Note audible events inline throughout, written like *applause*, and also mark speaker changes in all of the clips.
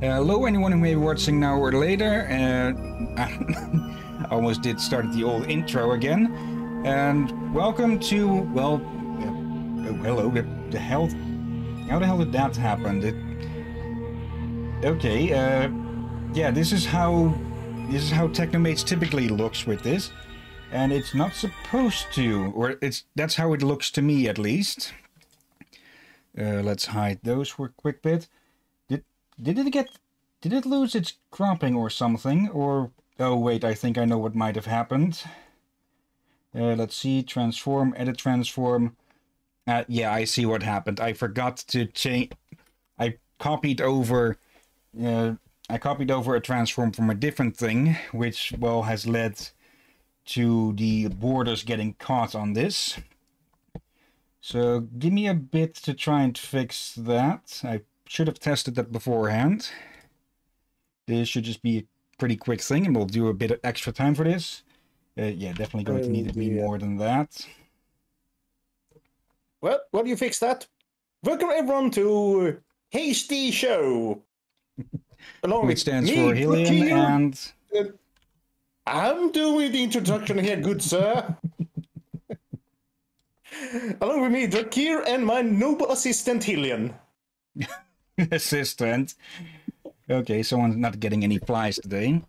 Speaker 1: hello, anyone who may be watching now or later. Uh, *laughs* I almost did start the old intro again. And welcome to, well, uh, oh, hello, the, hell, how the hell did that happen? It, okay, uh, yeah, this is how, this is how Technomates typically looks with this. And it's not supposed to, or it's, that's how it looks to me at least. Uh, let's hide those for a quick bit. Did it get did it lose its cropping or something? Or oh wait, I think I know what might have happened. Uh, let's see, transform, edit transform. Uh, yeah, I see what happened. I forgot to change. I copied over. Uh, I copied over a transform from a different thing, which well has led to the borders getting caught on this. So give me a bit to try and fix that. I should have tested that beforehand. This should just be a pretty quick thing and we'll do a bit of extra time for this. Uh, yeah, definitely going to need it be more than that.
Speaker 2: Well, while you fix that, welcome everyone to Hasty Show. *laughs*
Speaker 1: Along Which stands for Hillyan and...
Speaker 2: I'm doing the introduction here, good sir. *laughs* Along with me, Drakir, and my noble assistant, Hillyan. *laughs* *laughs*
Speaker 1: assistant? Okay, someone's not getting any flies today.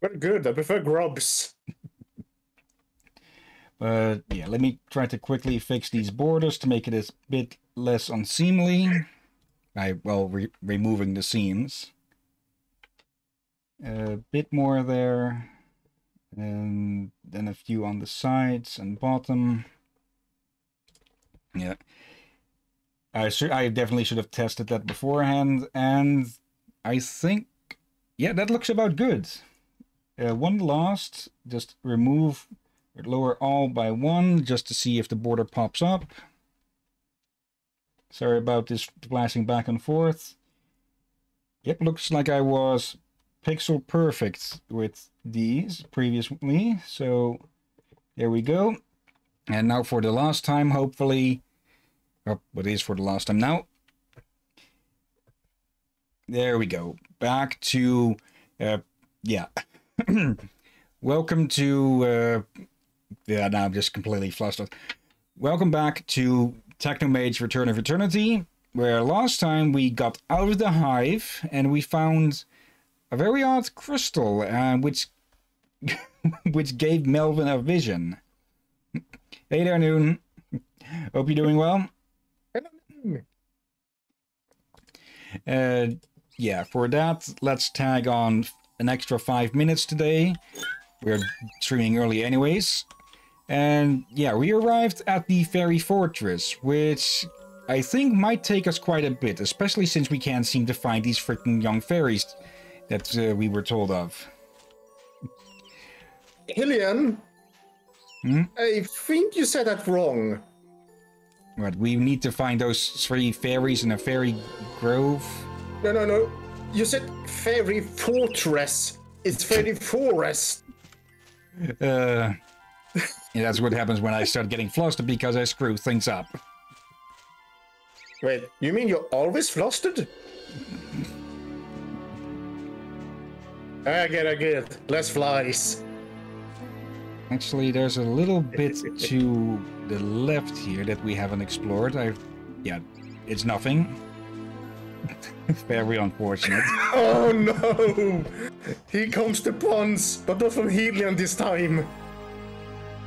Speaker 2: Very good, I prefer grubs.
Speaker 1: but yeah, let me try to quickly fix these borders to make it a bit less unseemly. By, well, re removing the seams. A bit more there and then a few on the sides and bottom. Yeah. I should I definitely should have tested that beforehand and I think yeah that looks about good. Uh, one last just remove lower all by one just to see if the border pops up. Sorry about this flashing back and forth. Yep, looks like I was pixel perfect with these previously. So there we go. And now for the last time, hopefully, oh, it is for the last time now? There we go. Back to, uh, yeah. *coughs* Welcome to, uh, yeah, now I'm just completely flustered. Welcome back to Technomage Return of Eternity, where last time we got out of the hive and we found a very odd crystal, uh, which *laughs* which gave Melvin a vision. Hey there, Noon. Hope you're doing well. Uh, yeah, for that, let's tag on an extra five minutes today. We're streaming early anyways. And yeah, we arrived at the Fairy Fortress, which I think might take us quite a bit, especially since we can't seem to find these freaking young fairies that uh, we were told of.
Speaker 2: Hillyan, hmm? I think you said that wrong.
Speaker 1: What, we need to find those three fairies in a fairy grove?
Speaker 2: No, no, no. You said fairy fortress. It's fairy forest. *laughs*
Speaker 1: Uh, yeah, that's what happens when I start getting flustered because I screw things up.
Speaker 2: Wait, you mean you're always flustered? I get, I get. Less flies.
Speaker 1: Actually, there's a little bit to the left here that we haven't explored. I've, yeah, it's nothing. *laughs* Very unfortunate. *laughs*
Speaker 2: oh no! Here comes the puns, but not from Hillyan this time.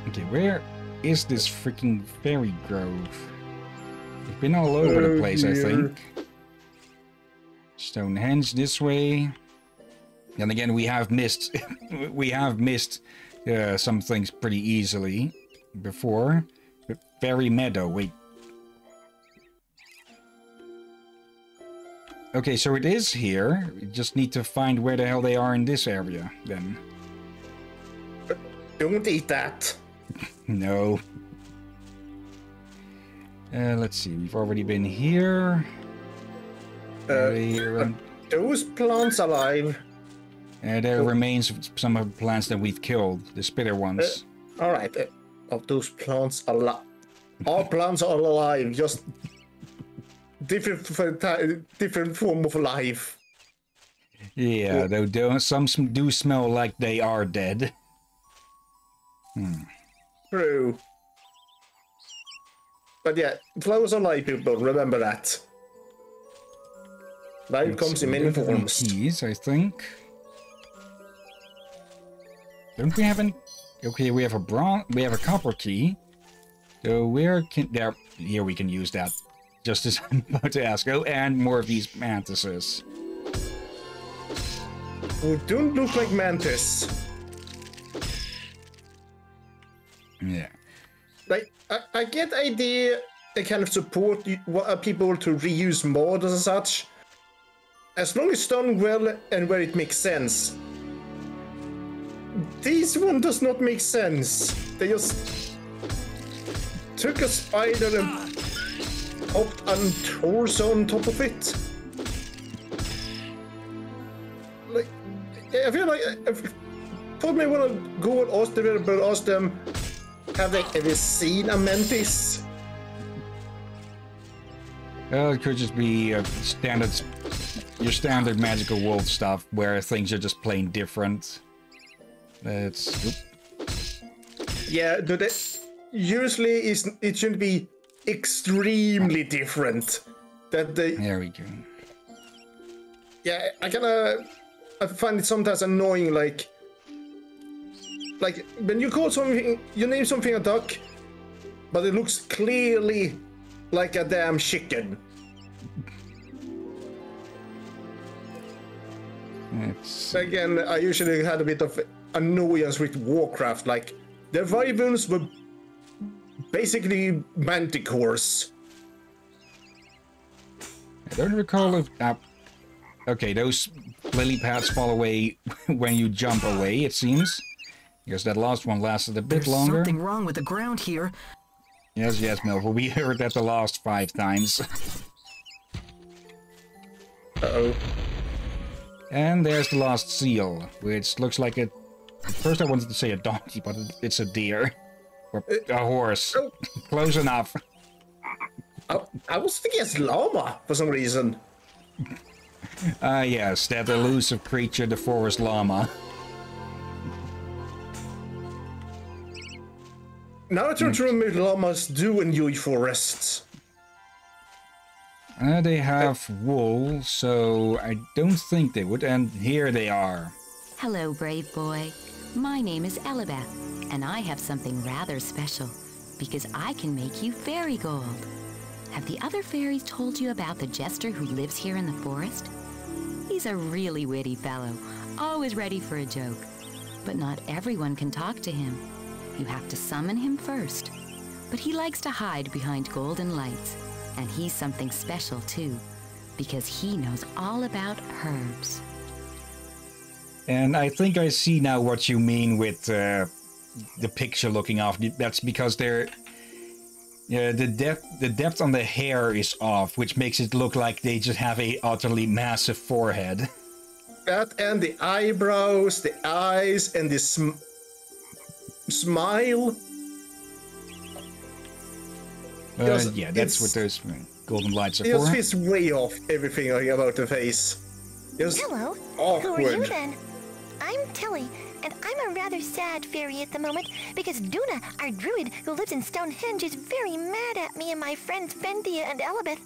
Speaker 1: Okay, where is this freaking fairy grove? We've been all over oh, the place, dear. I think. Stonehenge this way. And again, we have missed, *laughs* we have missed uh, some things pretty easily before. But Fairy Meadow, wait. Okay, so it is here. We just need to find where the hell they are in this area, then. *laughs*
Speaker 2: Don't eat that. *laughs*
Speaker 1: no. Uh, let's see, we've already been here.
Speaker 2: Uh, uh, those plants alive.
Speaker 1: Uh, there oh. remains some of the plants that we've killed, the spitter ones.
Speaker 2: Uh, all right, uh, of those plants are alive. All *laughs* plants are alive. Just different different form of life.
Speaker 1: Yeah, though do, some do smell like they are dead.
Speaker 2: True. But yeah, flowers are life, people. Remember that. Life comes in many forms.
Speaker 1: Keys, I think. Don't we have any? Okay, we have a bronze. We have a copper key. So where can there? Here we can use that. Just as *laughs* I'm about to ask. Oh, and more of these mantises.
Speaker 2: Who don't look like mantis.
Speaker 1: Yeah.
Speaker 2: Like I, I get idea. They kind of support what are people to reuse mods and such. As long as done well and where it makes sense. This one does not make sense. They just took a spider and popped a torso on top of it. Like, I feel like if probably want to go and ask the developer, ask them, have they ever seen a mantis?
Speaker 1: Well, it could just be uh, standard, your standard magical wolf stuff, where things are just plain different. Oop.
Speaker 2: Yeah, do they, usually is it shouldn't be extremely different. That they
Speaker 1: there we go.
Speaker 2: yeah, I kinda I find it sometimes annoying like like when you call something you name something a duck, but it looks clearly like a damn chicken.
Speaker 1: It's
Speaker 2: Again, I usually had a bit of annoyance with Warcraft, like the wyverns were basically manticores.
Speaker 1: I don't recall if. Uh, okay, those lily pads fall away *laughs* when you jump away. It seems. Because that last one lasted a bit
Speaker 3: There's
Speaker 1: longer.
Speaker 3: something wrong with the ground here.
Speaker 1: Yes, yes, Melvin. We *laughs* heard that the last five times.
Speaker 2: Uh-oh.
Speaker 1: And there's the last seal, which looks like a. At first, I wanted to say a donkey, but it's a deer. Or a horse.
Speaker 2: Oh.
Speaker 1: Close enough.
Speaker 2: I, I was thinking it's llama for some reason.
Speaker 1: Ah, yes, that elusive creature, the forest llama.
Speaker 2: Now I try to remember llamas do enjoy forests.
Speaker 1: Uh, they have wool, so I don't think they would. And here they are.
Speaker 4: Hello, brave boy. My name is Elabeth, and I have something rather special because I can make you fairy gold. Have the other fairies told you about the jester who lives here in the forest? He's a really witty fellow, always ready for a joke. But not everyone can talk to him. You have to summon him first. But he likes to hide behind golden lights, and he's something special too, because he knows all about herbs.
Speaker 1: And I think I see now what you mean with uh, the picture looking off. That's because they're. Yeah, the depth the depth on the hair is off, which makes it look like they just have a utterly massive forehead.
Speaker 2: That and the eyebrows, the eyes, and the sm- smile.
Speaker 1: Uh, yeah, that's what those golden lights are
Speaker 2: It just
Speaker 1: for.
Speaker 2: fits way off everything about the face. Just
Speaker 5: Hello. Who are you then? I'm Tilly, and I'm a rather sad fairy at the moment because Duna, our druid who lives in Stonehenge, is very mad at me and my friends Vendia and Elabeth.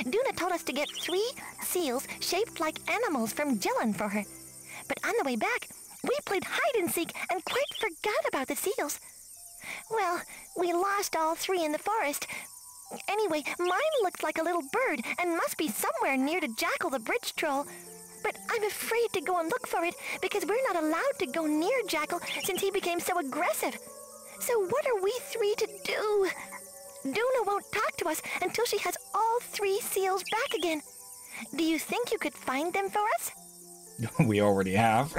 Speaker 5: Duna told us to get three seals shaped like animals from Jillen for her. But on the way back, we played hide and seek and quite forgot about the seals. Well, we lost all three in the forest. Anyway, mine looks like a little bird and must be somewhere near to Jackal the bridge troll. But I'm afraid to go and look for it because we're not allowed to go near Jackal since he became so aggressive. So what are we three to do? Duna won't talk to us until she has all three seals back again. Do you think you could find them for us? *laughs*
Speaker 1: we already have.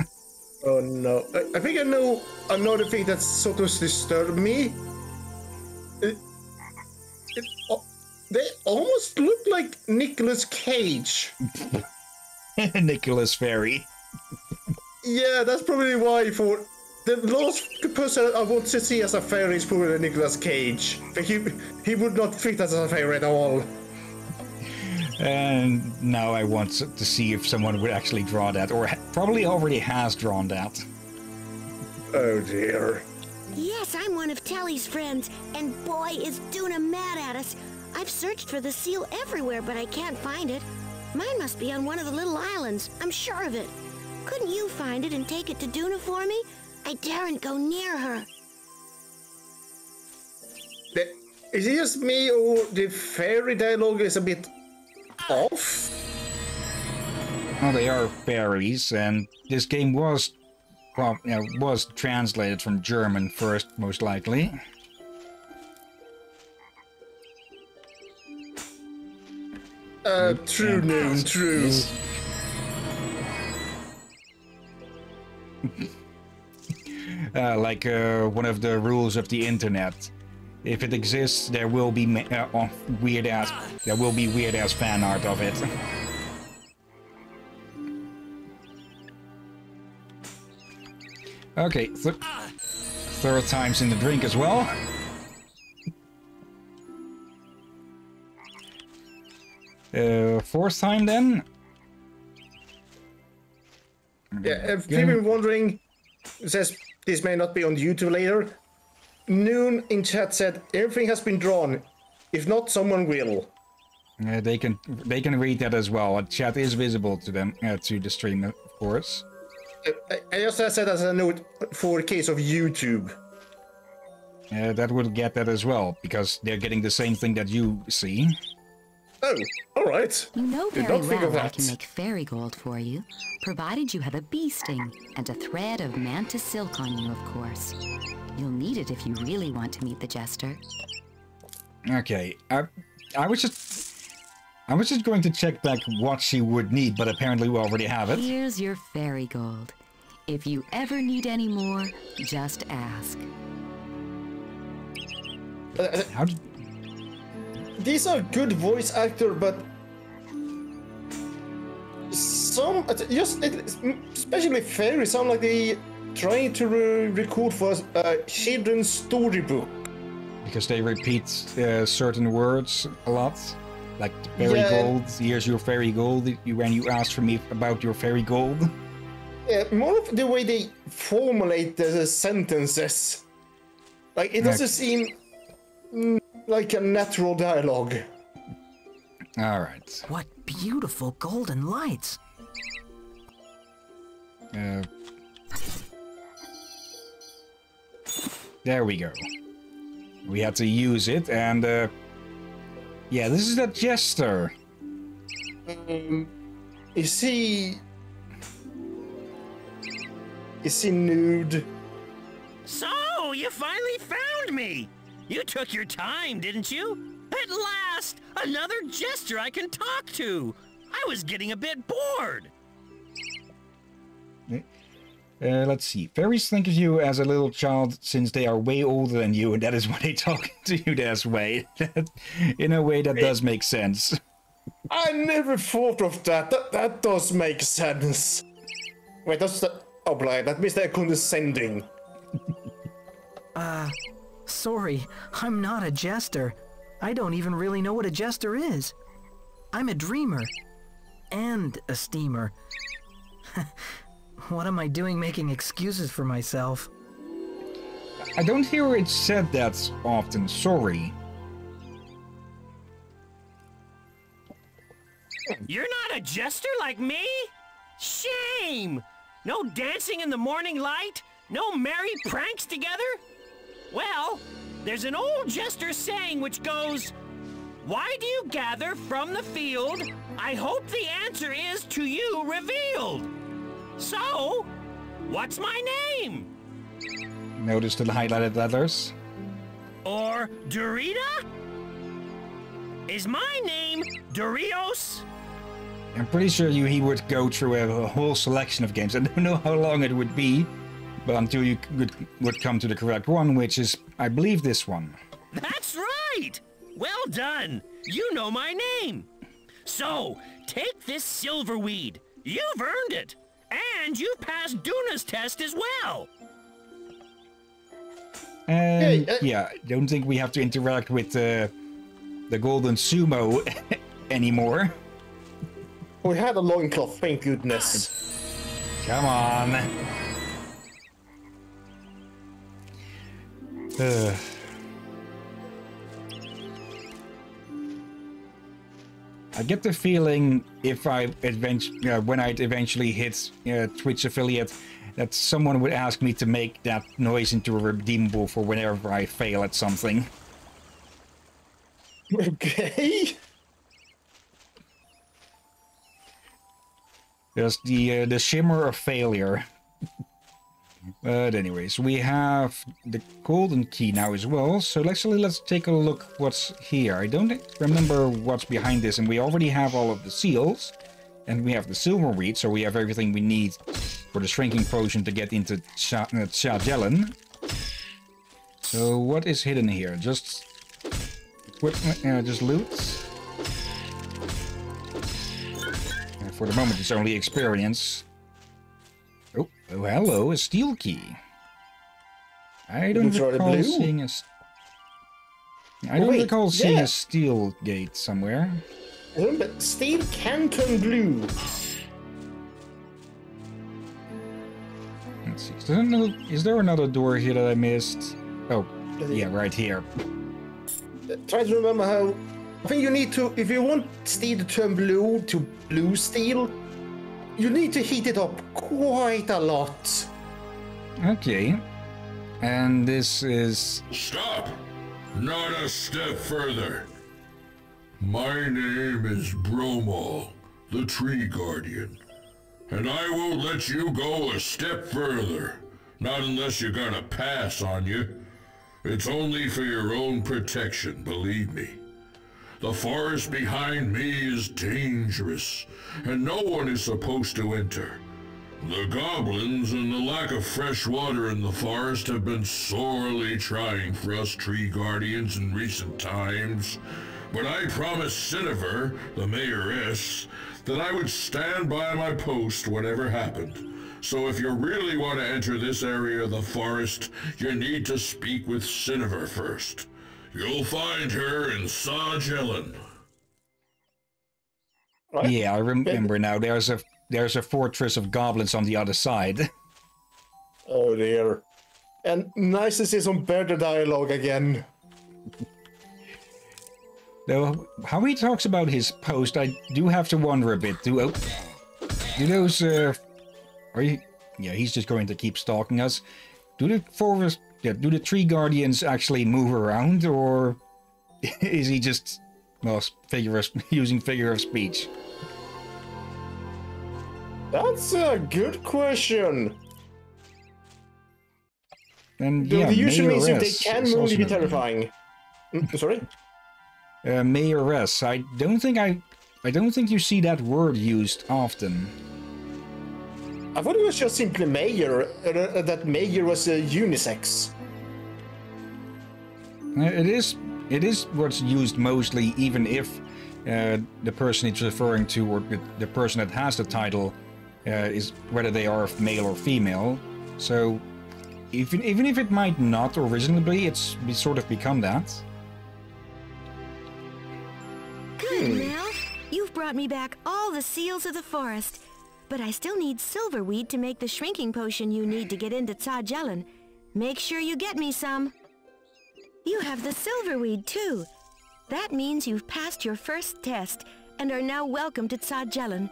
Speaker 2: Oh no! I, I think I know another thing that sort of disturbed me. It, it, oh, they almost look like Nicolas Cage. *laughs* *laughs*
Speaker 1: Nicholas Ferry.
Speaker 2: Yeah, that's probably why. For the last person I want to see as a fairy is probably Nicolas Cage. But he he would not fit as a fairy at all.
Speaker 1: And now I want to see if someone would actually draw that, or probably already has drawn that.
Speaker 2: Oh dear.
Speaker 3: Yes, I'm one of Telly's friends, and boy, is Duna mad at us. I've searched for the seal everywhere, but I can't find it. Mine must be on one of the little islands. I'm sure of it. Couldn't you find it and take it to Duna for me? I daren't go near her.
Speaker 2: The- Is it just me or the fairy dialogue is a bit off?
Speaker 1: Well, they are fairies, and this game was well, you know, was translated from German first, most likely.
Speaker 2: Uh, true, Noon, true. *laughs*
Speaker 1: Uh, like uh, one of the rules of the internet. If it exists, there will be ma- uh, oh, weird ass. There will be weird ass fan art of it. *laughs* okay, th- third time's in the drink as well. Uh, fourth time then.
Speaker 2: Yeah, if you've been wondering, says this may not be on YouTube later. Noon in chat said everything has been drawn. If not, someone will.
Speaker 1: Uh, they can they can read that as well. Chat is visible to them uh, to the stream, of course.
Speaker 2: Uh, I- I just said as a note for case of YouTube.
Speaker 1: Uh, that would get that as well because they're getting the same thing that you see.
Speaker 2: Oh, all right.
Speaker 4: You know
Speaker 2: Did
Speaker 4: very
Speaker 2: not think of
Speaker 4: well I can make fairy gold for you, provided you have a bee sting and a thread of mantis silk on you, of course. You'll need it if you really want to meet the jester.
Speaker 1: Okay, I I was just I was just going to check back what she would need, but apparently we already have it.
Speaker 4: Here's your fairy gold. If you ever need any more, just ask.
Speaker 1: How did,
Speaker 2: These are good voice actor, but some just especially fairy sound like they trying to re- record for a hidden storybook.
Speaker 1: because they repeat uh, certain words a lot, like fairy
Speaker 2: Yeah.
Speaker 1: gold. Here's your fairy gold. When you asked for me about your fairy gold.
Speaker 2: Yeah, more of the way they formulate the sentences. Like it doesn't seem like a natural dialogue.
Speaker 1: All right.
Speaker 6: What beautiful golden lights.
Speaker 1: Uh, there we go. We had to use it, and uh, yeah, this is that jester.
Speaker 2: Is he? Is he nude?
Speaker 7: So, you finally found me! You took your time, didn't you? At last! Another jester I can talk to! I was getting a bit bored!
Speaker 1: Uh, let's see. Fairies think of you as a little child since they are way older than you, and that is why they *laughs* talk to you this way. *laughs* In a way, that does make sense.
Speaker 2: I never thought of that. That, that does make sense. Wait, that's the. Oh, blind. That means they're condescending.
Speaker 6: Sorry, I'm not a jester. I don't even really know what a jester is. I'm a dreamer. And a steamer. *laughs* what am I doing making excuses for myself?
Speaker 1: I don't hear it said that often. Sorry.
Speaker 7: You're not a jester like me? Shame! No dancing in the morning light? No merry pranks together? Well, there's an old jester saying which goes, Why do you gather from the field? I hope the answer is to you revealed. So, what's my name?
Speaker 1: Notice the highlighted letters.
Speaker 7: Or Dorita? Is my name Doritos?
Speaker 1: I'm pretty sure you he would go through a, a whole selection of games. I don't know how long it would be, but until you would, would come to the correct one, which is, I believe, this one.
Speaker 7: That's right! Well done! You know my name! So, take this silverweed. You've earned it! And you passed Duna's test as well!
Speaker 1: And
Speaker 2: Hey, uh-
Speaker 1: yeah, don't think we have to interact with uh, the golden sumo *laughs* anymore.
Speaker 2: We had a loincloth, thank goodness.
Speaker 1: Come on. I get the feeling if I eventually, uh, when I'd eventually hit uh, Twitch affiliate, that someone would ask me to make that noise into a redeemable for whenever I fail at something.
Speaker 2: Okay.
Speaker 1: There's the uh, the shimmer of failure. But anyways, we have the golden key now as well. So actually, let's take a look what's here. I don't remember what's behind this, and we already have all of the seals, and we have the silver weed, so we have everything we need for the shrinking potion to get into Sha uh, So what is hidden here? Just equipment, uh, just loot. Uh, For the moment, it's only experience. Oh, hello, a steel key. I don't
Speaker 2: Looks
Speaker 1: recall seeing a. I don't
Speaker 2: wait,
Speaker 1: recall seeing
Speaker 2: yeah.
Speaker 1: a steel gate somewhere.
Speaker 2: But steel can turn blue.
Speaker 1: Let's see. Is there, another, is there another door here that I missed? Oh, yeah, right here.
Speaker 2: Uh, try to remember how. I think you need to, if you want steel to turn blue to blue steel, you need to heat it up quite a lot.
Speaker 1: Okay. And this is.
Speaker 8: Stop! Not a step further. My name is Bromol, the Tree Guardian. And I won't let you go a step further. Not unless you got a pass on you. It's only for your own protection, believe me. The forest behind me is dangerous, and no one is supposed to enter. The goblins and the lack of fresh water in the forest have been sorely trying for us tree guardians in recent times. But I promised Cinniver, the mayoress, that I would stand by my post whatever happened. So if you really want to enter this area of the forest, you need to speak with Cinniver first. You'll find her in Sajelen.
Speaker 2: Right?
Speaker 1: Yeah, I remember now. There's a there's a fortress of goblins on the other side.
Speaker 2: Oh dear. And nice to see some better dialogue again.
Speaker 1: Though how he talks about his post, I do have to wonder a bit. Do oh, do those uh, are you? Yeah, he's just going to keep stalking us. Do the forest? Yeah, do the tree guardians actually move around, or *laughs* is he just well figure of, *laughs* using figure of speech?
Speaker 2: That's a good question.
Speaker 1: And yeah,
Speaker 2: the usual means if they can move, it'd be terrifying. Mm, Sorry?
Speaker 1: Uh, mayoress. I don't think I. I don't think you see that word used often.
Speaker 2: I thought it was just simply mayor, uh, uh, that mayor was uh, unisex.
Speaker 1: Uh, It is. It is what's used mostly, even if uh, the person it's referring to or the, the person that has the title uh, is whether they are male or female. So, even even if it might not originally, it's be- sort of become that.
Speaker 3: Good, Mel. You've brought me back all the seals of the forest. But I still need silverweed to make the shrinking potion you need to get into Tsadjelen. Make sure you get me some. You have the silverweed, too. That means you've passed your first test and are now welcome to Tsadjelen.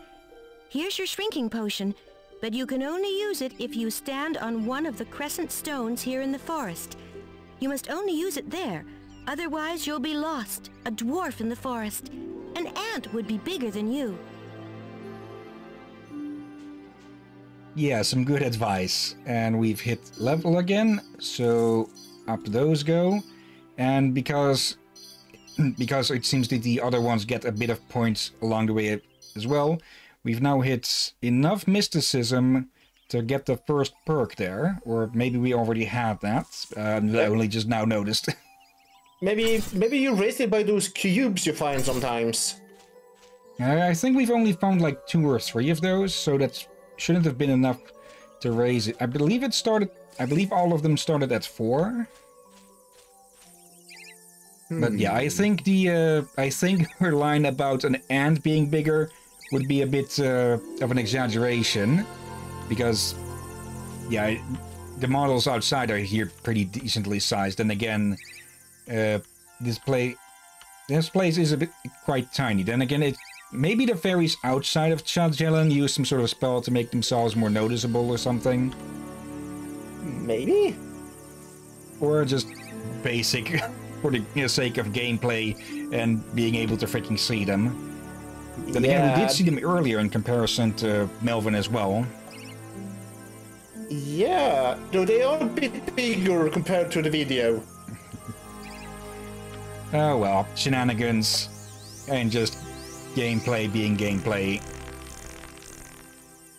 Speaker 3: Here's your shrinking potion, but you can only use it if you stand on one of the crescent stones here in the forest. You must only use it there, otherwise you'll be lost, a dwarf in the forest. An ant would be bigger than you.
Speaker 1: Yeah, some good advice. And we've hit level again, so up those go. And because *clears throat* because it seems that the other ones get a bit of points along the way as well, we've now hit enough mysticism to get the first perk there. Or maybe we already had that, uh, and I only just now noticed. *laughs*
Speaker 2: Maybe maybe you raised it by those cubes you find sometimes.
Speaker 1: Uh, I think we've only found like two or three of those, so that shouldn't have been enough to raise it. I believe it started. I believe all of them started at four. But yeah, I think the uh, I think *laughs* her line about an ant being bigger would be a bit uh, of an exaggeration, because yeah, the models outside are here pretty decently sized. And again, uh, this play, this place is a bit quite tiny. Then again, it maybe the fairies outside of Chadjelen use some sort of spell to make themselves more noticeable or something,
Speaker 2: Maybe?
Speaker 1: or just basic *laughs* for the sake of gameplay and being able to freaking see them. Then again, we did see them earlier in comparison to Melvin as well.
Speaker 2: Yeah, though they are a bit bigger compared to the video.
Speaker 1: Oh well, shenanigans and just gameplay being gameplay.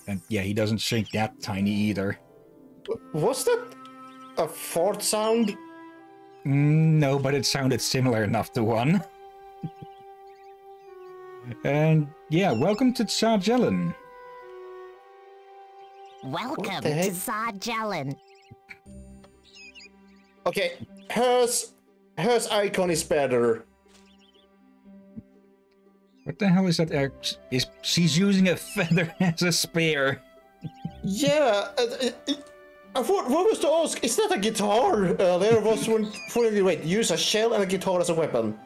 Speaker 1: And yeah, he doesn't shrink that tiny either.
Speaker 2: Was that a fart sound?
Speaker 1: Mm, no, but it sounded similar enough to one. and yeah, welcome to Tsarjelen.
Speaker 9: Welcome to Zarjelen.
Speaker 2: Okay, hers, hers icon is better.
Speaker 1: What the hell is that? Uh, is she's using a feather *laughs* as a spear?
Speaker 2: Yeah, uh, uh, uh, I thought, what was to ask? Is that a guitar? Uh, there was one, for wait, use a shell and a guitar as a weapon.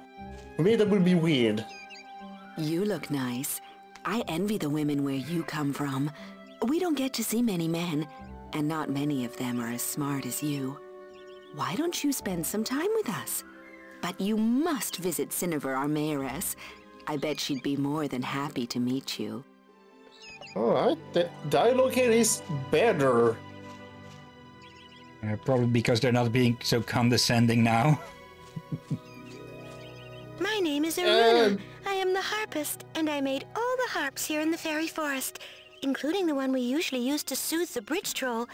Speaker 2: For me, that would be weird.
Speaker 4: You look nice. I envy the women where you come from. We don't get to see many men, and not many of them are as smart as you. Why don't you spend some time with us? But you must visit Cinnabar, our mayoress. I bet she'd be more than happy to meet you.
Speaker 2: Alright, the dialogue here is better.
Speaker 1: Uh, probably because they're not being so condescending now.
Speaker 10: My name is Aruna.
Speaker 2: Um.
Speaker 10: I am the harpist, and I made all the harps here in the fairy forest, including the one we usually use to soothe the bridge troll.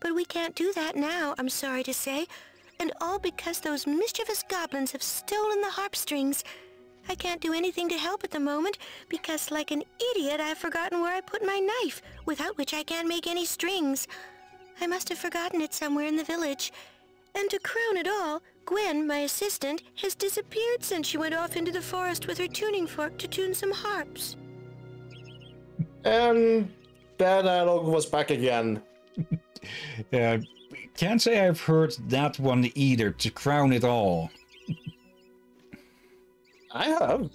Speaker 10: But we can't do that now, I'm sorry to say, and all because those mischievous goblins have stolen the harp strings. I can't do anything to help at the moment because, like an idiot, I've forgotten where I put my knife, without which I can't make any strings. I must have forgotten it somewhere in the village. And to crown it all, Gwen, my assistant, has disappeared since she went off into the forest with her tuning fork to tune some harps.
Speaker 2: And that dialogue was back again. *laughs*
Speaker 1: Uh, can't say I've heard that one either, to crown it all.
Speaker 2: I have.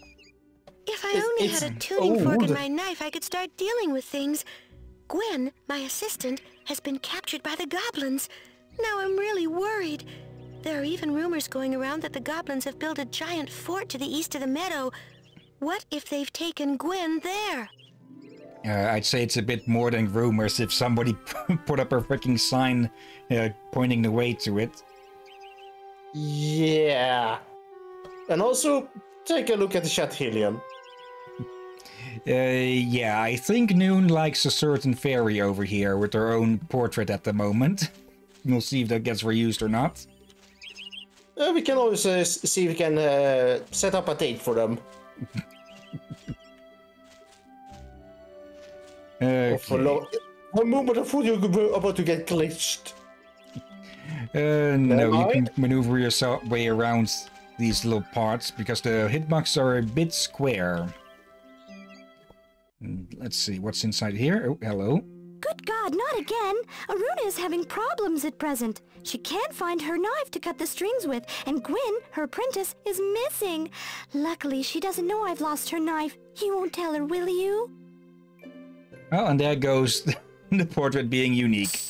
Speaker 10: If I only
Speaker 2: it's
Speaker 10: had a tuning fork and my knife, I could start dealing with things. Gwen, my assistant, has been captured by the goblins. Now I'm really worried. There are even rumors going around that the goblins have built a giant fort to the east of the meadow. What if they've taken Gwen there?
Speaker 1: Uh, I'd say it's a bit more than rumors if somebody *laughs* put up a freaking sign uh, pointing the way to it.
Speaker 2: Yeah. And also, take a look at the chat.
Speaker 1: Uh, yeah, I think Noon likes a certain fairy over here with her own portrait at the moment. We'll see if that gets reused or not.
Speaker 2: Uh, we can always uh, see if we can uh, set up a date for them. *laughs*
Speaker 1: Okay.
Speaker 2: For One moment, I thought you were about to get glitched.
Speaker 1: Uh, no, you can maneuver yourself way around these little parts because the hitbox are a bit square. Let's see what's inside here. Oh, hello.
Speaker 11: Good God, not again! Aruna is having problems at present. She can't find her knife to cut the strings with, and Gwyn, her apprentice, is missing. Luckily, she doesn't know I've lost her knife. You won't tell her, will you?
Speaker 1: Oh, and there goes *laughs* the portrait being unique.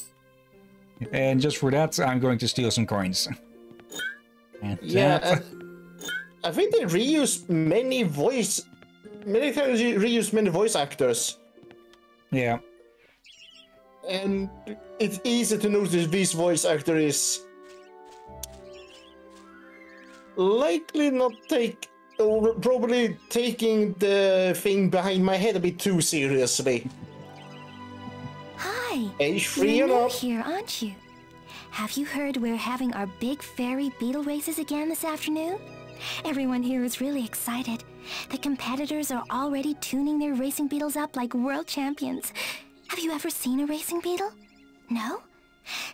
Speaker 1: And just for that, I'm going to steal some coins. *laughs* And
Speaker 2: Yeah,
Speaker 1: that-
Speaker 2: uh, I think they reuse many voice. Many times you reuse many voice actors,
Speaker 1: yeah.
Speaker 2: and it's easy to notice this voice actor is likely not take or probably taking the thing behind my head a bit too seriously.
Speaker 11: Hi!
Speaker 2: Age free
Speaker 9: You're new here, aren't you? Have you heard we're having our big fairy beetle races again this afternoon? Everyone here is really excited. The competitors are already tuning their racing beetles up like world champions. Have you ever seen a racing beetle? No?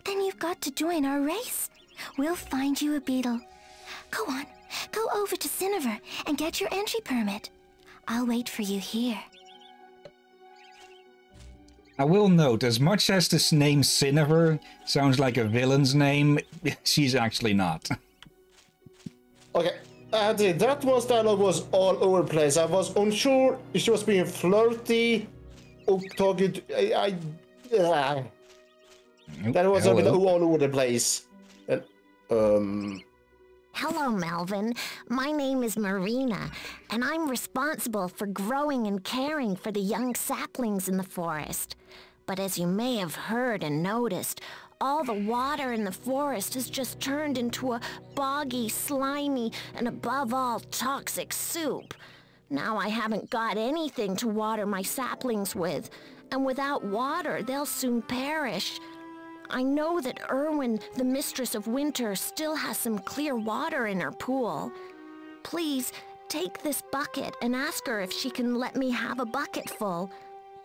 Speaker 9: Then you've got to join our race. We'll find you a beetle. Go on, go over to Cinnabar and get your entry permit. I'll wait for you here.
Speaker 1: I will note, as much as this name Cinnabar sounds like a villain's name, *laughs* she's actually not.
Speaker 2: Okay, the- that was dialogue was all over the place. I was unsure if she was being flirty or talking. To, I, I uh, that was a bit all over the place. And, um,
Speaker 3: Hello, Melvin. My name is Marina, and I'm responsible for growing and caring for the young saplings in the forest. But as you may have heard and noticed, all the water in the forest has just turned into a boggy, slimy, and above all, toxic soup. Now I haven't got anything to water my saplings with, and without water, they'll soon perish. I know that Erwin, the mistress of winter, still has some clear water in her pool. Please take this bucket and ask her if she can let me have a bucket full.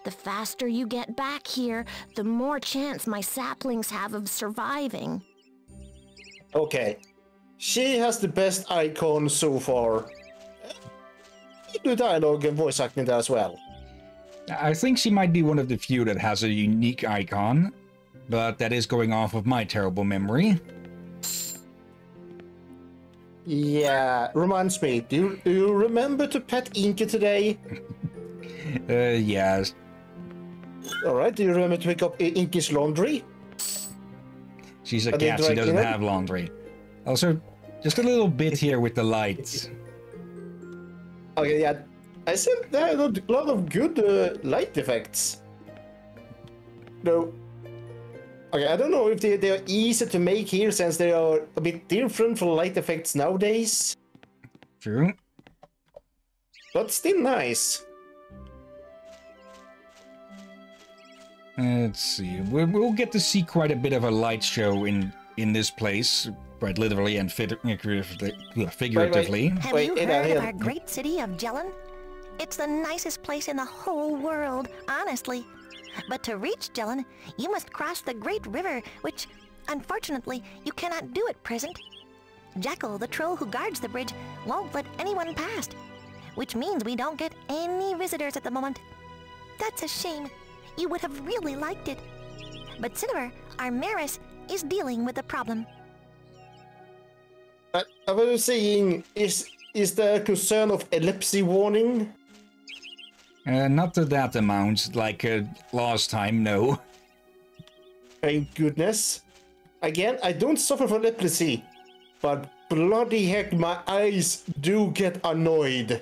Speaker 3: The faster you get back here, the more chance my saplings have of surviving.
Speaker 2: okay, she has the best icon so far. You do dialogue and voice acting there as well.
Speaker 1: I think she might be one of the few that has a unique icon, but that is going off of my terrible memory.
Speaker 2: Yeah, reminds me. Do you, do you remember to pet Inky today? *laughs*
Speaker 1: Uh, yes.
Speaker 2: All right. Do you remember to pick up Inky's laundry?
Speaker 1: She's a
Speaker 2: Are
Speaker 1: cat, she doesn't have laundry. Also, just a little bit here with the lights.
Speaker 2: Okay, yeah. I said there are a lot of good uh, light effects. No. Okay, I don't know if they, they are easy to make here since they are a bit different from light effects nowadays,
Speaker 1: True.
Speaker 2: but still nice.
Speaker 1: Let's see. We'll, we'll get to see quite a bit of a light show in in this place, quite literally and fit- figuratively.
Speaker 5: Have
Speaker 2: Wait,
Speaker 5: you
Speaker 2: hey,
Speaker 5: heard of our great city of Jellin? It's the nicest place in the whole world, honestly. But to reach Jellin, you must cross the Great River, which, unfortunately, you cannot do at present. Jackal, the troll who guards the bridge, won't let anyone past, which means we don't get any visitors at the moment. That's a shame. You would have really liked it. But Cinnabar, our mayoress, is dealing with the problem.
Speaker 2: I, I was saying, is is there a concern of epilepsy warning?
Speaker 1: Uh, not to that amount, like uh, last time, no.
Speaker 2: Thank goodness. Again, I don't suffer from epilepsy, but bloody heck, my eyes do get annoyed,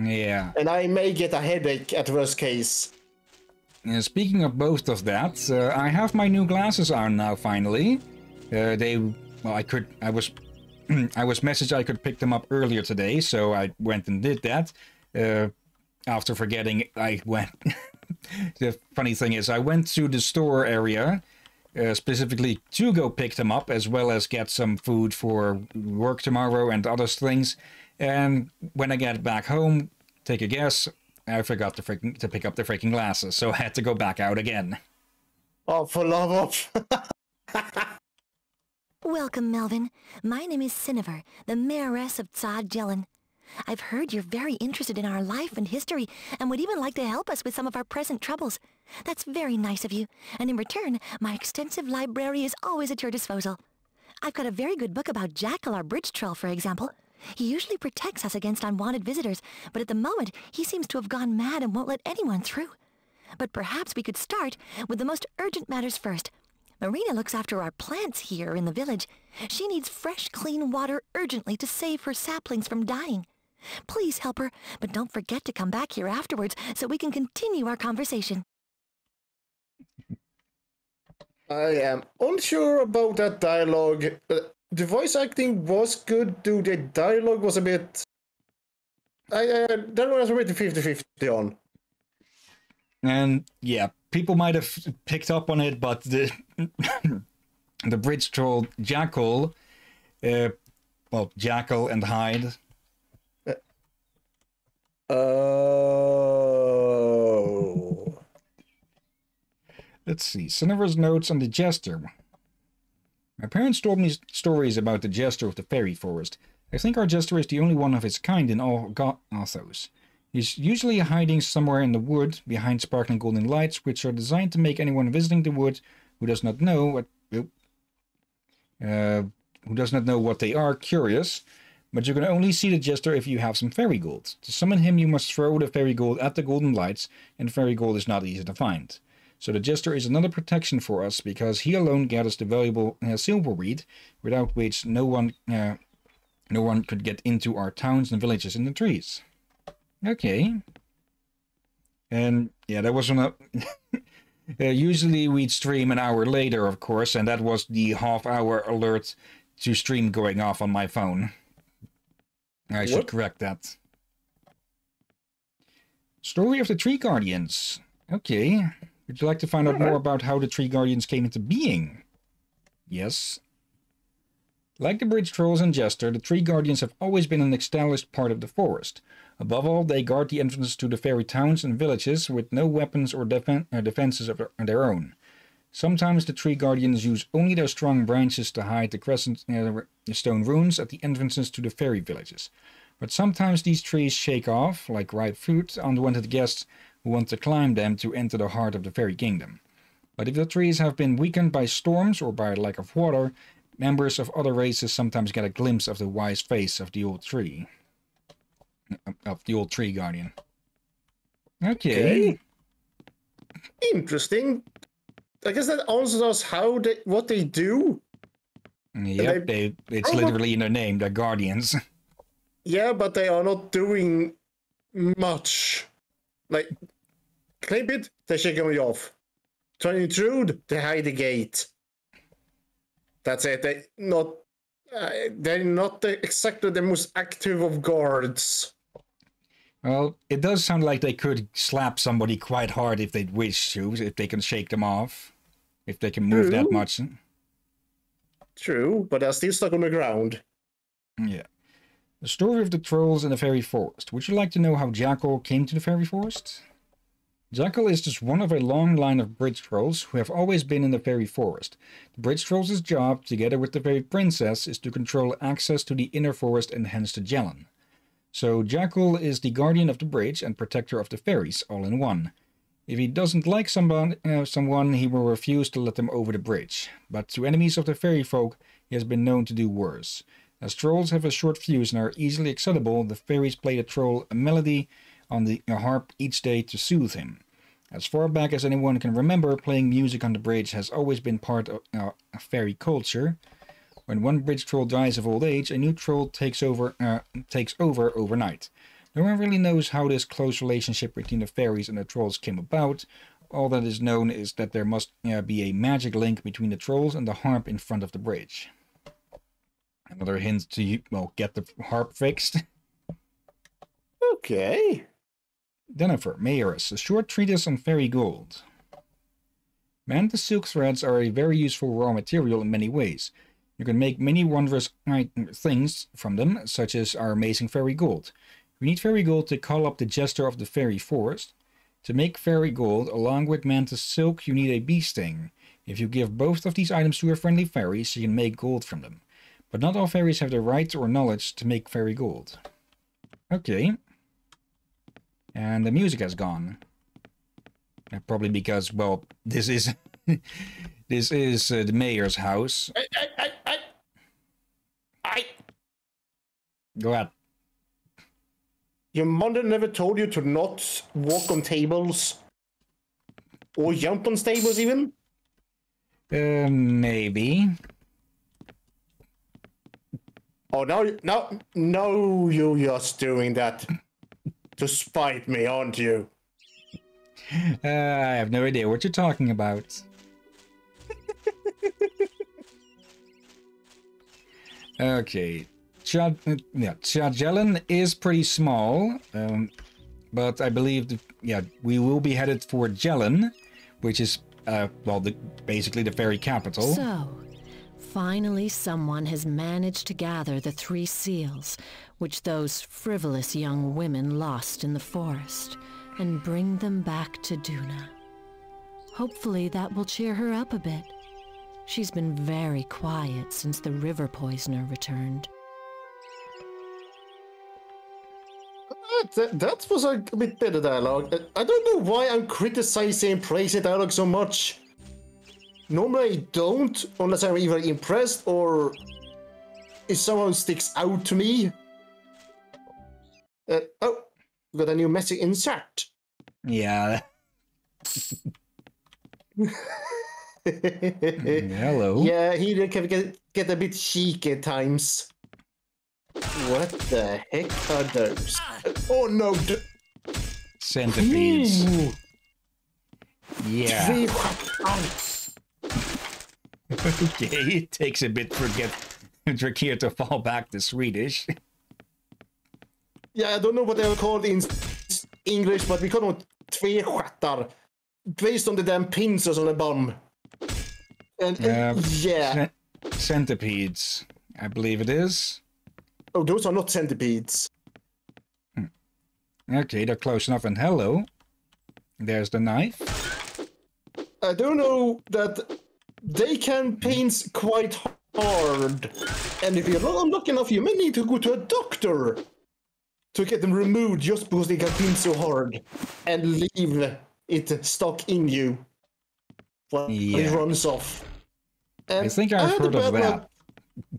Speaker 1: Yeah.
Speaker 2: and I may get a headache at worst case.
Speaker 1: Uh, speaking of both of that, uh, I have my new glasses on now. Finally, uh, they well, I could I was *clears throat* I was messaged I could pick them up earlier today, so I went and did that. After forgetting, I went. *laughs* the funny thing is, I went to the store area uh, specifically to go pick them up, as well as get some food for work tomorrow and other things. And when I get back home, take a guess, I forgot to freaking to pick up the freaking glasses, so I had to go back out again.
Speaker 2: Oh, for love of. *laughs*
Speaker 5: Welcome, Melvin. My name is Cinnabar, the mayoress of Tsad Jellin. I've heard you're very interested in our life and history and would even like to help us with some of our present troubles. That's very nice of you, and in return, my extensive library is always at your disposal. I've got a very good book about Jackal, our bridge troll, for example. He usually protects us against unwanted visitors, but at the moment, he seems to have gone mad and won't let anyone through. But perhaps we could start with the most urgent matters first. Marina looks after our plants here in the village. She needs fresh, clean water urgently to save her saplings from dying. Please help her, but don't forget to come back here afterwards so we can continue our conversation.
Speaker 2: I am unsure about that dialogue. Uh, the voice acting was good, though the dialogue was a bit. I uh, that was a bit 50-50 on.
Speaker 1: And yeah, people might have picked up on it, but the *laughs* the bridge troll Jackal, uh, well, Jackal and Hyde.
Speaker 2: Oh.
Speaker 1: Let's see. Cinnabar's notes on the Jester. My parents told me stories about the Jester of the Fairy Forest. I think our Jester is the only one of its kind in all Go- Gothos. He's usually hiding somewhere in the wood behind sparkling golden lights, which are designed to make anyone visiting the wood who does not know what uh, who does not know what they are curious. But you can only see the jester if you have some fairy gold. To summon him, you must throw the fairy gold at the golden lights, and fairy gold is not easy to find. So the jester is another protection for us because he alone gathers the valuable uh, silver reed, without which no one uh, no one could get into our towns and villages in the trees. Okay. And yeah, that was on a. *laughs* uh, usually we'd stream an hour later, of course, and that was the half hour alert to stream going off on my phone. I should correct that. Story of the Tree Guardians. Okay. Would you like to find out more about how the Tree Guardians came into being? Yes. Like the Bridge Trolls and Jester, the Tree Guardians have always been an established part of the forest. Above all, they guard the entrances to the fairy towns and villages with no weapons or defen- uh, defenses of their, their own. Sometimes the Tree Guardians use only their strong branches to hide the crescent uh, stone runes at the entrances to the fairy villages. But sometimes these trees shake off, like ripe fruit, unwanted guests who want to climb them to enter the heart of the fairy kingdom. But if the trees have been weakened by storms or by lack of water, members of other races sometimes get a glimpse of the wise face of the old tree. Of the old tree guardian. Okay.
Speaker 2: Okay. Interesting. I guess that answers us how they what they do.
Speaker 1: Yep, they, it's
Speaker 2: Oh, look.
Speaker 1: literally in their name, they're guardians.
Speaker 2: Yeah, but they are not doing much. Like, clip it, they shake me off. Try to intrude, they hide the gate. That's it. They not. Uh, they're not the, exactly the most active of guards.
Speaker 1: Well, it does sound like they could slap somebody quite hard if they'd wish to, if they can shake them off. If they can move that much.
Speaker 2: True, but they're still stuck on the ground.
Speaker 1: Yeah. The story of the trolls in the fairy forest. Would you like to know how Jackal came to the fairy forest? Jackal is just one of a long line of bridge trolls who have always been in the fairy forest. The bridge trolls' job, together with the fairy princess, is to control access to the inner forest and hence to Jelen. So Jackal is the guardian of the bridge and protector of the fairies, all in one. If he doesn't like someone, uh, someone, he will refuse to let them over the bridge. But to enemies of the fairy folk, he has been known to do worse. As trolls have a short fuse and are easily excitable, the fairies play the troll a melody on the harp each day to soothe him. As far back as anyone can remember, playing music on the bridge has always been part of uh, fairy culture. When one bridge troll dies of old age, a new troll takes over uh, takes over overnight. No one really knows how this close relationship between the fairies and the trolls came about. All that is known is that there must uh, be a magic link between the trolls and the harp in front of the bridge. Another hint to you, well, get the harp fixed.
Speaker 2: Okay.
Speaker 1: Jennifer, Mayoress, a short treatise on fairy gold. Mantis silk threads are a very useful raw material in many ways. You can make many wondrous things from them, such as our amazing fairy gold. We need fairy gold to call up the jester of the fairy forest. To make fairy gold, along with mantis silk, you need a bee sting. If you give both of these items to a friendly fairy, she can make gold from them. But not all fairies have the right or knowledge to make fairy gold. Okay. And the music has gone. Uh, Probably because, well, this is *laughs* this is uh, the mayor's house.
Speaker 2: I.
Speaker 1: Go ahead.
Speaker 2: Your mother never told you to not walk on tables? Or jump on tables, even?
Speaker 1: Uh, maybe.
Speaker 2: Oh, no, now, no, you're just doing that to spite me, aren't you?
Speaker 1: Uh, I have no idea what you're talking about. *laughs* okay. Yeah, Chadjelen is pretty small, um, but I believe, that, yeah, we will be headed for Jelen, which is, uh, well, the, basically the fairy capital.
Speaker 4: So, finally someone has managed to gather the three seals, which those frivolous young women lost in the forest, and bring them back to Duna. Hopefully that will cheer her up a bit. She's been very quiet since the river poisoner returned.
Speaker 2: That, that was a, bit better dialogue. I don't know why I'm criticizing and praising dialogue so much. Normally I don't, unless I'm either impressed or if someone sticks out to me. Uh, oh, got a new message insert.
Speaker 1: Yeah. *laughs* *laughs* Hello.
Speaker 2: Yeah, he can get, get a bit cheeky at times. What the heck are those? Oh no! d-
Speaker 1: Centipedes.
Speaker 2: Ooh,
Speaker 1: Yeah. okay. *laughs* It takes a bit for get *laughs* Drakir to fall back to Swedish.
Speaker 2: Yeah, I don't know what they were called in English, but we call them tvestjärtar. Based on the damn pincers on the bottom. And uh,
Speaker 1: Yeah.
Speaker 2: yeah.
Speaker 1: Centipedes, I believe it is.
Speaker 2: Oh, those are not centipedes. Hmm.
Speaker 1: Okay, they're close enough. And hello. There's the knife.
Speaker 2: I don't know that they can paint quite hard. And if you're not unlucky enough, you may need to go to a doctor to get them removed just because they can paint so hard and leave it stuck in you when
Speaker 1: Yeah.
Speaker 2: it runs off. And
Speaker 1: I think I've
Speaker 2: a
Speaker 1: heard of that.
Speaker 2: one-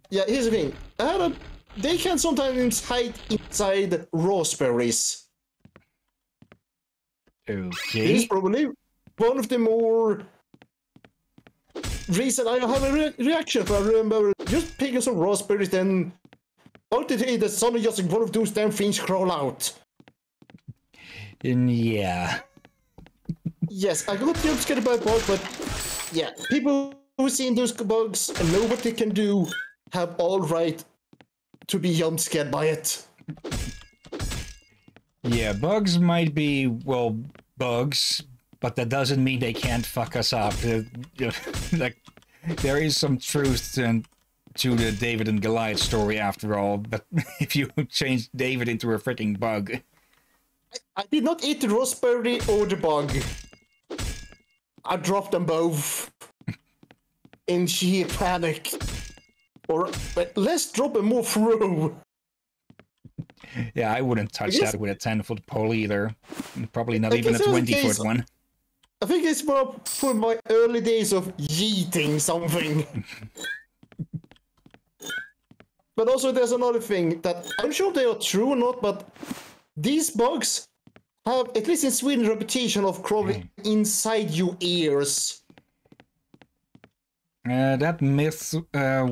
Speaker 2: Yeah, here's the thing. I had a, they can sometimes hide inside raspberries. It is
Speaker 1: Okay.
Speaker 2: probably one of the more reason I have a re- reaction. I remember just picking some raspberries, then out it is that suddenly just one of those damn things crawl out.
Speaker 1: And yeah.
Speaker 2: Yes, I got jump scared by a bug, but yeah, people who've seen those bugs and know what they can do have all right to be jump scared by it.
Speaker 1: Yeah, bugs might be, well, bugs, but that doesn't mean they can't fuck us up. Uh, *laughs* like, there is some truth to, to the David and Goliath story after all, but *laughs* if you change David into a freaking bug,
Speaker 2: I did not eat the raspberry or the bug. I dropped them both *laughs* in sheer panic. Or but let's drop them more through.
Speaker 1: yeah, I wouldn't touch
Speaker 2: guess-
Speaker 1: that with a 10 foot pole either. Probably not
Speaker 2: I
Speaker 1: even a
Speaker 2: guess in
Speaker 1: 20
Speaker 2: case-
Speaker 1: foot one.
Speaker 2: I think it's more for my early days of yeeting something. *laughs* but also, there's another thing that I'm sure they are true or not, but these bugs have, at least in Sweden, a reputation of crawling inside your ears.
Speaker 1: Uh, that myth uh,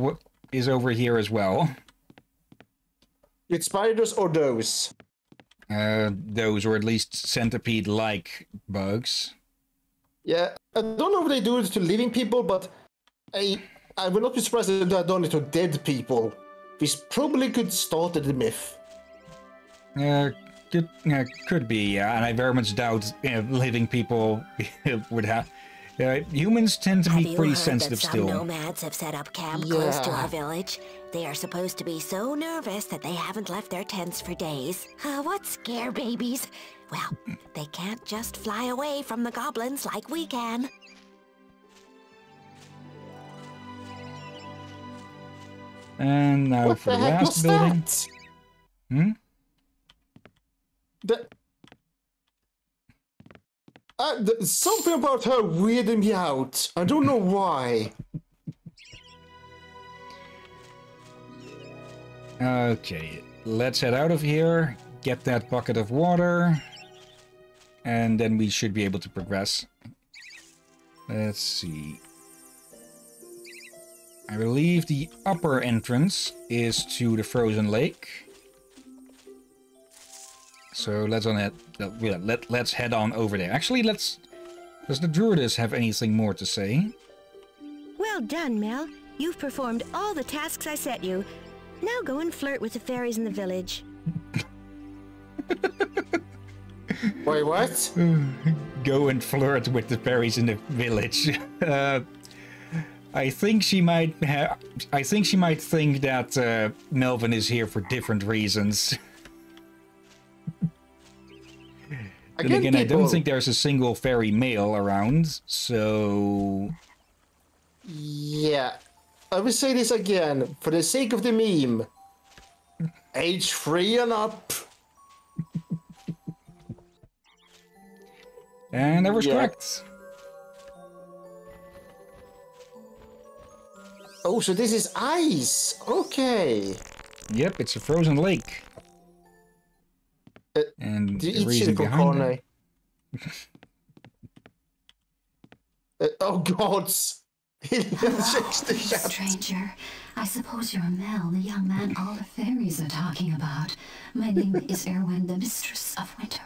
Speaker 1: is over here as well.
Speaker 2: It's spiders or those.
Speaker 1: Uh, those, or at least centipede like bugs.
Speaker 2: Yeah, I don't know if they do it to living people, but I I would not be surprised if they've done it to dead people. This probably could start the myth.
Speaker 1: Uh, could, uh, could be, yeah, and I very much doubt you know, living people *laughs* would have. Uh, humans tend to
Speaker 12: Have
Speaker 1: be
Speaker 12: you
Speaker 1: pretty
Speaker 12: heard
Speaker 1: sensitive
Speaker 12: that some
Speaker 1: still.
Speaker 12: nomads have set up camp close to our village? They are supposed to be so nervous that they haven't left their tents for days. Uh, what scare babies? Well, they can't just fly away from the goblins like we can.
Speaker 1: And now
Speaker 2: what
Speaker 1: for
Speaker 2: the
Speaker 1: the last
Speaker 2: was
Speaker 1: building.
Speaker 2: that?
Speaker 1: Hmm?
Speaker 2: The, uh, the, something about her weirded me out. I don't know why.
Speaker 1: Okay, let's head out of here, get that bucket of water, and then we should be able to progress. Let's see. I believe the upper entrance is to the frozen lake. So let's on that. Let, let, let's head on over there. Actually, let's. Does the druidess have anything more to say?
Speaker 3: Well done, Mel. You've performed all the tasks I set you. Now go and flirt with the fairies in the village. *laughs*
Speaker 2: Wait, what? *sighs*
Speaker 1: go and flirt with the fairies in the village. *laughs* Uh, I think she might have. I think she might think that uh, Melvin is here for different reasons. *laughs* Again, then
Speaker 2: again,
Speaker 1: people... I don't think there's a single fairy male around, so.
Speaker 2: Yeah. I will say this again, for the sake of the meme. Age three and up. *laughs*
Speaker 1: and that was
Speaker 2: yeah.
Speaker 1: correct.
Speaker 2: Oh, so this is ice. Okay.
Speaker 1: Yep, it's a frozen lake. And
Speaker 2: Do
Speaker 1: the
Speaker 2: you eat
Speaker 1: reason
Speaker 2: silicone
Speaker 1: behind
Speaker 2: corn?
Speaker 1: that-
Speaker 2: Uh, *laughs* oh gods! He *laughs* changed the chat.
Speaker 13: Stranger, I suppose you're Mel, the young man all the fairies are talking about. My name *laughs* is Erwin, the mistress of winter.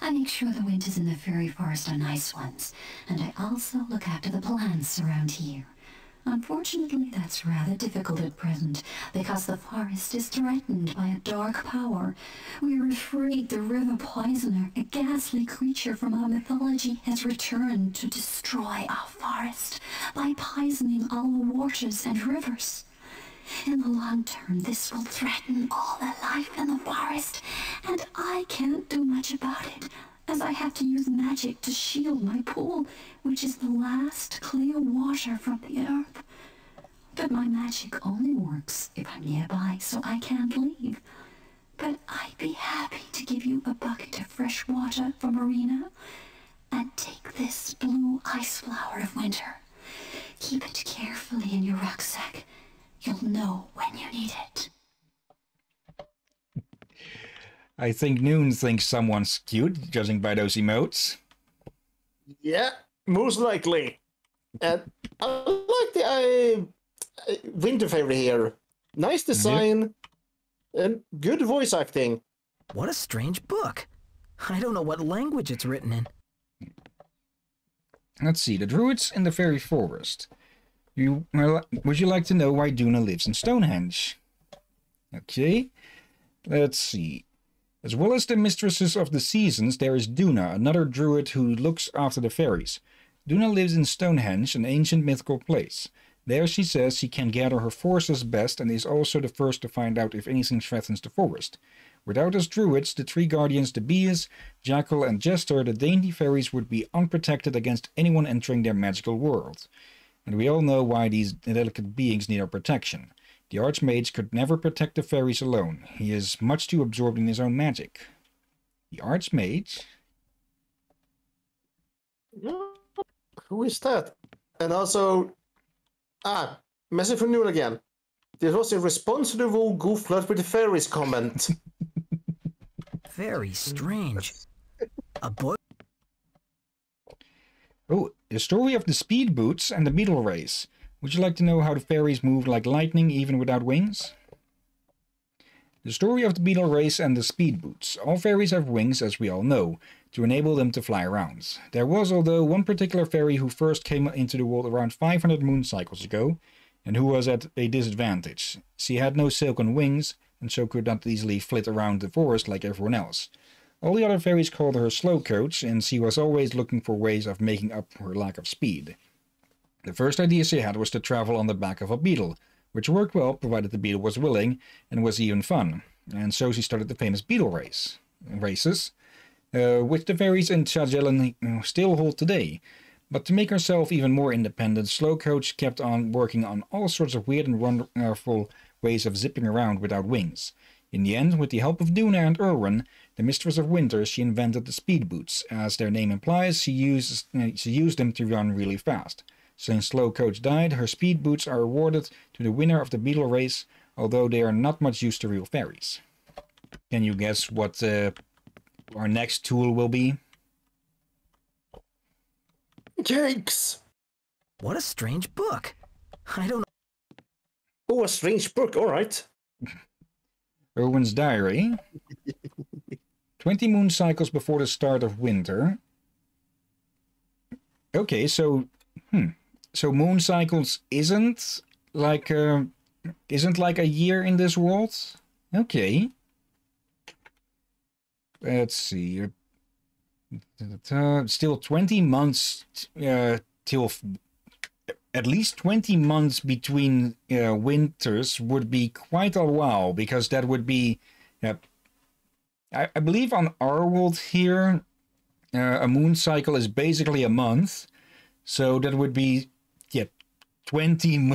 Speaker 13: I make sure the winters in the fairy forest are nice ones, and I also look after the plants around here. Unfortunately, that's rather difficult at present, because the forest is threatened by a dark power. We are afraid the river poisoner, a ghastly creature from our mythology, has returned to destroy our forest by poisoning all the waters and rivers. In the long term, this will threaten all the life in the forest, and I can't do much about it, as I have to use magic to shield my pool, which is the last clear water from the earth. But my magic only works if I'm nearby, so I can't leave. But I'd be happy to give you a bucket of fresh water from Marina, and take this blue ice flower of winter. Keep it carefully in your rucksack. You'll know when you need it.
Speaker 1: I think Noon thinks someone's cute, judging by those emotes.
Speaker 2: Yeah, most likely. And I like the uh, winter fairy here. Nice design and good voice acting.
Speaker 6: What a strange book. I don't know what language it's written in.
Speaker 1: Let's see, the druids in the fairy forest. You would you like to know why Duna lives in Stonehenge? Okay, let's see. As well as the mistresses of the seasons, there is Duna, another druid who looks after the fairies. Duna lives in Stonehenge, an ancient mythical place. There she says she can gather her forces best and is also the first to find out if anything threatens the forest. Without us druids, the three guardians, the Bees, Jackal, and Jester, the dainty fairies would be unprotected against anyone entering their magical world. And we all know why these delicate beings need our protection. The Archmage could never protect the fairies alone. He is much too absorbed in his own magic. The Archmage?
Speaker 2: Who is that? And also, ah, message from Noon again. This was in response to the Woo Goof Flirt with the Fairies comment. *laughs*
Speaker 6: Very strange. A book?
Speaker 1: Oh, the story of the speed boots and the beetle race. Would you like to know how the fairies move like lightning even without wings? The story of the beetle race and the speed boots. All fairies have wings, as we all know, to enable them to fly around. There was, although, one particular fairy who first came into the world around 500 moon cycles ago, and who was at a disadvantage. She had no silken wings, and so could not easily flit around the forest like everyone else. All the other fairies called her Slow Coach, and she was always looking for ways of making up for her lack of speed. The first idea she had was to travel on the back of a beetle, which worked well provided the beetle was willing and was even fun. And so she started the famous beetle race races, uh, which the fairies in Chagellon uh, still hold today. But to make herself even more independent, Slowcoach kept on working on all sorts of weird and wonderful ways of zipping around without wings. In the end, with the help of Duna and Erwin, the Mistress of Winter, she invented the speed boots. As their name implies, she uses uh, she used them to run really fast. Since Slow Coach died, her speed boots are awarded to the winner of the beetle race, although they are not much used to real fairies. Can you guess what uh, our next tool will be?
Speaker 2: Yikes!
Speaker 6: What a strange book. I don't know.
Speaker 2: Oh, a strange book, alright.
Speaker 1: Erwin's *laughs* Diary. *laughs* 20 moon cycles before the start of winter. Okay, so hmm. So moon cycles isn't like a isn't like a year in this world? Okay. Let's see. Still 20 months uh, till at least 20 months between uh, winters would be quite a while because that would be uh, I, I believe on our world here uh, a moon cycle is basically a month so that would be 20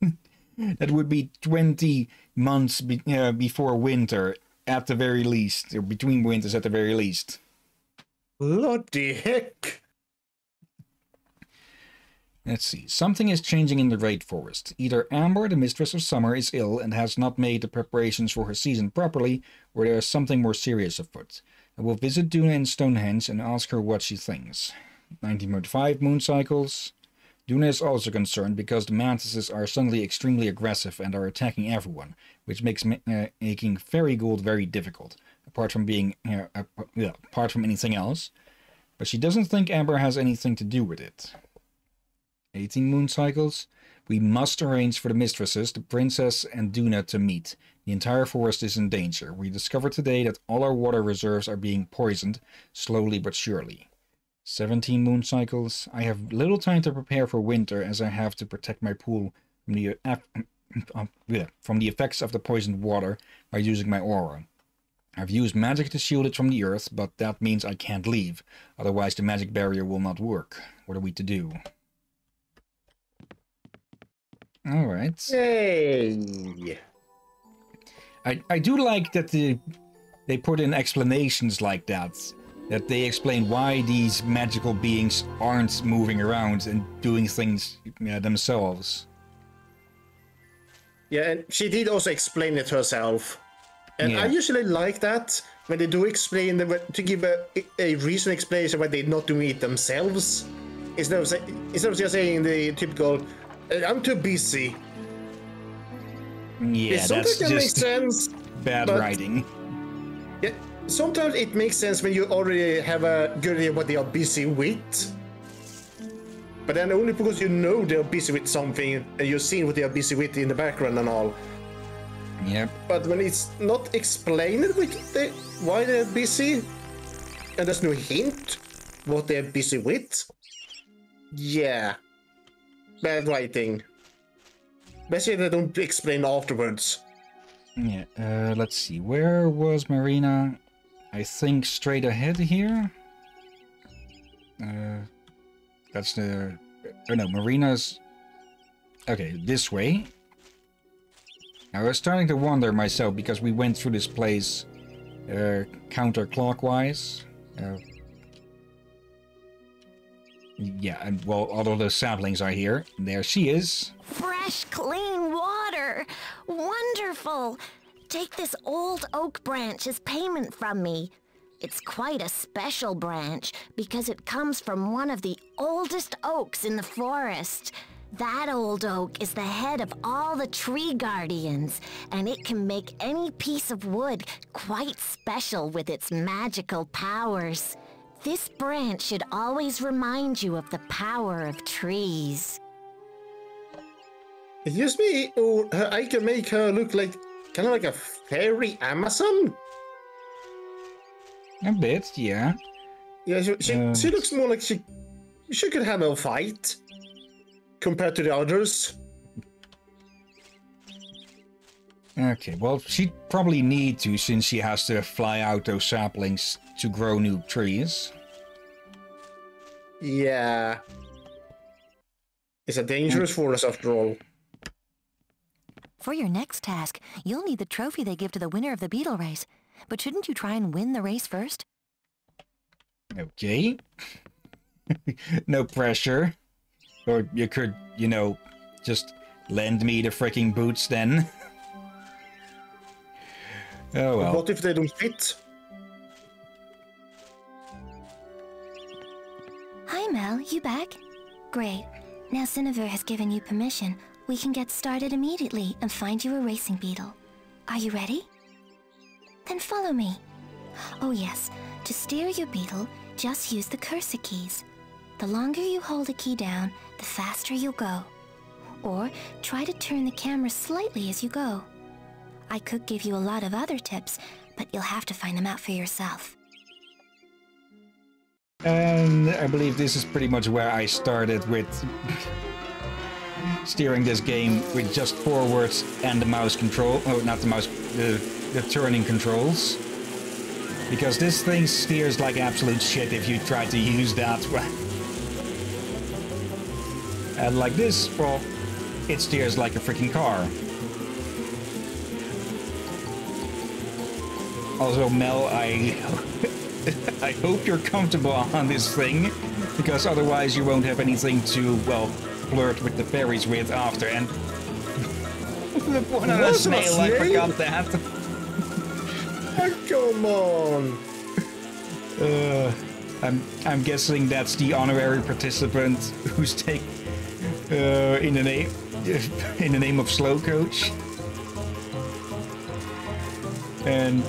Speaker 1: *laughs* that would be 20 months be, uh, before winter at the very least or between winters at the very least
Speaker 2: Bloody heck!
Speaker 1: Let's see. Something is changing in the Raid Forest. Either Amber, the Mistress of Summer, is ill and has not made the preparations for her season properly, or there is something more serious afoot. I will visit Duna in Stonehenge and ask her what she thinks. 19.5 moon cycles. Duna is also concerned because the mantises are suddenly extremely aggressive and are attacking everyone, which makes ma- uh, making fairy gold very difficult, apart from being uh, yeah, apart from anything else. But she doesn't think Amber has anything to do with it. 18 moon cycles. We must arrange for the mistresses, the princess, and Duna to meet. The entire forest is in danger. We discovered today that all our water reserves are being poisoned, slowly but surely. 17 moon cycles. I have little time to prepare for winter as I have to protect my pool from the, um, from the effects of the poisoned water by using my aura. I've used magic to shield it from the earth, but that means I can't leave. Otherwise the magic barrier will not work. What are we to do? Alright.
Speaker 2: Yay!
Speaker 1: I, I do like that the, they put in explanations like that. That they explain why these magical beings aren't moving around and doing things themselves.
Speaker 2: Yeah, and she did also explain it herself. And I usually like that when they do explain the, to give a, a reason explanation why they're not doing it themselves. Instead of, say, instead of just saying the typical, "Uh, I'm too busy.
Speaker 1: Yeah,
Speaker 2: It's
Speaker 1: that's
Speaker 2: that makes
Speaker 1: just
Speaker 2: sense.
Speaker 1: bad writing.
Speaker 2: Yeah, sometimes it makes sense when you already have a good idea what they are busy with. But then only because you know they're busy with something and you're seeing what they are busy with in the background and all.
Speaker 1: Yep.
Speaker 2: But when it's not explained with the, why they're busy, and there's no hint what they're busy with, yeah, bad writing. Especially they don't explain afterwards.
Speaker 1: Yeah, uh, let's see. Where was Marina? I think straight ahead here. Uh, that's the. Oh no, Marina's. Okay, this way. I was starting to wonder myself because we went through this place uh, counterclockwise. Uh, yeah, and well, all those saplings are here. There she is.
Speaker 3: Fresh, clean water! Wonderful! Take this old oak branch as payment from me. It's quite a special branch because it comes from one of the oldest oaks in the forest. That old oak is the head of all the tree guardians, and it can make any piece of wood quite special with its magical powers. This branch should always remind you of the power of trees.
Speaker 2: Excuse me, or I can make her look like kind of like a fairy Amazon.
Speaker 1: A bit, yeah.
Speaker 2: Yeah, she, she,
Speaker 1: Uh,
Speaker 2: she looks more like she she could handle a fight compared to the others.
Speaker 1: Okay, well, she'd probably need to since she has to fly out those saplings to grow new trees.
Speaker 2: Yeah, it's a dangerous forest after all.
Speaker 3: For your next task, you'll need the trophy they give to the winner of the beetle race. But shouldn't you try and win the race first?
Speaker 1: Okay. *laughs* no pressure. Or you could, you know, just lend me the freaking boots then. *laughs* oh well.
Speaker 2: What if they don't fit?
Speaker 9: Hi, Mel. You back? Great. Now Cinevere has given you permission. We can get started immediately and find you a racing beetle. Are you ready? Then follow me. Oh yes, to steer your beetle, just use the cursor keys. The longer you hold a key down, the faster you'll go. Or try to turn the camera slightly as you go. I could give you a lot of other tips, but you'll have to find them out for yourself.
Speaker 1: And I believe this is pretty much where I started with steering this game with just forwards and the mouse control. Oh, not the mouse, the, the turning controls. Because this thing steers like absolute shit if you try to use that. And like this, well, it steers like a freaking car. Also, Mel, I *laughs* I hope you're comfortable on this thing, because otherwise you won't have anything to, well, flirt with the fairies with after. And *laughs* the one on a
Speaker 2: Was it a
Speaker 1: snail, I forgot that.
Speaker 2: oh, come on. *laughs*
Speaker 1: Uh, I'm I'm guessing that's the honorary participant who's take uh, in the name *laughs* in the name of slow coach. And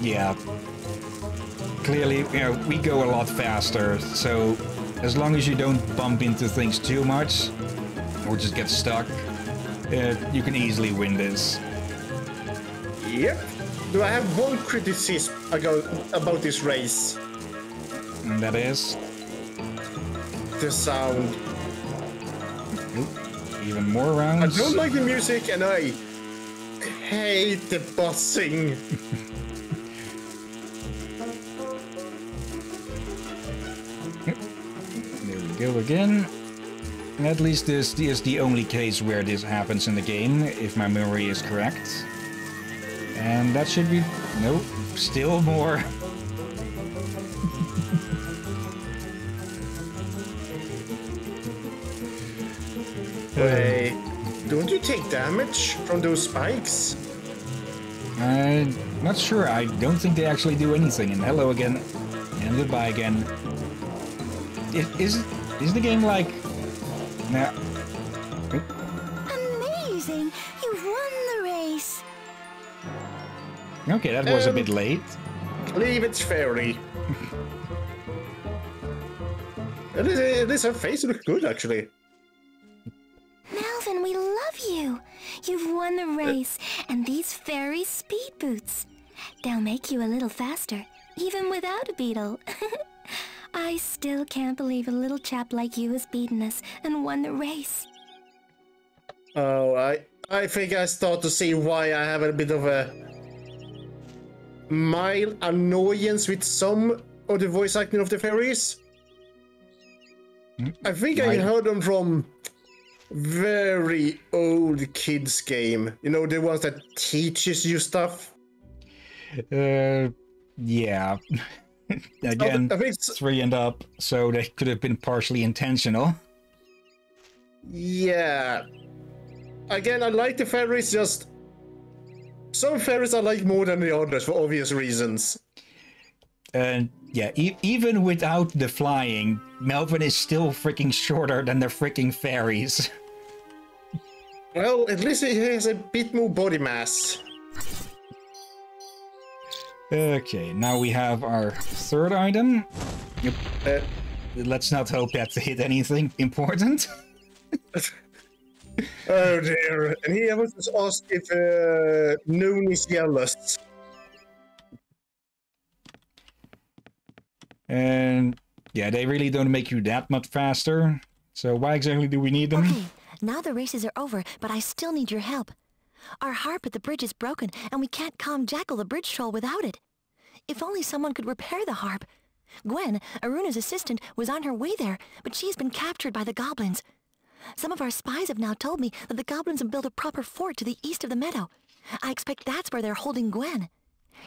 Speaker 1: yeah, clearly you know we go a lot faster. So as long as you don't bump into things too much or just get stuck, uh, you can easily win this.
Speaker 2: Yep. Do I have one criticism ago- about this race?
Speaker 1: And that is
Speaker 2: The sound.
Speaker 1: even more rounds.
Speaker 2: I don't like the music and I hate the buzzing. *laughs*
Speaker 1: go again. At least this is the only case where this happens in the game, if my memory is correct. And that should be... Nope, still more. *laughs*
Speaker 2: Wait, don't you take damage from those spikes?
Speaker 1: I'm not sure, I don't think they actually do anything. And hello again. And goodbye again. Is, is, is the game like... Nah.
Speaker 14: Amazing! You've won the race.
Speaker 1: Okay, that was a
Speaker 2: Um,
Speaker 1: bit late.
Speaker 2: Leave it fairy. At *laughs* least, her face looks good, actually.
Speaker 14: Melvin, we love you. You've won the race, and these fairy speed boots. They'll make you a little faster, even without a beetle. *laughs* I still can't believe a little chap like you has beaten us and won the race.
Speaker 2: Oh, I I think I start to see why I have a bit of a mild annoyance with some of the voice acting of the fairies. I think I heard them from very old kids game. You know, the ones that teaches you stuff.
Speaker 1: Uh, yeah. *laughs* Again,
Speaker 2: I think it's-
Speaker 1: three and up, so they could have been partially intentional.
Speaker 2: Yeah. Again, I like the fairies, just some fairies I like more than the others for obvious reasons.
Speaker 1: And yeah, e- even without the flying, Melvin is still freaking shorter than the freaking fairies. *laughs*
Speaker 2: Well, at least he has a bit more body mass.
Speaker 1: Okay, now we have our third item. Yep.
Speaker 2: Uh,
Speaker 1: Let's not hope that to hit anything important. *laughs*
Speaker 2: oh dear. And he was just asked if uh, Noon is jealous.
Speaker 1: And yeah, they really don't make you that much faster. So why exactly do we need them?
Speaker 5: Okay, now the races are over, but I still need your help. Our harp at the bridge is broken, and we can't calm Jackal the bridge troll without it. If only someone could repair the harp. Gwen, Aruna's assistant, was on her way there, but she's been captured by the goblins. Some of our spies have now told me that the goblins have built a proper fort to the east of the meadow. I expect that's where they're holding Gwen.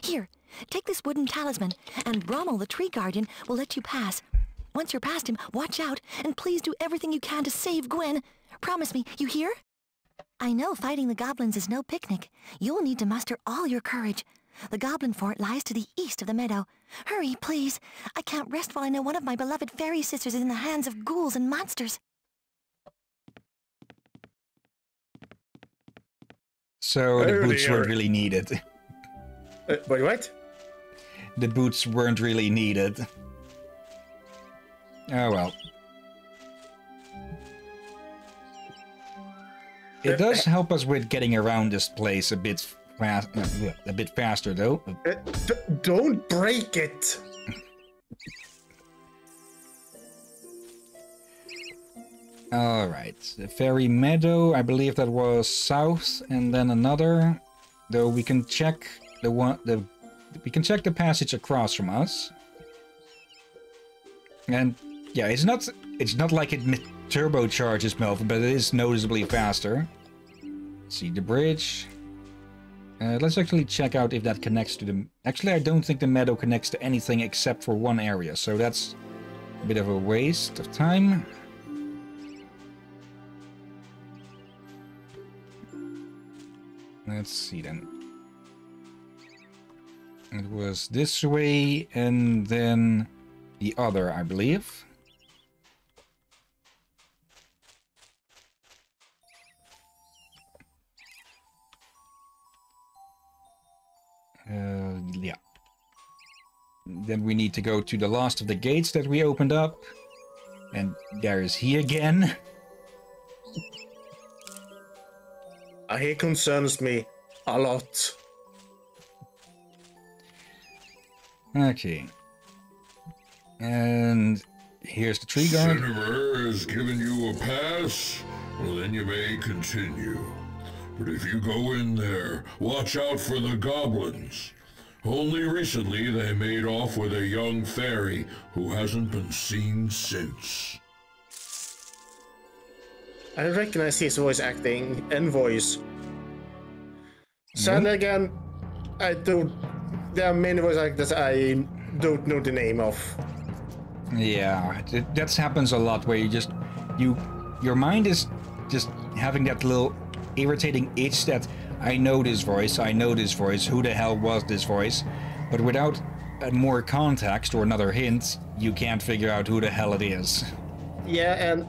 Speaker 5: Here, take this wooden talisman, and Brommel, the tree guardian, will let you pass. Once you're past him, watch out, and please do everything you can to save Gwen. Promise me, you hear? I know fighting the goblins is no picnic. You'll need to muster all your courage. The goblin fort lies to the east of the meadow. Hurry, please. I can't rest while I know one of my beloved fairy sisters is in the hands of ghouls and monsters.
Speaker 1: So the boots weren't really needed.
Speaker 2: Uh, wait, what?
Speaker 1: The boots weren't really needed. Oh well. It does help us with getting around this place a bit fast, a bit faster though.
Speaker 2: Uh, don't break it.
Speaker 1: All right, the fairy meadow. I believe that was south, and then another. Though we can check the one the we can check the passage across from us. And yeah, it's not it's not like it turbocharges Melvin, but it is noticeably faster. See the bridge. Uh, let's actually check out if that connects to the... Actually, I don't think the meadow connects to anything except for one area, so that's a bit of a waste of time. Let's see then. It was this way and then the other, I believe. Then we need to go to the last of the gates that we opened up. And there is he again.
Speaker 2: Uh, he concerns me a lot.
Speaker 1: Okay. And here's the tree guard.
Speaker 8: Cinnabar has given you a pass? Well, then you may continue. But if you go in there, watch out for the goblins. Only recently they made off with a young fairy who hasn't been seen since.
Speaker 2: I recognize his voice acting and voice. Sadly hmm? again, I don't. There are many voice actors I don't know the name of.
Speaker 1: Yeah, that happens a lot where you just you your mind is just having that little irritating itch that I know this voice, I know this voice, who the hell was this voice? But without uh, more context or another hint, you can't figure out who the hell it is.
Speaker 2: Yeah, and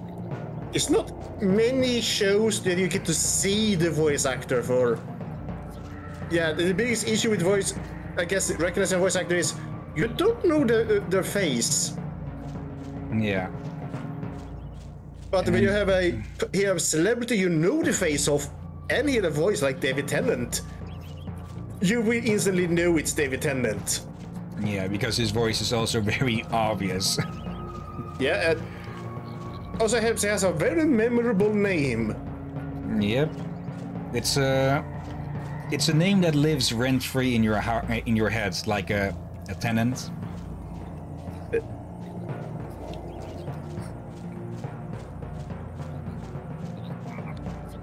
Speaker 2: it's not many shows that you get to see the voice actor for. Yeah, the biggest issue with voice, I guess, recognizing voice actor is you don't know the, their face.
Speaker 1: Yeah.
Speaker 2: But when you have a you have a celebrity you know the face of and hear the voice like David Tennant, you will instantly know it's David Tennant.
Speaker 1: Yeah, because his voice is also *laughs* very obvious.
Speaker 2: Yeah, and also helps he has a very memorable name.
Speaker 1: Yep. It's a it's a name that lives rent free in your heart, in your head, like a, a tenant.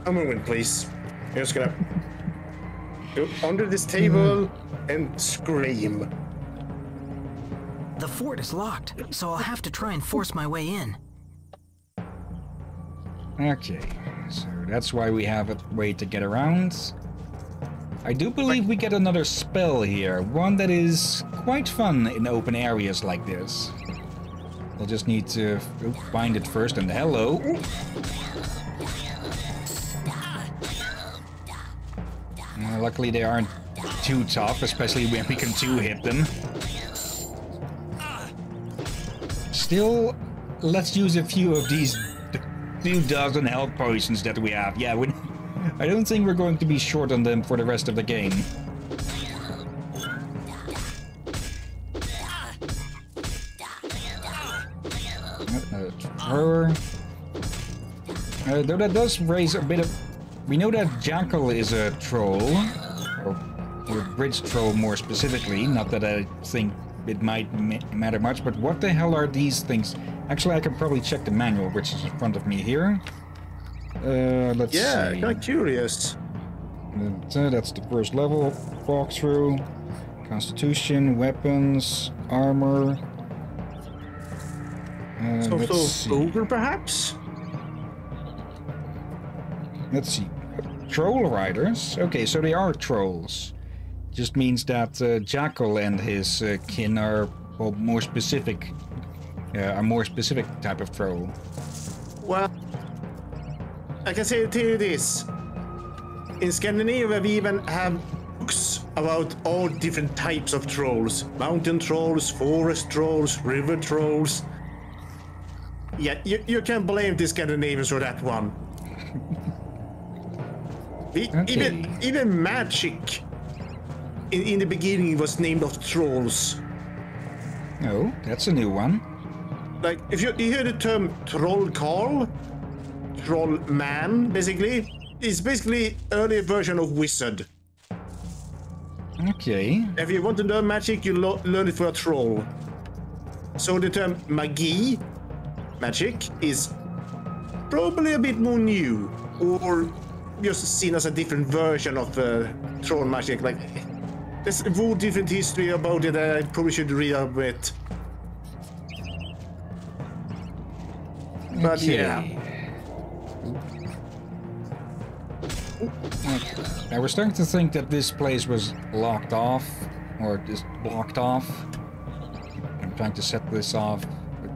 Speaker 2: A moment, please. I'm just gonna go under this table hmm. and scream.
Speaker 6: The fort is locked, so I'll have to try and force my way in.
Speaker 1: Okay, so that's why we have a way to get around. I do believe we get another spell here, one that is quite fun in open areas like this. We'll just need to find it first, and hello. Uh, luckily they aren't too tough, especially when we can two-hit them. Still, let's use a few of these few dozen health potions that we have. Yeah, we, *laughs* I don't think we're going to be short on them for the rest of the game. Uh, thrower. Uh, though that does raise a bit of... We know that Jackal is a troll, or, or bridge troll more specifically, not that I think it might ma matter much, but what the hell are these things? Actually, I can probably check the manual, which is in front of me here. Uh, let's
Speaker 2: Yeah,
Speaker 1: see.
Speaker 2: kind of curious.
Speaker 1: Uh, that's the first level walkthrough. Constitution, weapons, armor. Uh,
Speaker 2: So,
Speaker 1: let's
Speaker 2: so ogre perhaps?
Speaker 1: Let's see. Troll riders. Okay, so they are trolls. Just means that uh, Jackal and his uh, kin are well, more specific. Uh, a more specific type of troll.
Speaker 2: Well, I can say to you this. In Scandinavia, we even have books about all different types of trolls. Mountain trolls, forest trolls, river trolls. Yeah, you, you can blame the Scandinavians for that one. We, Even even magic in, in the beginning was named of trolls.
Speaker 1: Oh, that's a new one.
Speaker 2: Like, if you, you hear the term trollkarl, troll man, basically, it's basically earlier version of wizard.
Speaker 1: Okay.
Speaker 2: If you want to learn magic, you lo- learn it for a troll. So the term magi, magic, is probably a bit more new, or just seen as a different version of uh, Tron magic. Like, there's a whole different history about it. that I probably should read a bit. But yeah.
Speaker 1: Okay. I was starting to think that this place was locked off, or just blocked off. I'm trying to set this off. but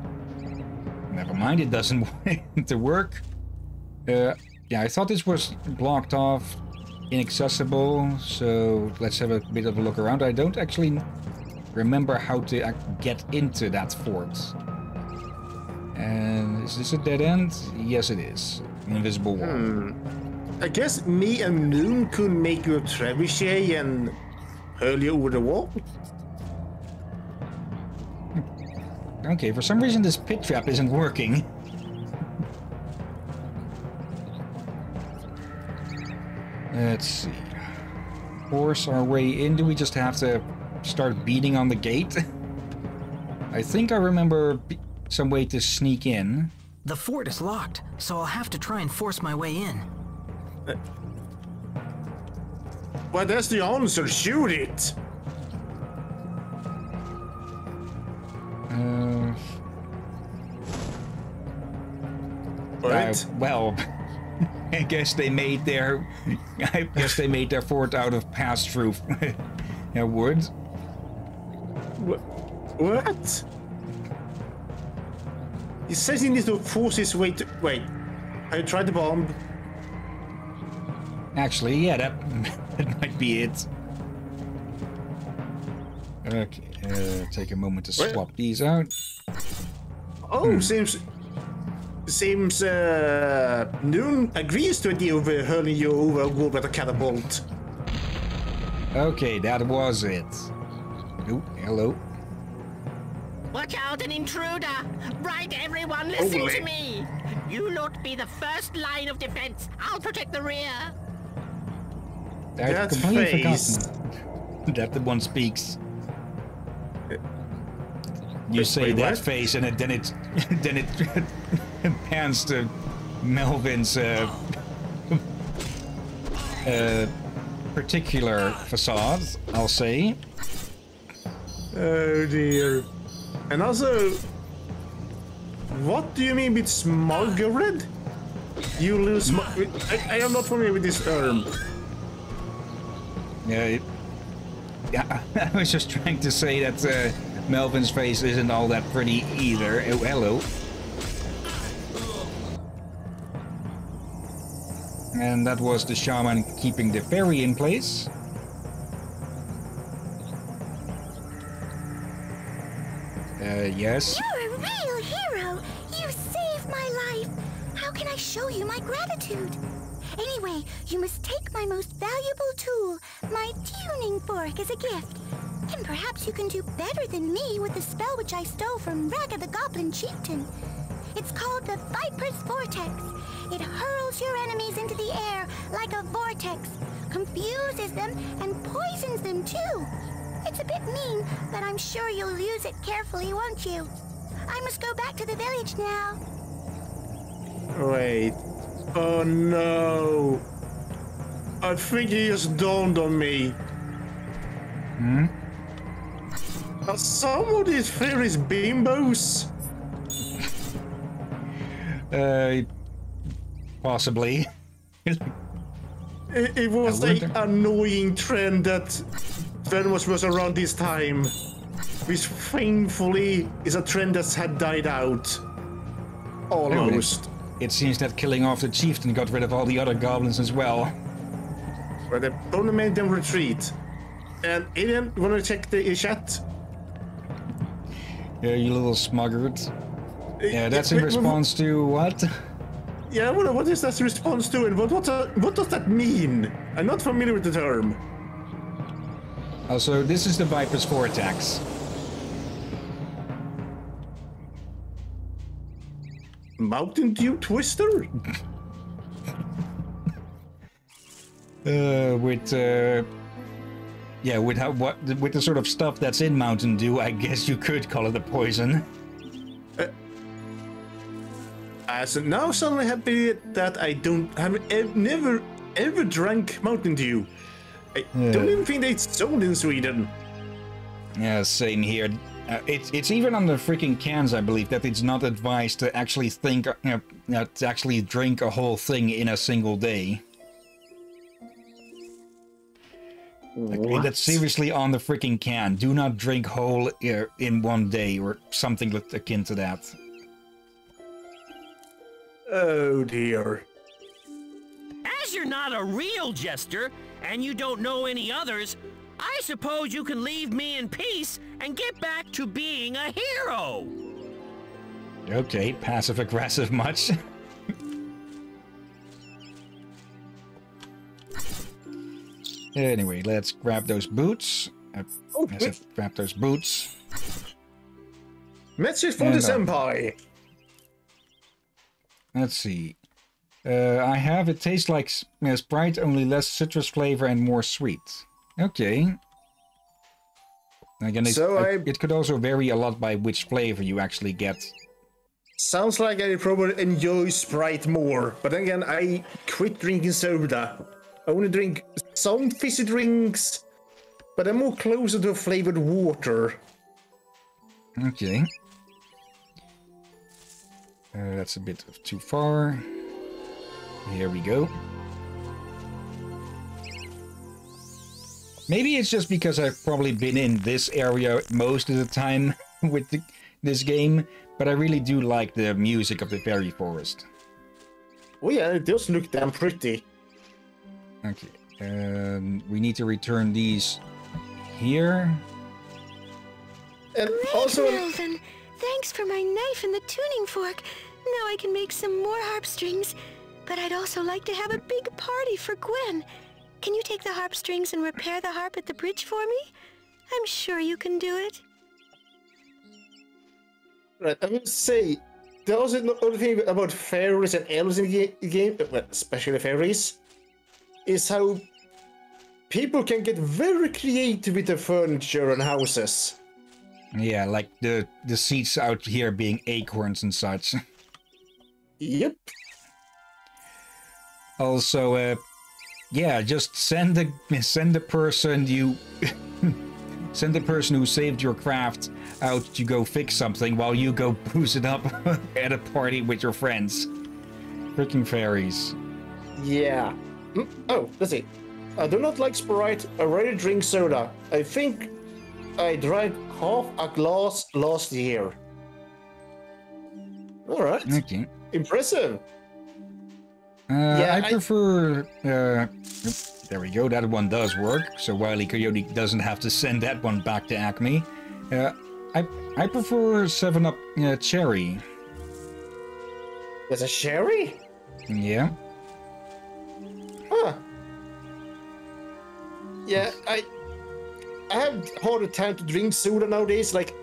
Speaker 1: Never mind, it doesn't *laughs* want to work. Uh, yeah, I thought this was blocked off, inaccessible, so let's have a bit of a look around. I don't actually remember how to uh, get into that fort. And is this a dead end? Yes, it is. An invisible wall. Hmm.
Speaker 2: I guess me and Noon could make you a trebuchet and hurl you over the wall. Hmm.
Speaker 1: Okay, for some reason this pit trap isn't working. *laughs* Let's see. Force our way in. Do we just have to start beating on the gate? *laughs* I think I remember some way to sneak in.
Speaker 6: The fort is locked, so I'll have to try and force my way in.
Speaker 2: Well, that's the answer. Shoot it.
Speaker 1: Uh,
Speaker 2: What?
Speaker 1: uh, well, *laughs* I guess they made their, I guess they made their fort out of pass-through *laughs* uh, wood.
Speaker 2: Wh- What? He says he needs to force his way to. Wait. I tried the bomb.
Speaker 1: Actually, yeah, that, *laughs* that might be it. Okay, uh, take a moment to
Speaker 2: Where-
Speaker 1: swap these out.
Speaker 2: Oh, seems. Seems uh, Noon agrees to a deal over hurling you over a wall with a catapult.
Speaker 1: Okay, that was it. Oh, hello.
Speaker 7: Watch out, an intruder! Right, everyone, listen
Speaker 2: Holy.
Speaker 7: to me! You lot be the first line of defense. I'll protect the rear.
Speaker 1: I'd
Speaker 2: That
Speaker 1: completely
Speaker 2: face.
Speaker 1: forgotten *laughs* that the one speaks. You
Speaker 2: Wait,
Speaker 1: say
Speaker 2: wait,
Speaker 1: that
Speaker 2: what?
Speaker 1: face, and it, then it *laughs* then it *laughs* pans to Melvin's uh, *laughs* uh, particular facade. I'll say.
Speaker 2: Oh dear. And also, what do you mean with smuggered? You lose. Sm- I, I am not familiar with this term.
Speaker 1: Yeah, it- yeah. I was just trying to say that uh, Melvin's face isn't all that pretty either. Oh, hello. And that was the shaman keeping the fairy in place. Uh, yes.
Speaker 14: You're a real hero. You saved my life. How can I show you my gratitude? Anyway, you must take my most valuable tool, my tuning fork, as a gift. And perhaps you can do better than me with the spell which I stole from Raga the Goblin Chieftain. It's called the Viper's Vortex. It hurls your enemies into the air like a vortex, confuses them, and poisons them too. It's a bit mean, but I'm sure you'll use it carefully, won't you? I must go back to the village now.
Speaker 2: Wait. Oh no. I think it just dawned on me.
Speaker 1: Hmm?
Speaker 2: Are some of these fairies bimbos? *laughs*
Speaker 1: Uh, possibly.
Speaker 2: It, it was
Speaker 1: I
Speaker 2: a
Speaker 1: wonder-
Speaker 2: annoying trend that Venomous was around this time. Which thankfully is a trend that had died out. Almost.
Speaker 1: It seems that killing off the chieftain got rid of all the other goblins as well.
Speaker 2: But they only made them retreat. And Hillyan, wanna check the chat?
Speaker 1: Yeah, you little smuggled. Yeah, that's in response to what?
Speaker 2: Yeah, what, what is that response to and what, what, uh, what does that mean? I'm not familiar with the term.
Speaker 1: Also, this is the Viper's Vortex.
Speaker 2: Mountain Dew Twister? *laughs*
Speaker 1: Uh, with uh, yeah, with how what with the sort of stuff that's in Mountain Dew, I guess you could call it a poison.
Speaker 2: Uh, so now suddenly happy that I don't have never ever drank Mountain Dew. I don't even think they sold in Sweden.
Speaker 1: Yeah, same here. Uh, it's it's even on the freaking cans, I believe, that it's not advised to actually think, uh, you know, to actually drink a whole thing in a single day. Like, that's seriously on the freaking can. Do not drink whole in one day or something akin to that.
Speaker 2: Oh dear.
Speaker 7: As you're not a real jester, and you don't know any others, I suppose you can leave me in peace and get back to being a hero.
Speaker 1: Okay, passive aggressive much. *laughs* anyway, let's grab those boots. Uh,
Speaker 2: Oh,
Speaker 1: I said grab those boots.
Speaker 2: Message from
Speaker 1: And,
Speaker 2: the
Speaker 1: uh,
Speaker 2: senpai.
Speaker 1: Let's see. Uh, I have it tastes like uh, Sprite, only less citrus flavor and more sweet. Okay. Again, it,
Speaker 2: So
Speaker 1: uh,
Speaker 2: I-
Speaker 1: it could also vary a lot by which flavor you actually get.
Speaker 2: Sounds like I probably enjoy Sprite more, but then again, I quit drinking soda. I only drink some fizzy drinks, but I'm more closer to flavored water.
Speaker 1: Okay. Uh, that's a bit of too far. Here we go. Maybe it's just because I've probably been in this area most of the time *laughs* with the, this game, but I really do like the music of the fairy forest.
Speaker 2: Oh yeah, it does look damn pretty.
Speaker 1: Okay. Um, we need to return these here.
Speaker 2: And
Speaker 3: Great,
Speaker 2: also,
Speaker 3: Melvin. Thanks for my knife and the tuning fork. Now I can make some more harp strings. But I'd also like to have a big party for Gwen. Can you take the harp strings and repair the harp at the bridge for me? I'm sure you can do it.
Speaker 2: right, I will say, the also other thing about fairies and elves in the game, especially fairies, is how people can get very creative with their furniture and houses.
Speaker 1: Yeah, like the the seats out here being acorns and such. *laughs*
Speaker 2: Yep.
Speaker 1: Also, uh, yeah, just send the send the person you *laughs* send the person who saved your craft out to go fix something while you go *laughs* booze it up at a party with your friends. Freaking fairies.
Speaker 2: Yeah. Mm, Oh, let's see. I do not like Sprite. I rarely drink soda. I think I drank half a glass last year. All right.
Speaker 1: Okay.
Speaker 2: Impressive.
Speaker 1: Uh,
Speaker 2: Yeah,
Speaker 1: I
Speaker 2: I-
Speaker 1: prefer. Uh, there we go. That one does work. So Wily Coyote doesn't have to send that one back to Acme. Uh, I I prefer Seven Up uh, Cherry.
Speaker 2: There's a sherry?
Speaker 1: Yeah.
Speaker 2: Yeah, I I have harder time to drink soda nowadays. Like,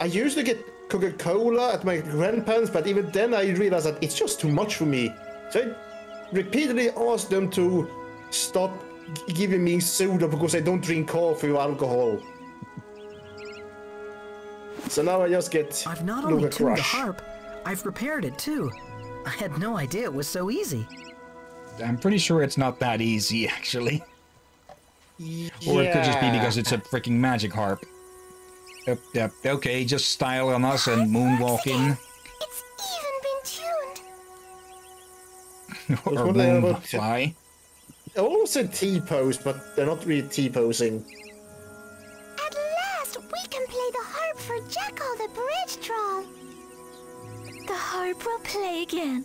Speaker 2: I used to get Coca-Cola at my grandparents, but even then I realized that it's just too much for me. So I repeatedly asked them to stop giving me soda because I don't drink coffee or alcohol. So now I just get
Speaker 6: I've not only tuned the harp, I've repaired it too. I had no idea it was so easy.
Speaker 1: I'm pretty sure it's not that easy, actually. Or it could just be because it's a freaking magic harp. Yep, yep. Okay, just style on us and moonwalk in.
Speaker 5: It's even been tuned. *laughs*
Speaker 1: or
Speaker 2: what they are about to-
Speaker 1: moonfly.
Speaker 2: I almost said T-pose, but they're not really T-posing.
Speaker 5: At last, we can play the harp for Jackal the bridge troll.
Speaker 14: The harp will play again.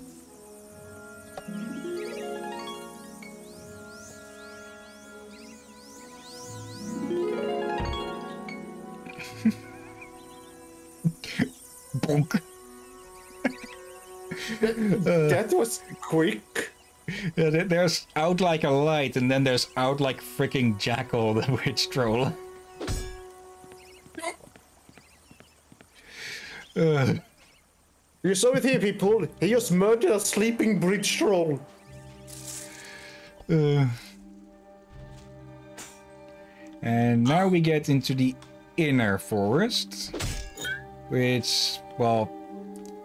Speaker 1: Bonk. *laughs*
Speaker 2: that was quick.
Speaker 1: Yeah, there's out like a light, and then there's out like freaking Jackal, the *laughs* witch troll. Uh, *laughs*
Speaker 2: You saw it here, people. He just murdered a sleeping bridge troll.
Speaker 1: uh. And now we get into the inner forest, which, well,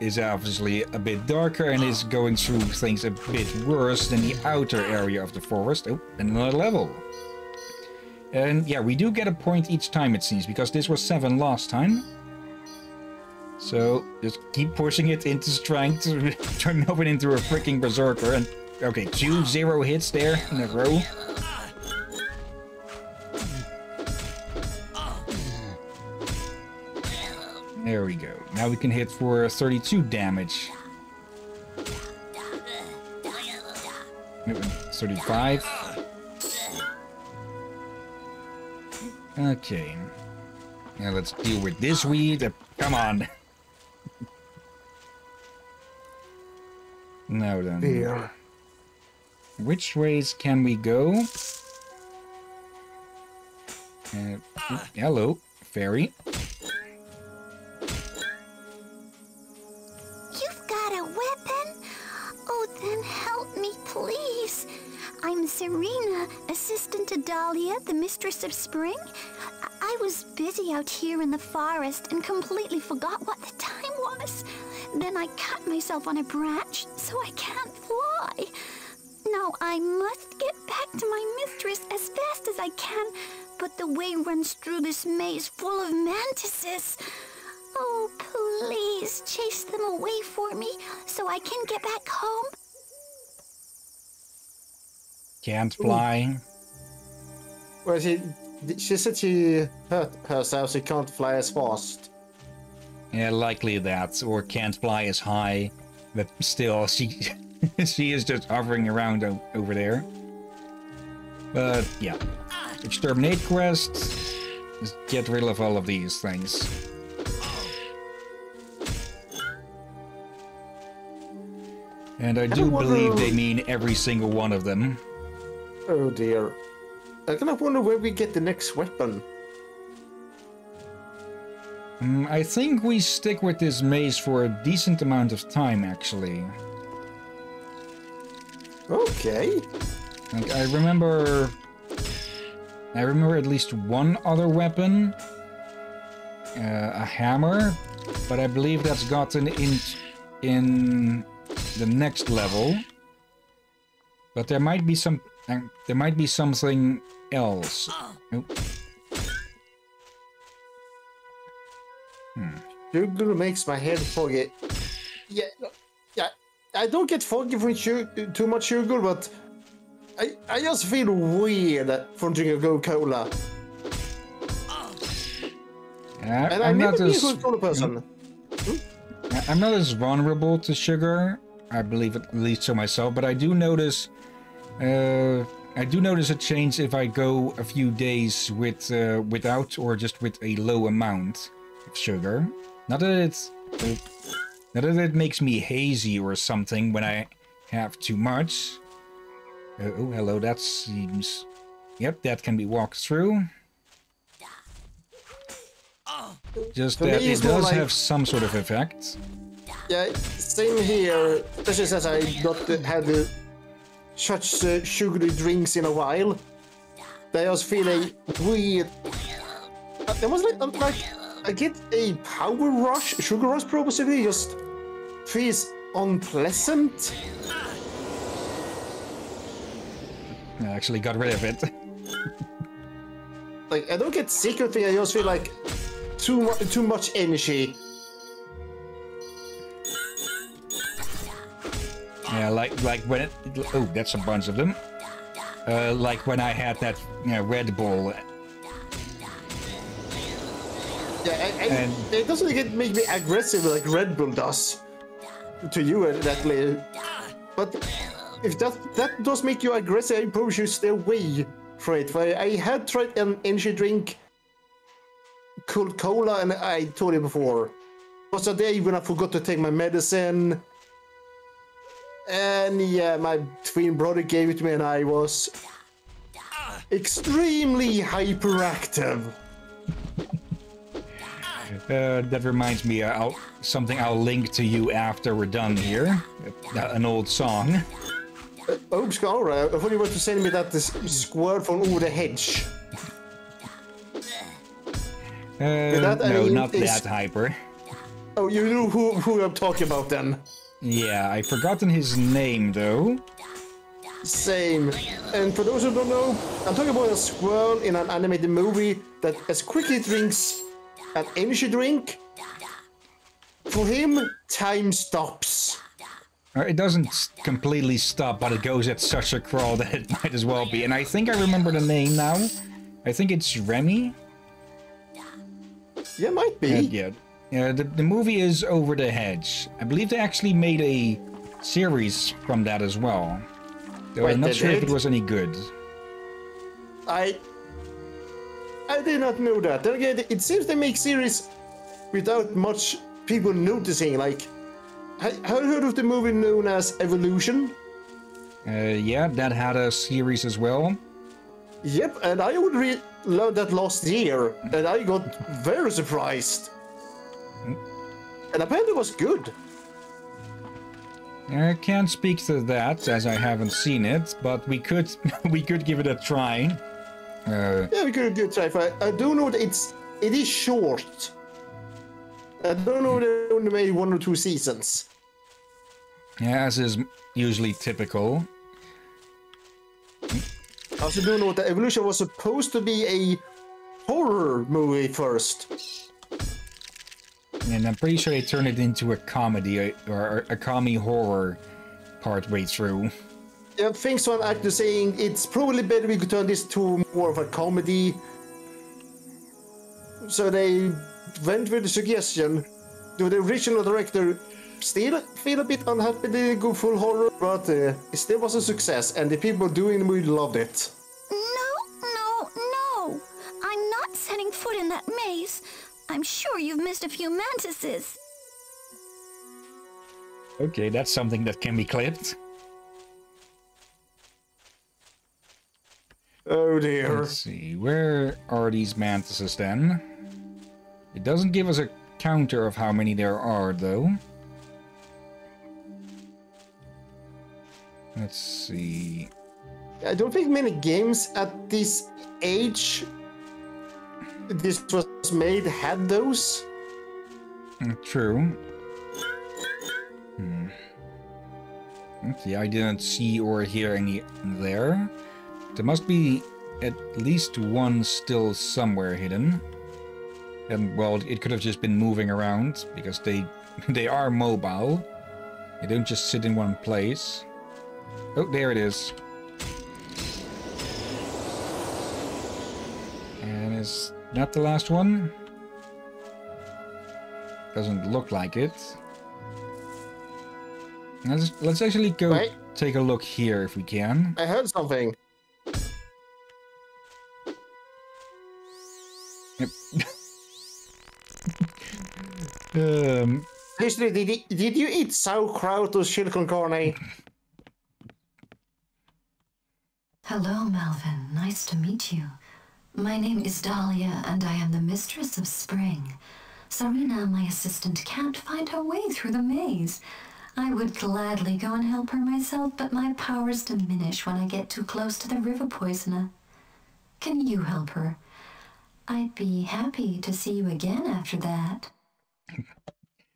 Speaker 1: is obviously a bit darker and is going through things a bit worse than the outer area of the forest. Oh, and another level. And yeah, we do get a point each time it seems, because this was 7 last time. So, just keep pushing it into strength, *laughs* turn it into a freaking berserker, and okay, two zero hits there in a row. There we go. Now we can hit for 32 damage. 35. Okay. Now let's deal with this weed. Come on. now then.
Speaker 2: Dear.
Speaker 1: Which ways can we go? Uh, hello, fairy.
Speaker 14: Then help me, please. I'm Serena, assistant to Dahlia, the mistress of spring. I, I was busy out here in the forest and completely forgot what the time was. Then I cut myself on a branch, so I can't fly. Now I must get back to my mistress as fast as I can, but the way runs through this maze full of mantises. Oh, please chase them away for me so I can get back home.
Speaker 1: Can't fly.
Speaker 2: Well, she, she said she hurt herself, she can't fly as fast.
Speaker 1: Yeah, likely that, or can't fly as high, but still, she *laughs* she is just hovering around over there. But yeah, exterminate quest. Just get rid of all of these things. And I do believe they mean every single one of them.
Speaker 2: Oh dear. I kind of wonder where we get the next weapon.
Speaker 1: Mm, I think we stick with this maze for a decent amount of time, actually.
Speaker 2: Okay.
Speaker 1: Like, I remember... I remember at least one other weapon. Uh, a hammer. But I believe that's gotten in... in the next level. But there might be some... Uh, there might be something else. Oh,
Speaker 2: Sugar makes my head foggy. Yeah, yeah. I don't get foggy from too much sugar, but I, I just feel weird from drinking Coca-Cola.
Speaker 1: yeah,
Speaker 2: And
Speaker 1: I'm
Speaker 2: I've never
Speaker 1: not
Speaker 2: been a
Speaker 1: as...
Speaker 2: Coca-Cola person.
Speaker 1: I- I'm not as vulnerable to sugar. I believe at least so myself, but I do notice, uh, I do notice a change if I go a few days with uh, without or just with a low amount of sugar. Not that it's, not that it makes me hazy or something when I have too much. Uh, oh, hello. That seems. Yep, that can be walked through. Just
Speaker 2: For
Speaker 1: that it does
Speaker 2: like-
Speaker 1: have some sort of effect.
Speaker 2: Yeah, same here. Especially since I not had uh, such uh, sugary drinks in a while. I was feeling weird. Uh, There was like, um, like I get a power rush, sugar rush probably just feels unpleasant.
Speaker 1: I actually got rid of it.
Speaker 2: Like I don't get sick or anything. I just feel like too mu- too much energy.
Speaker 1: Yeah, like like when it, oh, that's a bunch of them. Uh, like when I had that you know, Red Bull.
Speaker 2: Yeah, I, I,
Speaker 1: And-
Speaker 2: it doesn't get make me aggressive like Red Bull does to you exactly. But if that that does make you aggressive, I probably should stay away from it. I, I had tried an energy drink called cola, and I told you before. It was a day when I forgot to take my medicine. And yeah, my twin brother gave it to me, and I was extremely hyperactive.
Speaker 1: Uh, that reminds me, uh, I'll, something I'll link to you after we're done here. Uh, an old song.
Speaker 2: Oh, Scara, I thought you were to send me that this squirt from over the hedge.
Speaker 1: Uh,
Speaker 2: that,
Speaker 1: no,
Speaker 2: mean,
Speaker 1: not that hyper.
Speaker 2: Oh, you know who, who I'm talking about then.
Speaker 1: Yeah, I've forgotten his name though.
Speaker 2: Same. And for those who don't know, I'm talking about a squirrel in an animated movie that as quickly drinks an energy drink. For him, time stops.
Speaker 1: Uh, It doesn't completely stop, but it goes at such a crawl that it *laughs* might as well be. And I think I remember the name now. I think it's Remy.
Speaker 2: Yeah, might be.
Speaker 1: Uh, yeah. Yeah, the, the movie is Over the Hedge. I believe they actually made a series from that as well. Though
Speaker 2: Wait,
Speaker 1: I'm not sure if it was any good.
Speaker 2: I I did not know that. Again, it seems they make series without much people noticing. Like, ha- have you heard of the movie known as Evolution?
Speaker 1: Uh, yeah, that had a series as well.
Speaker 2: Yep, and I would re- learned that last year, and I got very surprised. And apparently it was good.
Speaker 1: I can't speak to that as I haven't seen it, but we could *laughs* we could give it a try. Uh,
Speaker 2: Yeah, we could do try. for- I do know that it's it is short. I don't know they only made one or two seasons.
Speaker 1: Yeah, as is usually typical.
Speaker 2: I also do know that Evolution was supposed to be a horror movie first.
Speaker 1: And I'm pretty sure they turned it into a comedy uh, or a comedy horror part way through.
Speaker 2: Yeah, things one actor saying it's probably better we could turn this to more of a comedy. So they went with the suggestion. Do the original director still feel a bit unhappy they go full horror, but uh, it still was a success, and the people doing the movie loved it.
Speaker 14: No, no, no! I'm not setting foot in that maze. I'm sure you've missed a few mantises.
Speaker 1: Okay, that's something that can be clipped.
Speaker 2: Oh dear.
Speaker 1: Let's see, where are these mantises then? It doesn't give us a counter of how many there are, though. Let's see.
Speaker 2: I don't think many games at this age this was made had those.
Speaker 1: Mm, True. Hmm. Okay, I didn't see or hear any there. There must be at least one still somewhere hidden. And well, it could have just been moving around because they *laughs* they are mobile. They don't just sit in one place. Oh, there it is. And is that the last one? Doesn't look like it. Let's, let's actually go
Speaker 2: Wait.
Speaker 1: take a look here if we can.
Speaker 2: I heard something.
Speaker 1: Yep. *laughs* um,
Speaker 2: Seriously, did, you- did you eat sauerkraut or chili con carne?
Speaker 13: Hello, Melvin. Nice to meet you. My name is Dahlia, and I am the mistress of spring. Serena, my assistant, can't find her way through the maze. I would gladly go and help her myself, but my powers diminish when I get too close to the river poisoner. Can you help her? I'd be happy to see you again after that.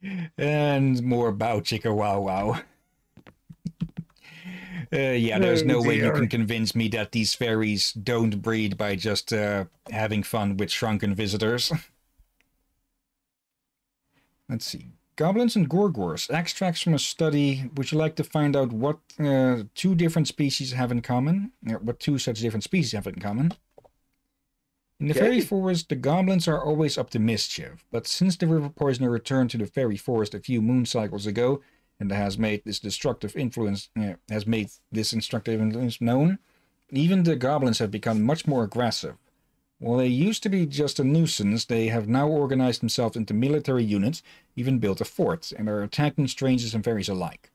Speaker 13: *laughs*
Speaker 1: and more about Chicka Wow Wow. Uh, yeah, there's
Speaker 2: Oh,
Speaker 1: no way you can convince me that these fairies don't breed by just uh, having fun with shrunken visitors. *laughs* Let's see. Goblins and Gorgors. Extracts from a study. Would you like to find out what uh, two different species have in common? What two such different species have in common? In the fairy forest, the goblins are always up to mischief, but since the river poisoner returned to the fairy forest a few moon cycles ago, and has made this destructive influence uh, has made this destructive influence known, even the goblins have become much more aggressive. While they used to be just a nuisance, they have now organized themselves into military units, even built a fort, and are attacking strangers and fairies alike.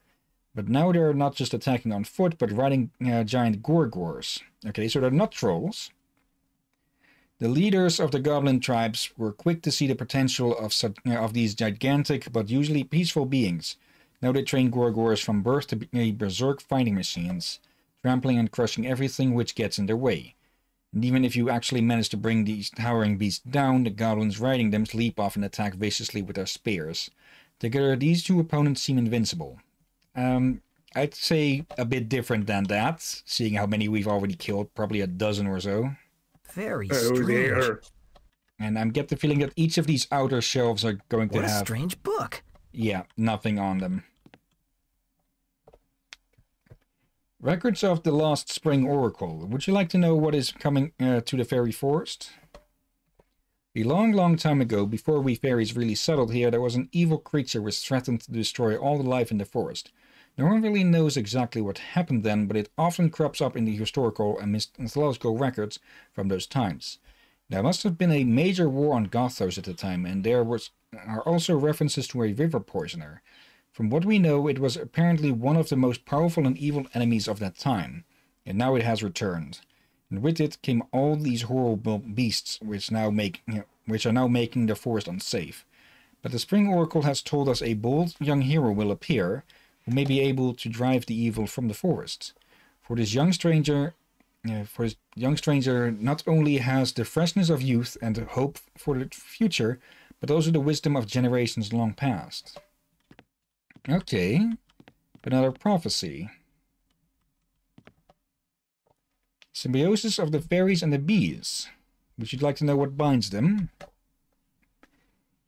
Speaker 1: But now they're not just attacking on foot, but riding uh, giant gorgors. Okay, so they're not trolls. The leaders of the goblin tribes were quick to see the potential of, such, uh, of these gigantic but usually peaceful beings. Now they train gorgors from birth to be berserk fighting machines, trampling and crushing everything which gets in their way. And even if you actually manage to bring these towering beasts down, the goblins riding them leap off and attack viciously with their spears. Together, these two opponents seem invincible. Um, I'd say a bit different than that, seeing how many we've already killed, probably a dozen or so.
Speaker 6: Very
Speaker 2: Oh
Speaker 6: strange.
Speaker 2: dear.
Speaker 1: And I get the feeling that each of these outer shelves are going
Speaker 6: What
Speaker 1: to
Speaker 6: a
Speaker 1: have,
Speaker 6: strange book.
Speaker 1: Yeah, nothing on them. Records of the Lost Spring Oracle. Would you like to know what is coming uh, to the fairy forest? A long, long time ago, before we fairies really settled here, there was an evil creature which threatened to destroy all the life in the forest. No one really knows exactly what happened then, but it often crops up in the historical and mythological records from those times. There must have been a major war on Gothos at the time, and there was are also references to a river poisoner. From what we know, it was apparently one of the most powerful and evil enemies of that time, and now it has returned. And with it came all these horrible beasts, which now make you know, which are now making the forest unsafe. But the Spring Oracle has told us a bold young hero will appear, who may be able to drive the evil from the forest. For this young stranger, uh, for this young stranger, not only has the freshness of youth and hope for the future, but also the wisdom of generations long past. Okay, another prophecy. Symbiosis of the fairies and the bees. Would you like to know what binds them?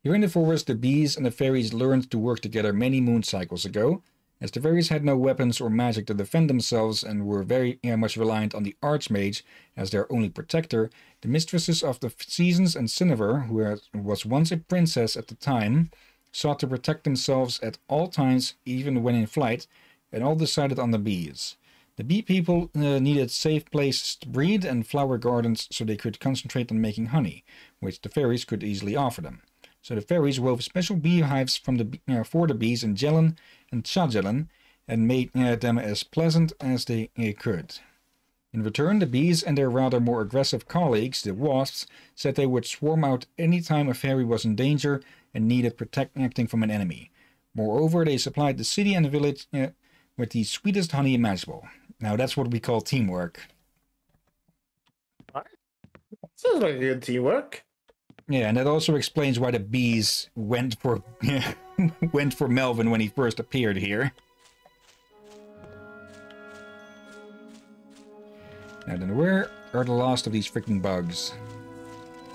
Speaker 1: Here in the forest, the bees and the fairies learned to work together many moon cycles ago. As the fairies had no weapons or magic to defend themselves and were very uh, much reliant on the Archmage as their only protector, the mistresses of the seasons and Cinnabar, who was once a princess at the time, sought to protect themselves at all times, even when in flight, and all decided on the bees. The bee people uh, needed safe places to breed and flower gardens so they could concentrate on making honey, which the fairies could easily offer them. So the fairies wove special beehives from the, uh, for the bees in Jelen and Chajelen and made uh, them as pleasant as they uh, could. In return, the bees and their rather more aggressive colleagues, the wasps, said they would swarm out any time a fairy was in danger and needed protecting from an enemy. Moreover, they supplied the city and the village uh, with the sweetest honey imaginable. Now that's what we call teamwork.
Speaker 2: Sounds like good teamwork.
Speaker 1: Yeah, and that also explains why the bees went for *laughs* went for Melvin when he first appeared here. Now then, where are the last of these freaking bugs?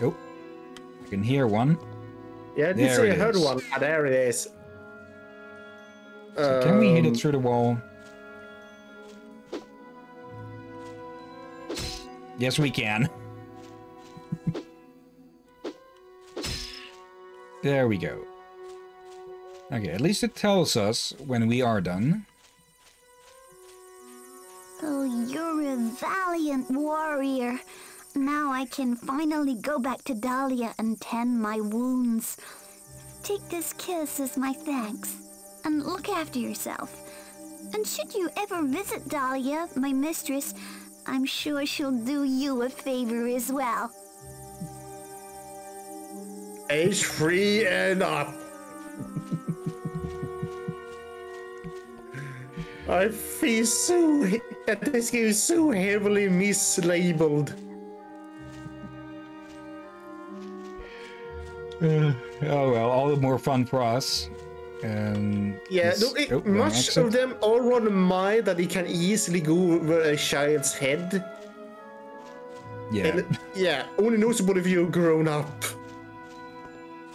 Speaker 1: Oh, I can hear one.
Speaker 2: Yeah, I did
Speaker 1: There
Speaker 2: I heard one. Ah, there it is.
Speaker 1: So can we hit
Speaker 2: Um,
Speaker 1: it through the wall? Yes, we can. There we go. Okay, at least it tells us when we are done.
Speaker 14: Oh, you're a valiant warrior. Now I can finally go back to Dahlia and tend my wounds. Take this kiss as my thanks, and look after yourself. And should you ever visit Dahlia, my mistress, I'm sure she'll do you a favor as well.
Speaker 2: Age three and up. I feel so. that This game is so heavily mislabeled.
Speaker 1: oh well, all the more fun for us. Um,
Speaker 2: Yeah, no, it,
Speaker 1: oh,
Speaker 2: much of them are run mind that it can easily go over a child's head.
Speaker 1: Yeah.
Speaker 2: And yeah, only noticeable if you're grown up.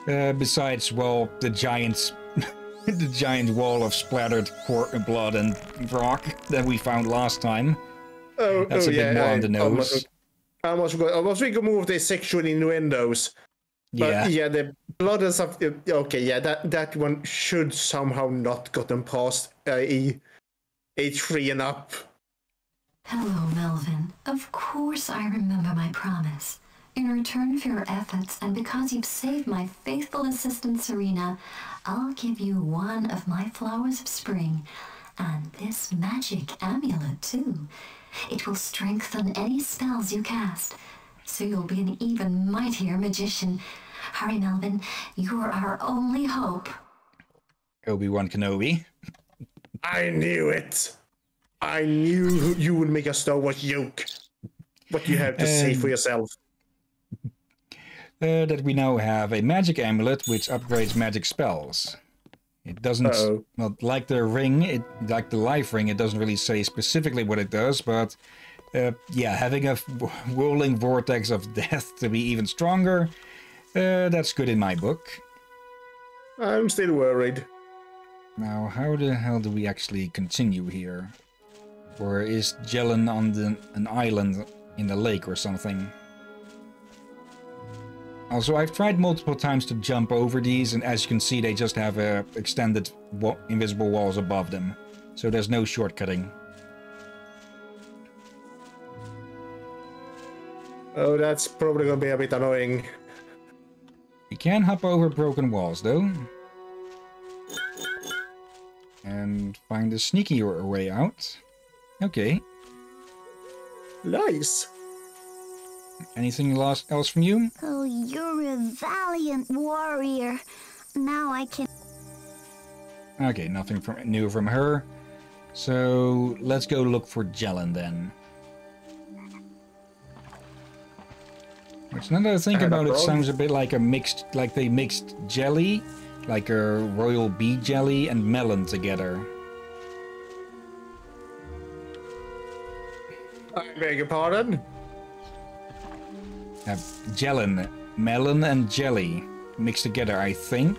Speaker 1: Uh, besides, well, the giants, *laughs* the giant wall of splattered cor- blood and rock that we found last time.
Speaker 2: Oh,
Speaker 1: That's
Speaker 2: oh
Speaker 1: a bit
Speaker 2: yeah,
Speaker 1: more on the nose.
Speaker 2: I must go. I must think more of the sexual innuendos. But
Speaker 1: Yeah.
Speaker 2: yeah, the blood and stuff. Okay, yeah, that that one should somehow not gotten past uh, a a three and up.
Speaker 13: Hello, Melvin. Of course I remember my promise. In return for your efforts and because you've saved my faithful assistant Serena, I'll give you one of my flowers of spring and this magic amulet too. It will strengthen any spells you cast, so you'll be an even mightier magician. Hurry, Melvin. You're our only hope.
Speaker 1: Obi-Wan Kenobi.
Speaker 2: I knew it. I knew you would make a Star Wars joke. what you have to say for
Speaker 1: Um,
Speaker 2: yourself.
Speaker 1: Uh, that we now have a magic amulet which upgrades magic spells. It doesn't,
Speaker 2: Uh-oh.
Speaker 1: well, like the ring, it like the life ring, it doesn't really say specifically what it does, but uh, yeah, having a whirling vortex of *laughs* death to be even stronger, uh, that's good in my book.
Speaker 2: I'm still worried.
Speaker 1: Now, how the hell do we actually continue here? Or is Jelen on the, an island in the lake or something? Also, I've tried multiple times to jump over these, and as you can see, they just have uh, extended wa- invisible walls above them. So there's no shortcutting.
Speaker 2: Oh, that's probably gonna be a bit annoying.
Speaker 1: You can hop over broken walls, though. And find a sneakier way out. Okay.
Speaker 2: Nice.
Speaker 1: Anything else else from you?
Speaker 14: Oh, you're a valiant warrior. Now I can.
Speaker 1: Okay, nothing from, new from her. So let's go look for Jelen then. Which now that I think
Speaker 2: I
Speaker 1: about it, sounds a bit like a mixed, like they mixed jelly, like a royal bee jelly and melon together.
Speaker 2: I beg your pardon.
Speaker 1: Uh, Jelen, melon and jelly mixed together, I think,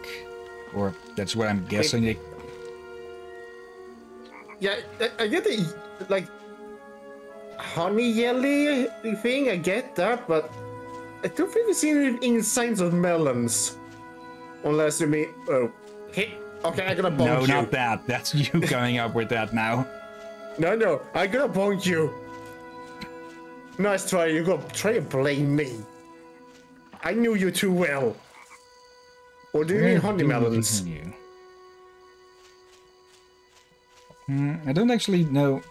Speaker 1: or that's what I'm guessing. They-
Speaker 2: Yeah, I, I get the like honey jelly thing. I get that, but I don't think we've seen any signs of melons. Unless you mean oh, hit. Okay, I'm gonna bonk
Speaker 1: no,
Speaker 2: you.
Speaker 1: No, not that. That's you *laughs* coming up with that now.
Speaker 2: No, no, I'm gonna bonk you. Nice try. You're gonna try to blame me. I knew you too well. Or do you mean
Speaker 1: Where
Speaker 2: honey melons?
Speaker 1: Hmm, I don't actually know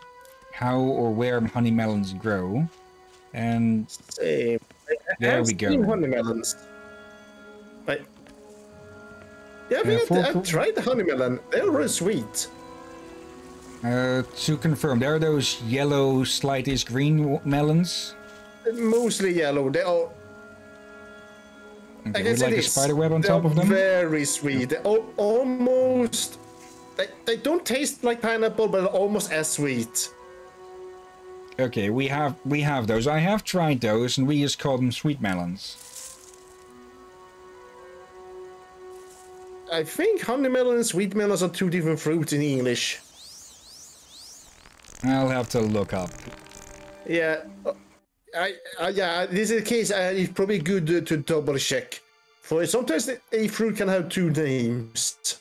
Speaker 1: how or where honey melons grow. And
Speaker 2: Same.
Speaker 1: There we go.
Speaker 2: honey melons. But yeah, I
Speaker 1: for-
Speaker 2: I, I tried the honey melon. They're really sweet.
Speaker 1: Uh, to confirm, there are those yellow, slightest green melons.
Speaker 2: Mostly yellow. They are. I
Speaker 1: Okay, with
Speaker 2: say
Speaker 1: like a spider web on
Speaker 2: they're
Speaker 1: top of them.
Speaker 2: Very sweet. They're almost. They, they don't taste like pineapple, but almost as sweet.
Speaker 1: Okay, we have we have those. I have tried those, and we just call them sweet melons.
Speaker 2: I think honey melon and sweet melons are two different fruits in English.
Speaker 1: I'll have to look up.
Speaker 2: Yeah. uh, I, I yeah, this is the case. Uh, it's probably good uh, to double check. For sometimes the- a fruit can have two names.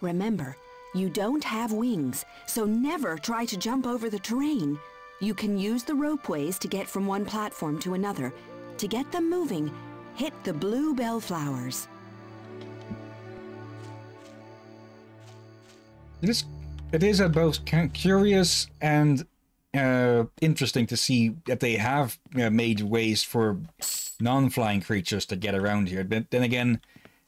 Speaker 15: Remember, you don't have wings, so never try to jump over the terrain. You can use the ropeways to get from one platform to another. To get them moving, hit the blue bellflowers.
Speaker 1: It is it is both curious and uh, interesting to see that they have made ways for non-flying creatures to get around here. But then again,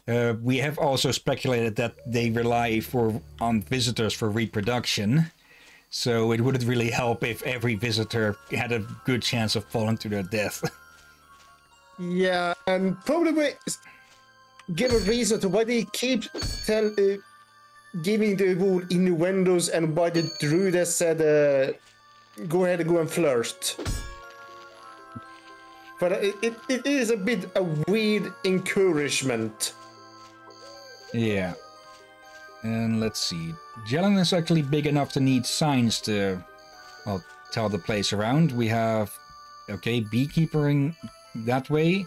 Speaker 1: uh, we have also speculated that they rely for on visitors for reproduction. So it wouldn't really help if every visitor had a good chance of falling to their death. *laughs*
Speaker 2: Yeah, and probably give a reason to why they keep telling uh, giving the rule innuendos and why the druid said, uh, go ahead and go and flirt. But it, it, it is a bit a weird encouragement.
Speaker 1: Yeah. And let's see. Jelen is actually big enough to need signs to, well, tell the place around. We have, okay, beekeeping that way,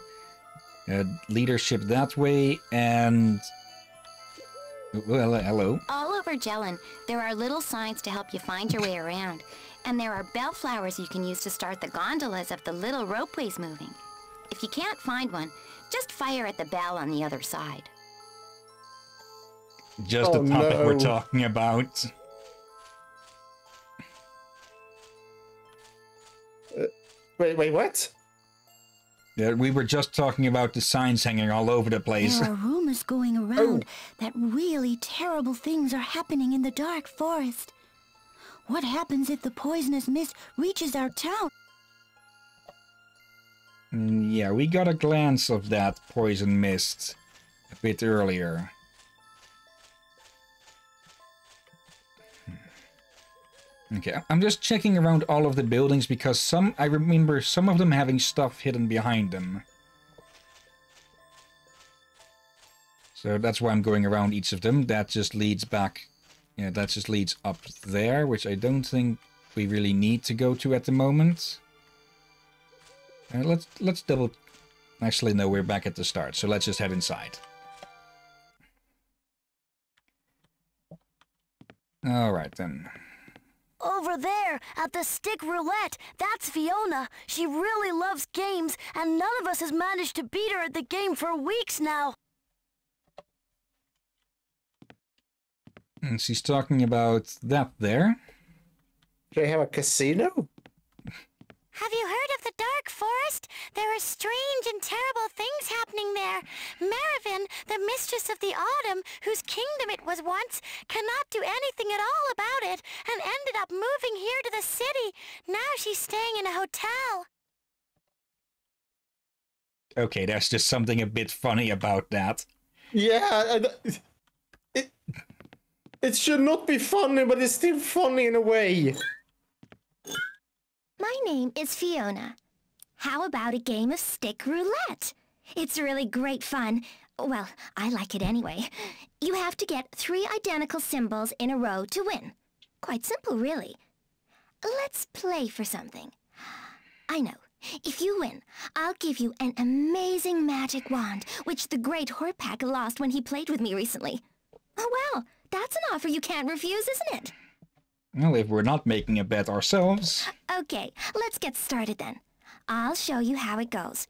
Speaker 1: uh, leadership that way, and. Well, hello.
Speaker 4: All over Jelen, there are little signs to help you find your way around. And there are bellflowers you can use to start the gondolas of the little ropeways moving. If you can't find one, just fire at the bell on the other side.
Speaker 1: Just
Speaker 2: Oh,
Speaker 1: the topic we're talking about.
Speaker 2: Uh, wait, wait, what?
Speaker 1: Yeah, we were just talking about the signs hanging all over the place.
Speaker 14: There are rumors going
Speaker 2: Oh.
Speaker 14: around that really terrible things are happening in the dark forest. What happens if the poisonous mist reaches our town?
Speaker 1: Mm, yeah, we got a glance of that poison mist a bit earlier. Okay, I'm just checking around all of the buildings because some I remember some of them having stuff hidden behind them. So that's why I'm going around each of them. That just leads back, yeah, that just leads up there, which I don't think we really need to go to at the moment. Uh, let's let's double. Actually, no, we're back at the start, so let's just head inside. All right then.
Speaker 16: Over there, at the stick roulette, that's Fiona. She really loves games, and none of us has managed to beat her at the game for weeks now.
Speaker 1: And she's talking about that there.
Speaker 2: They have a casino?
Speaker 9: Have you heard of the Dark Forest? There are strange and terrible things happening there. Maravin, the mistress of the autumn, whose kingdom it was once, cannot do anything at all about it, and ended up moving here to the city. Now she's staying in a hotel.
Speaker 1: Okay, there's just something a bit funny about that.
Speaker 2: Yeah, it, it should not be funny, but it's still funny in a way.
Speaker 9: My name is Fiona. How about a game of stick roulette? It's really great fun. Well, I like it anyway. You have to get three identical symbols in a row to win. Quite simple, really. Let's play for something. I know. If you win, I'll give you an amazing magic wand, which the great Horpak lost when he played with me recently. Oh, well, that's an offer you can't refuse, isn't it?
Speaker 1: Well, if we're not making a bet ourselves.
Speaker 9: Okay, let's get started then. I'll show you how it goes.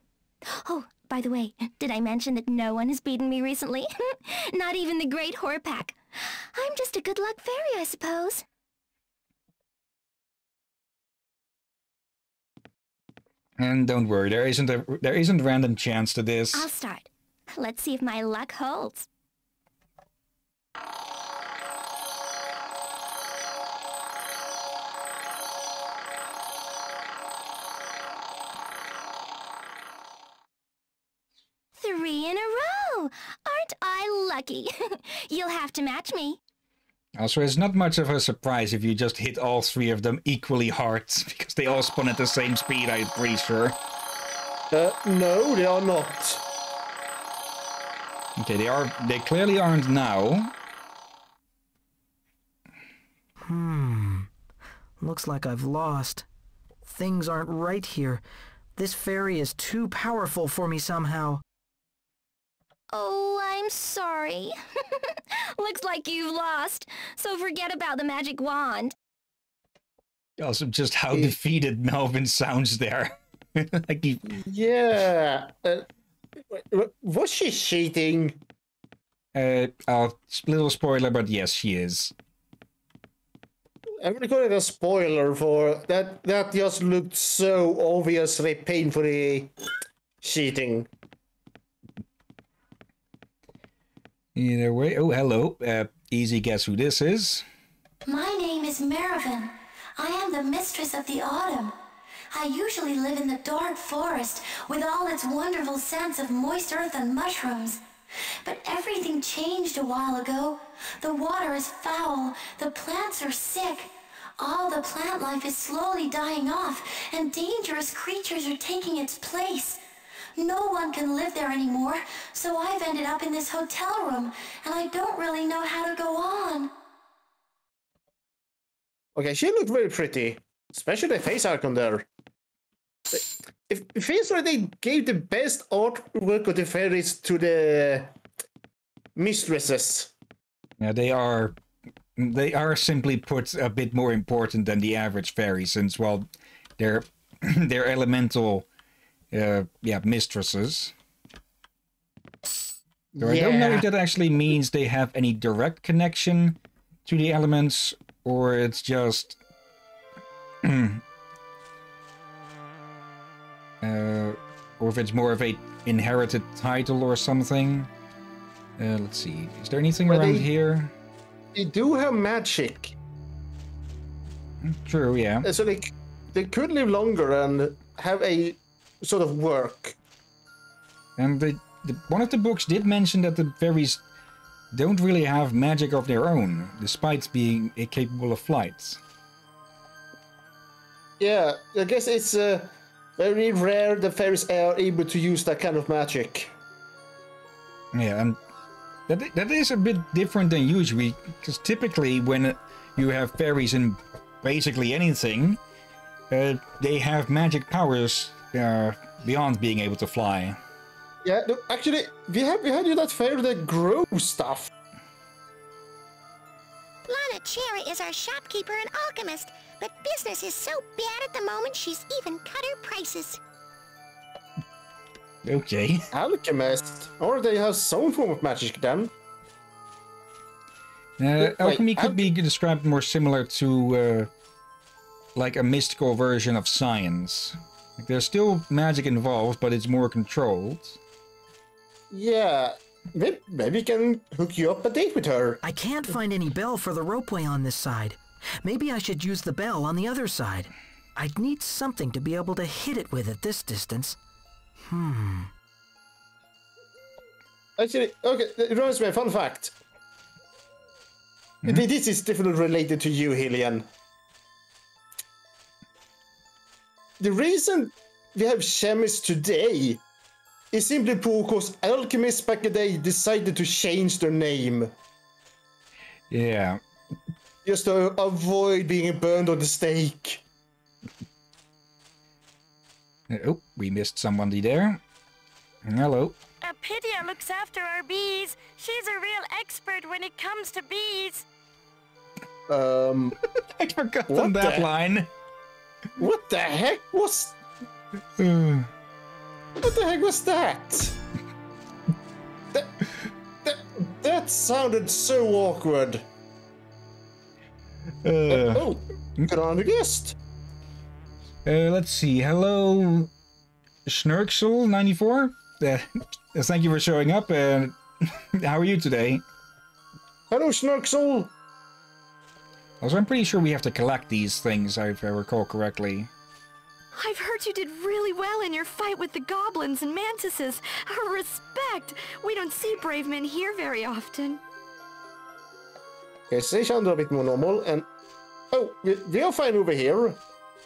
Speaker 9: Oh, by the way, did I mention that no one has beaten me recently? *laughs* not even the great Horpak. I'm just a good luck fairy, I suppose.
Speaker 1: And don't worry, there isn't a there isn't random chance to this.
Speaker 9: I'll start. Let's see if my luck holds. Three in a row! Aren't I lucky? *laughs* You'll have to match me.
Speaker 1: Also, it's not much of a surprise if you just hit all three of them equally hard, *laughs* because they all spun at the same speed, I'm pretty sure.
Speaker 2: Uh, no, they are not.
Speaker 1: Okay, they are. They clearly aren't now.
Speaker 6: Hmm. Looks like I've lost. Things aren't right here. This fairy is too powerful for me somehow.
Speaker 9: Oh, I'm sorry. *laughs* Looks like you've lost, so forget about the magic wand.
Speaker 1: Also, just how defeated Melvin sounds there. *laughs* like he...
Speaker 2: Yeah. Uh, was she cheating?
Speaker 1: Uh, oh, little spoiler, but yes, she is.
Speaker 2: I'm gonna call it a spoiler for that. That just looked so obviously painfully cheating.
Speaker 1: Either way, oh hello. Uh, easy guess who this is.
Speaker 17: My name is Maravin. I am the mistress of the autumn. I usually live in the dark forest with all its wonderful scents of moist earth and mushrooms. But everything changed a while ago. The water is foul, the plants are sick. All the plant life is slowly dying off, and dangerous creatures are taking its place. No one can live there anymore, so I've ended up in this hotel room, and I don't really know how to go on.
Speaker 2: Okay, she looked very pretty, especially the face icon there. If it feels like they gave the best artwork of the fairies to the mistresses.
Speaker 1: Yeah, they are. They are simply put a bit more important than the average fairy, since well, they're *clears throat* they're elemental, uh, yeah, mistresses. So I don't know if that actually means they have any direct connection to the elements, or it's just *clears throat* Uh, or if it's more of a inherited title or something. Uh, let's see. Is there anything
Speaker 2: Well,
Speaker 1: around
Speaker 2: they-
Speaker 1: here?
Speaker 2: They do have magic,
Speaker 1: True, yeah.
Speaker 2: uh, so they they could live longer and have a sort of work.
Speaker 1: And the, the, one of the books did mention that the fairies don't really have magic of their own, despite being capable of flight.
Speaker 2: Yeah, I guess it's uh, very rare the fairies are able to use that kind of magic.
Speaker 1: Yeah, and that that is a bit different than usually, because typically when you have fairies in basically anything, uh, they have magic powers uh, beyond being able to fly.
Speaker 2: Yeah, no, actually, we have we had you that fairy that grow stuff.
Speaker 3: Lana Cherry is our shopkeeper and alchemist, but business is so bad at the moment she's even cut her prices.
Speaker 1: Okay. *laughs*
Speaker 2: Alchemist? Or they have some form of magic then.
Speaker 1: Uh,
Speaker 2: Wait,
Speaker 1: alchemy could
Speaker 2: al-
Speaker 1: be described more similar to uh, like a mystical version of science. Like, there's still magic involved, but it's more controlled.
Speaker 2: Yeah, maybe, maybe we can hook you up a date with her.
Speaker 6: I can't find any bell for the ropeway on this side. Maybe I should use the bell on the other side. I'd need something to be able to hit it with at this distance. Hmm.
Speaker 2: Actually, okay, it reminds me, a fun fact. Th- This is definitely related to you, Hillyan. The reason we have chemists today is simply because alchemists back in the day decided to change their name
Speaker 1: Yeah.
Speaker 2: just to avoid being burned on the stake.
Speaker 1: Uh, Oh, we missed somebody there. Hello.
Speaker 9: Apidia looks after our bees. She's a real expert when it comes to bees.
Speaker 2: Um, *laughs*
Speaker 1: I forgot
Speaker 2: What
Speaker 1: on that
Speaker 2: the-
Speaker 1: line.
Speaker 2: What the heck was
Speaker 1: Uh,
Speaker 2: what the heck was that? that, that, that sounded so awkward.
Speaker 1: uh,
Speaker 2: Oh, good on the guest.
Speaker 1: uh, let's see. Hello, Schnurksel94. Uh, thank you for showing up. Uh, *laughs* how are you today?
Speaker 2: Hello, Snurksel.
Speaker 1: Also, I'm pretty sure we have to collect these things, if I recall correctly.
Speaker 14: I've heard you did really well in your fight with the goblins and mantises. Respect! We don't see brave men here very often.
Speaker 2: Yes, they sound a bit more normal, and oh, we, we are fine over here.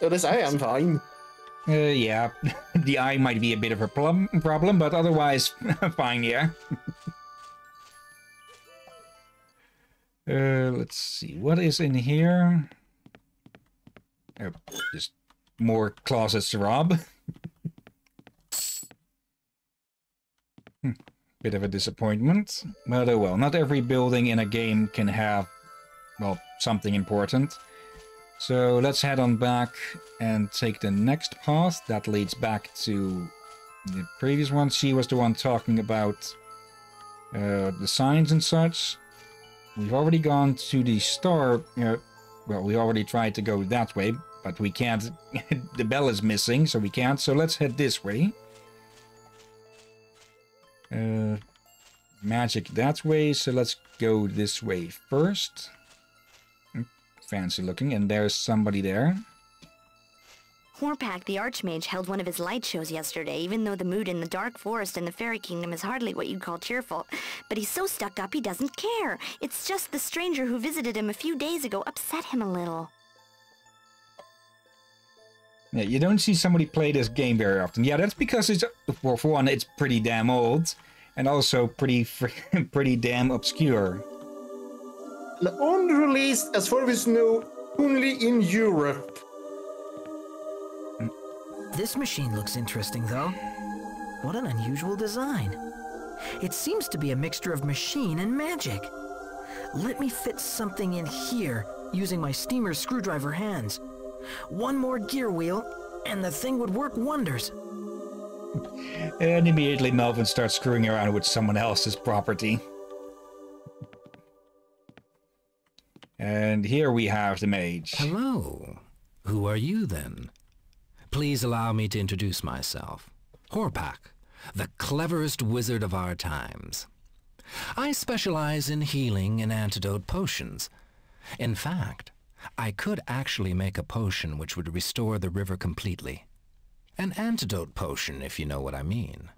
Speaker 2: At least I am fine.
Speaker 1: Uh, yeah, *laughs* the eye might be a bit of a plum problem, but otherwise, *laughs* fine, yeah. Uh, let's see, what is in here? Oh, just more closets to rob. Hmm, Bit of a disappointment, but oh well. Not every building in a game can have, well, something important. So let's head on back and take the next path that leads back to the previous one. She was the one talking about uh, the signs and such. We've already gone to the star. Uh, well, we already tried to go that way, but we can't. *laughs* the bell is missing, so we can't. So let's head this way. Uh, magic that way, so let's go this way first fancy looking, and there's somebody there.
Speaker 18: Horpak the Archmage held one of his light shows yesterday, even though the mood in the Dark Forest and the Fairy Kingdom is hardly what you'd call cheerful. But he's so stuck up he doesn't care. It's just the stranger who visited him a few days ago upset him a little.
Speaker 1: Yeah, you don't see somebody play this game very often. Yeah, that's because it's, well, for one, it's pretty damn old, and also pretty, *laughs* pretty damn obscure.
Speaker 2: Unreleased, as far as we know, only in Europe.
Speaker 6: This machine looks interesting, though. What an unusual design. It seems to be a mixture of machine and magic. Let me fit something in here using my steamer screwdriver hands. One more gear wheel, and the thing would work wonders.
Speaker 1: And immediately Melvin starts screwing around with someone else's property. And here we have the mage.
Speaker 19: Hello. Who are you then? Please allow me to introduce myself. Horpak, the cleverest wizard of our times. I specialize in healing and antidote potions. In fact, I could actually make a potion which would restore the river completely. An antidote potion, if you know what I mean.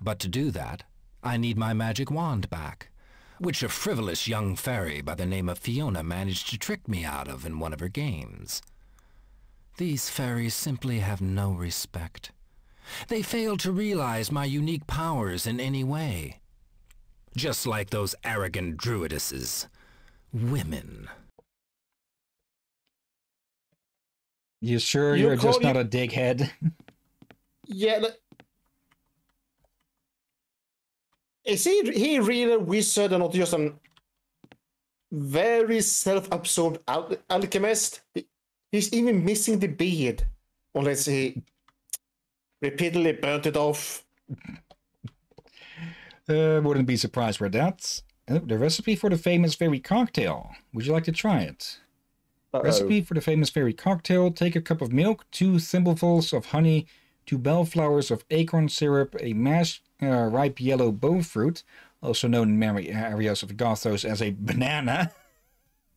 Speaker 19: But to do that, I need my magic wand back, which a frivolous young fairy by the name of Fiona managed to trick me out of in one of her games. These fairies simply have no respect. They fail to realize my unique powers in any way. Just like those arrogant druidesses. Women.
Speaker 1: You sure
Speaker 2: You
Speaker 1: you're just
Speaker 2: call-
Speaker 1: not a dighead? *laughs*
Speaker 2: Yeah. Like, is he he really a wizard and not just a very self-absorbed al- alchemist? He- He's even missing the beard, unless he repeatedly burnt it off.
Speaker 1: Uh, wouldn't be surprised by that. Oh, the recipe for the famous fairy cocktail. Would you like to try it?
Speaker 2: Uh-oh.
Speaker 1: Recipe for the famous fairy cocktail. Take a cup of milk, two thimblefuls of honey, two bellflowers of acorn syrup, a mashed uh, ripe yellow bow fruit, also known in many areas of Gothos as a banana.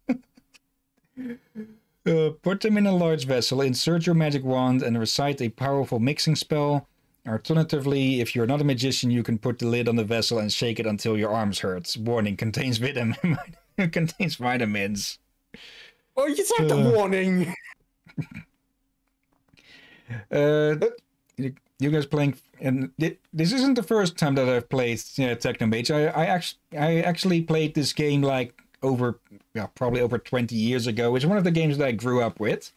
Speaker 1: *laughs* Uh, put them in a large vessel, insert your magic wand, and recite a powerful mixing spell. Alternatively, if you're not a magician, you can put the lid on the vessel and shake it until your arms hurt. Warning, contains vitamin *laughs* contains vitamins.
Speaker 2: Oh, you said
Speaker 1: Uh.
Speaker 2: the warning. *laughs*
Speaker 1: Uh, you you guys playing? And thi- this isn't the first time that I've played uh, Technomage. I I actually I actually played this game like over yeah probably over twenty years ago. It's one of the games that I grew up with,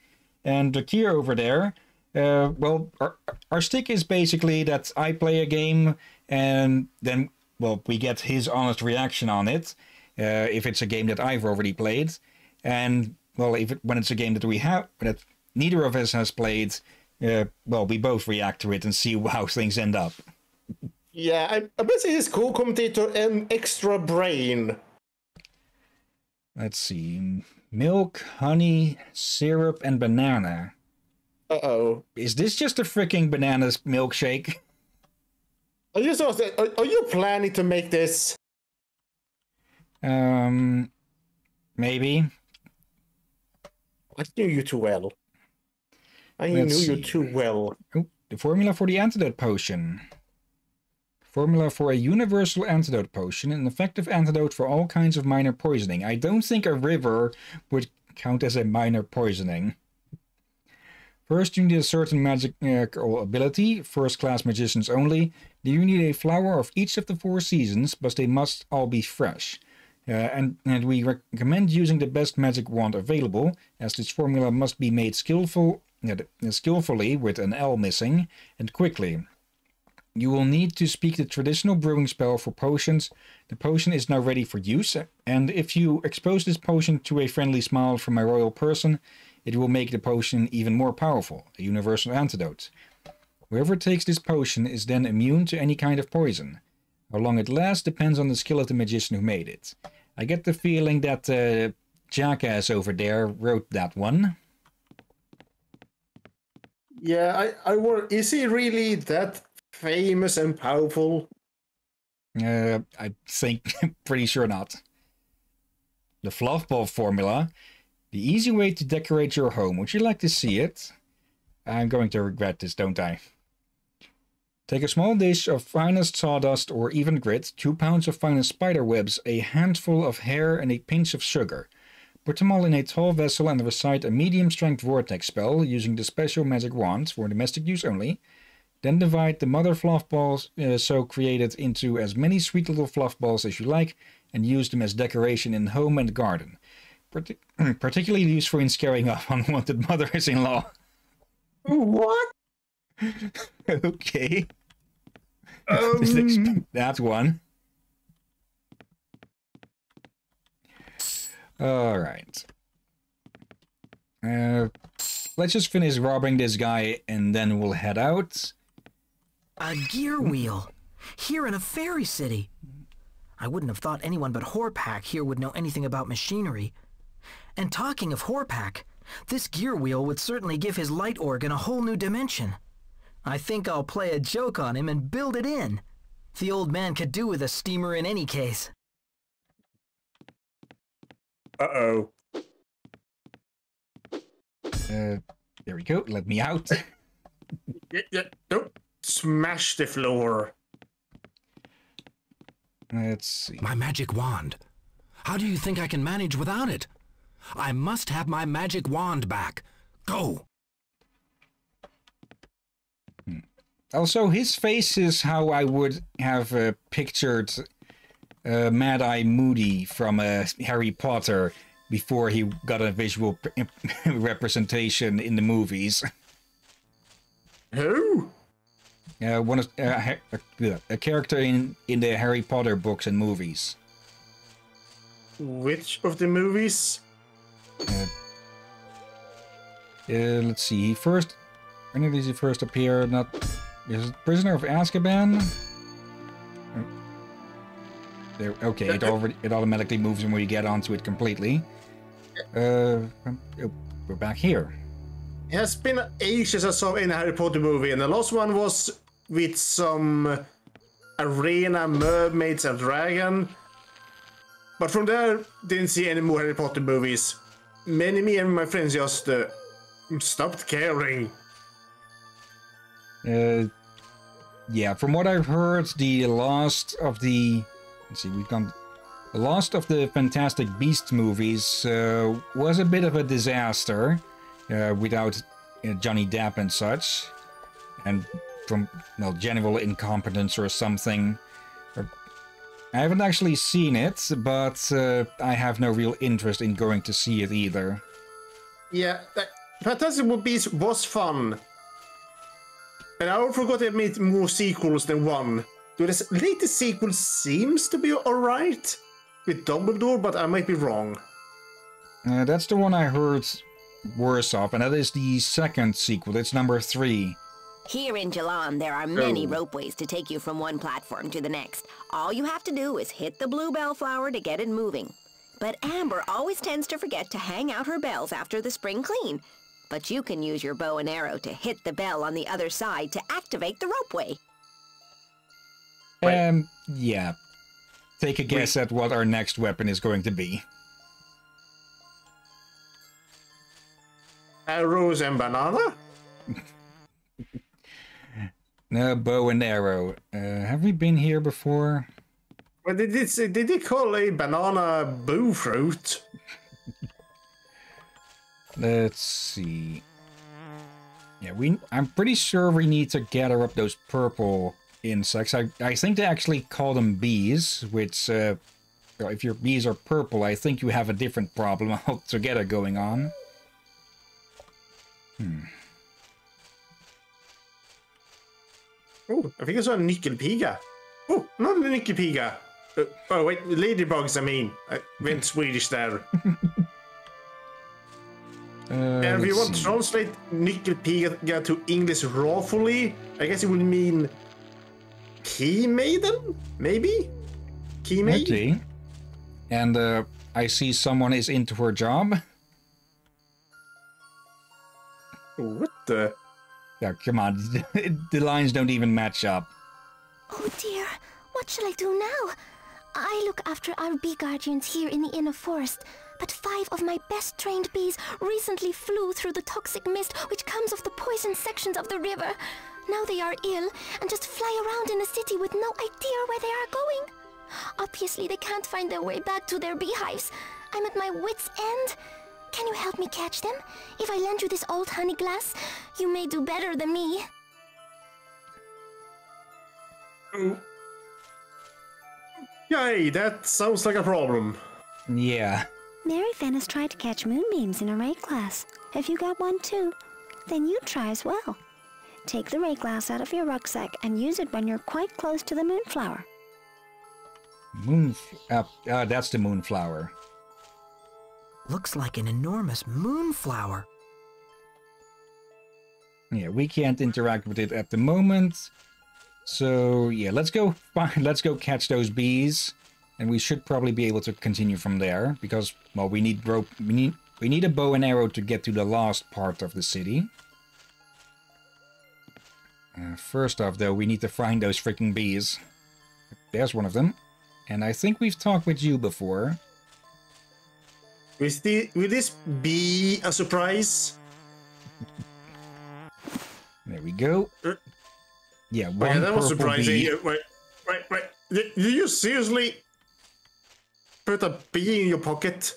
Speaker 1: and Drakir over there. Uh, well, our, our stick is basically that I play a game and then well we get his honest reaction on it. Uh, if it's a game that I've already played, and well, if it, when it's a game that we have that neither of us has played, uh, well, we both react to it and see *laughs* how things end up.
Speaker 2: Yeah, I, I bet his co-commentator an extra brain.
Speaker 1: Let's see, milk, honey, syrup, and banana.
Speaker 2: Uh oh.
Speaker 1: Is this just a freaking bananas milkshake?
Speaker 2: I just asked, are, are you planning to make this?
Speaker 1: Um, maybe.
Speaker 2: I knew you too well. I
Speaker 1: Let's
Speaker 2: knew
Speaker 1: see.
Speaker 2: you too well.
Speaker 1: Oh, the formula for the antidote potion. Formula for a universal antidote potion, an effective antidote for all kinds of minor poisoning. I don't think a river would count as a minor poisoning. First, you need a certain magical ability, first class magicians only. Then you need a flower of each of the four seasons, but they must all be fresh. Uh, and, and we recommend using the best magic wand available, as this formula must be made skillful, uh, skillfully with an L missing, and quickly. You will need to speak the traditional brewing spell for potions. The potion is now ready for use, and if you expose this potion to a friendly smile from a royal person, it will make the potion even more powerful, a universal antidote. Whoever takes this potion is then immune to any kind of poison. How long it lasts depends on the skill of the magician who made it. I get the feeling that uh, Jackass over there wrote that one.
Speaker 2: Yeah, I, I were. Is he really that famous and powerful?
Speaker 1: Uh, I think, *laughs* pretty sure not. The fluffball formula. The easy way to decorate your home. Would you like to see it? I'm going to regret this, don't I? Take a small dish of finest sawdust or even grit, two pounds of finest spider webs, a handful of hair, and a pinch of sugar. Put them all in a tall vessel and recite a medium strength vortex spell using the special magic wand for domestic use only. Then divide the mother fluff balls uh, so created into as many sweet little fluff balls as you like and use them as decoration in home and garden. Parti- *clears throat* particularly useful in scaring *laughs* off unwanted mothers in law.
Speaker 2: What? *laughs*
Speaker 1: okay. *laughs* Didn't that one. All right. Uh, let's just finish robbing this guy and then we'll head out.
Speaker 6: A gear wheel. Here in a fairy city. I wouldn't have thought anyone but Horpak here would know anything about machinery. And talking of Horpak, this gear wheel would certainly give his light organ a whole new dimension. I think I'll play a joke on him and build it in. The old man could do with a steamer in any case.
Speaker 2: Uh-oh.
Speaker 1: Uh, there we go. Let me out. *laughs*
Speaker 2: Yeah, yeah, don't smash the floor.
Speaker 1: Let's see.
Speaker 19: My magic wand. How do you think I can manage without it? I must have my magic wand back. Go!
Speaker 1: Also, his face is how I would have uh, pictured uh, Mad Eye Moody from uh, Harry Potter before he got a visual *laughs* representation in the movies.
Speaker 2: Who?
Speaker 1: Uh, one of uh, uh, a character in in the Harry Potter books and movies.
Speaker 2: Which of the movies?
Speaker 1: Uh, uh, let's see. He first. When did he first appear? Not. Is it Prisoner of Azkaban? Uh, There, okay, it already it automatically moves when we get onto it completely. Uh, um, oh, we're back here.
Speaker 2: It has been ages I saw in a Harry Potter movie, and the last one was with some arena mermaids and dragon. But from there, didn't see any more Harry Potter movies. Many me and my friends just uh, stopped caring.
Speaker 1: Uh, yeah, from what I've heard, the last of the let's see, we've gone. The last of the Fantastic Beasts movies uh, was a bit of a disaster uh, without uh, Johnny Depp and such, and from well general incompetence or something. I haven't actually seen it, but uh, I have no real interest in going to see it either.
Speaker 2: Yeah, that Fantastic Beasts was fun. And I forgot they made more sequels than one. The latest sequel seems to be alright with Dumbledore, but I might be wrong.
Speaker 1: Uh, that's the one I heard worse of, and that is the second sequel. It's number three.
Speaker 12: Here in Jalan, there are many
Speaker 1: Oh.
Speaker 12: ropeways to take you from one platform to the next. All you have to do is hit the blue bellflower to get it moving. But Amber always tends to forget to hang out her bells after the spring clean. But you can use your bow and arrow to hit the bell on the other side to activate the ropeway.
Speaker 1: Um, yeah. Take a guess at what our next weapon is going to be.
Speaker 2: Arrows and banana? *laughs*
Speaker 1: No, bow and arrow. Uh, have we been here before?
Speaker 2: Well, did it say, did they call a banana boo fruit?
Speaker 1: Let's see. Yeah, we. I'm pretty sure we need to gather up those purple insects. I, I think they actually call them bees, which, uh, if your bees are purple, I think you have a different problem *laughs* altogether going on. Hmm.
Speaker 2: Oh, I think I saw a nyckelpiga. Oh, not a nyckelpiga. Uh, oh, wait, ladybugs, I mean. I went Swedish there. *laughs*
Speaker 1: Uh,
Speaker 2: and if you want to
Speaker 1: see.
Speaker 2: translate nyckelpiga to English rawfully, I guess it would mean key maiden? Maybe? Key maiden?
Speaker 1: Okay. And uh, I see someone is into her job.
Speaker 2: What the?
Speaker 1: Yeah, come on. *laughs* the lines don't even match up.
Speaker 9: Oh dear, what shall I do now? I look after our bee guardians here in the inner forest, but five of my best trained bees recently flew through the toxic mist which comes off the poison sections of the river. Now they are ill and just fly around in the city with no idea where they are going. Obviously, they can't find their way back to their beehives. I'm at my wits' end. Can you help me catch them? If I lend you this old honey glass, you may do better than me.
Speaker 2: Oh. Yay, that sounds like a problem.
Speaker 1: Yeah.
Speaker 14: Mary Finn has tried to catch moonbeams in her ray glass. If you got one too, then you try as well. Take the ray glass out of your rucksack and use it when you're quite close to the moonflower.
Speaker 1: Moon. Uh, uh, that's the moonflower.
Speaker 6: Looks like an enormous moonflower.
Speaker 1: Yeah, we can't interact with it at the moment. So yeah, let's go. *laughs* Let's go catch those bees, and we should probably be able to continue from there because well, we need rope. We need we need a bow and arrow to get to the last part of the city. Uh, first off, though, we need to find those freaking bees. There's one of them, and I think we've talked with you before.
Speaker 2: Will, the, will this be a surprise?
Speaker 1: There we go. Yeah, one
Speaker 2: Okay, that was surprising.
Speaker 1: bee.
Speaker 2: Uh, Wait, wait, wait. Did did you seriously put a bee in your pocket?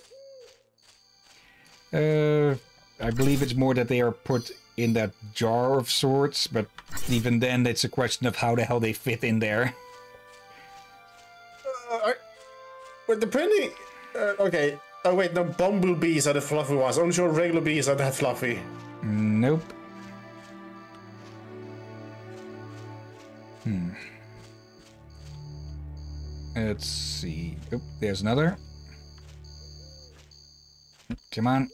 Speaker 1: Uh, I believe it's more that they are put in that jar of sorts, but even then, it's a question of how the hell they fit in there.
Speaker 2: Uh, I- but depending. Uh, okay. Oh wait, no. Bumblebees are the fluffy ones. I'm sure regular bees are that fluffy.
Speaker 1: Nope. Hmm. Let's see. Oh, there's another. Come on.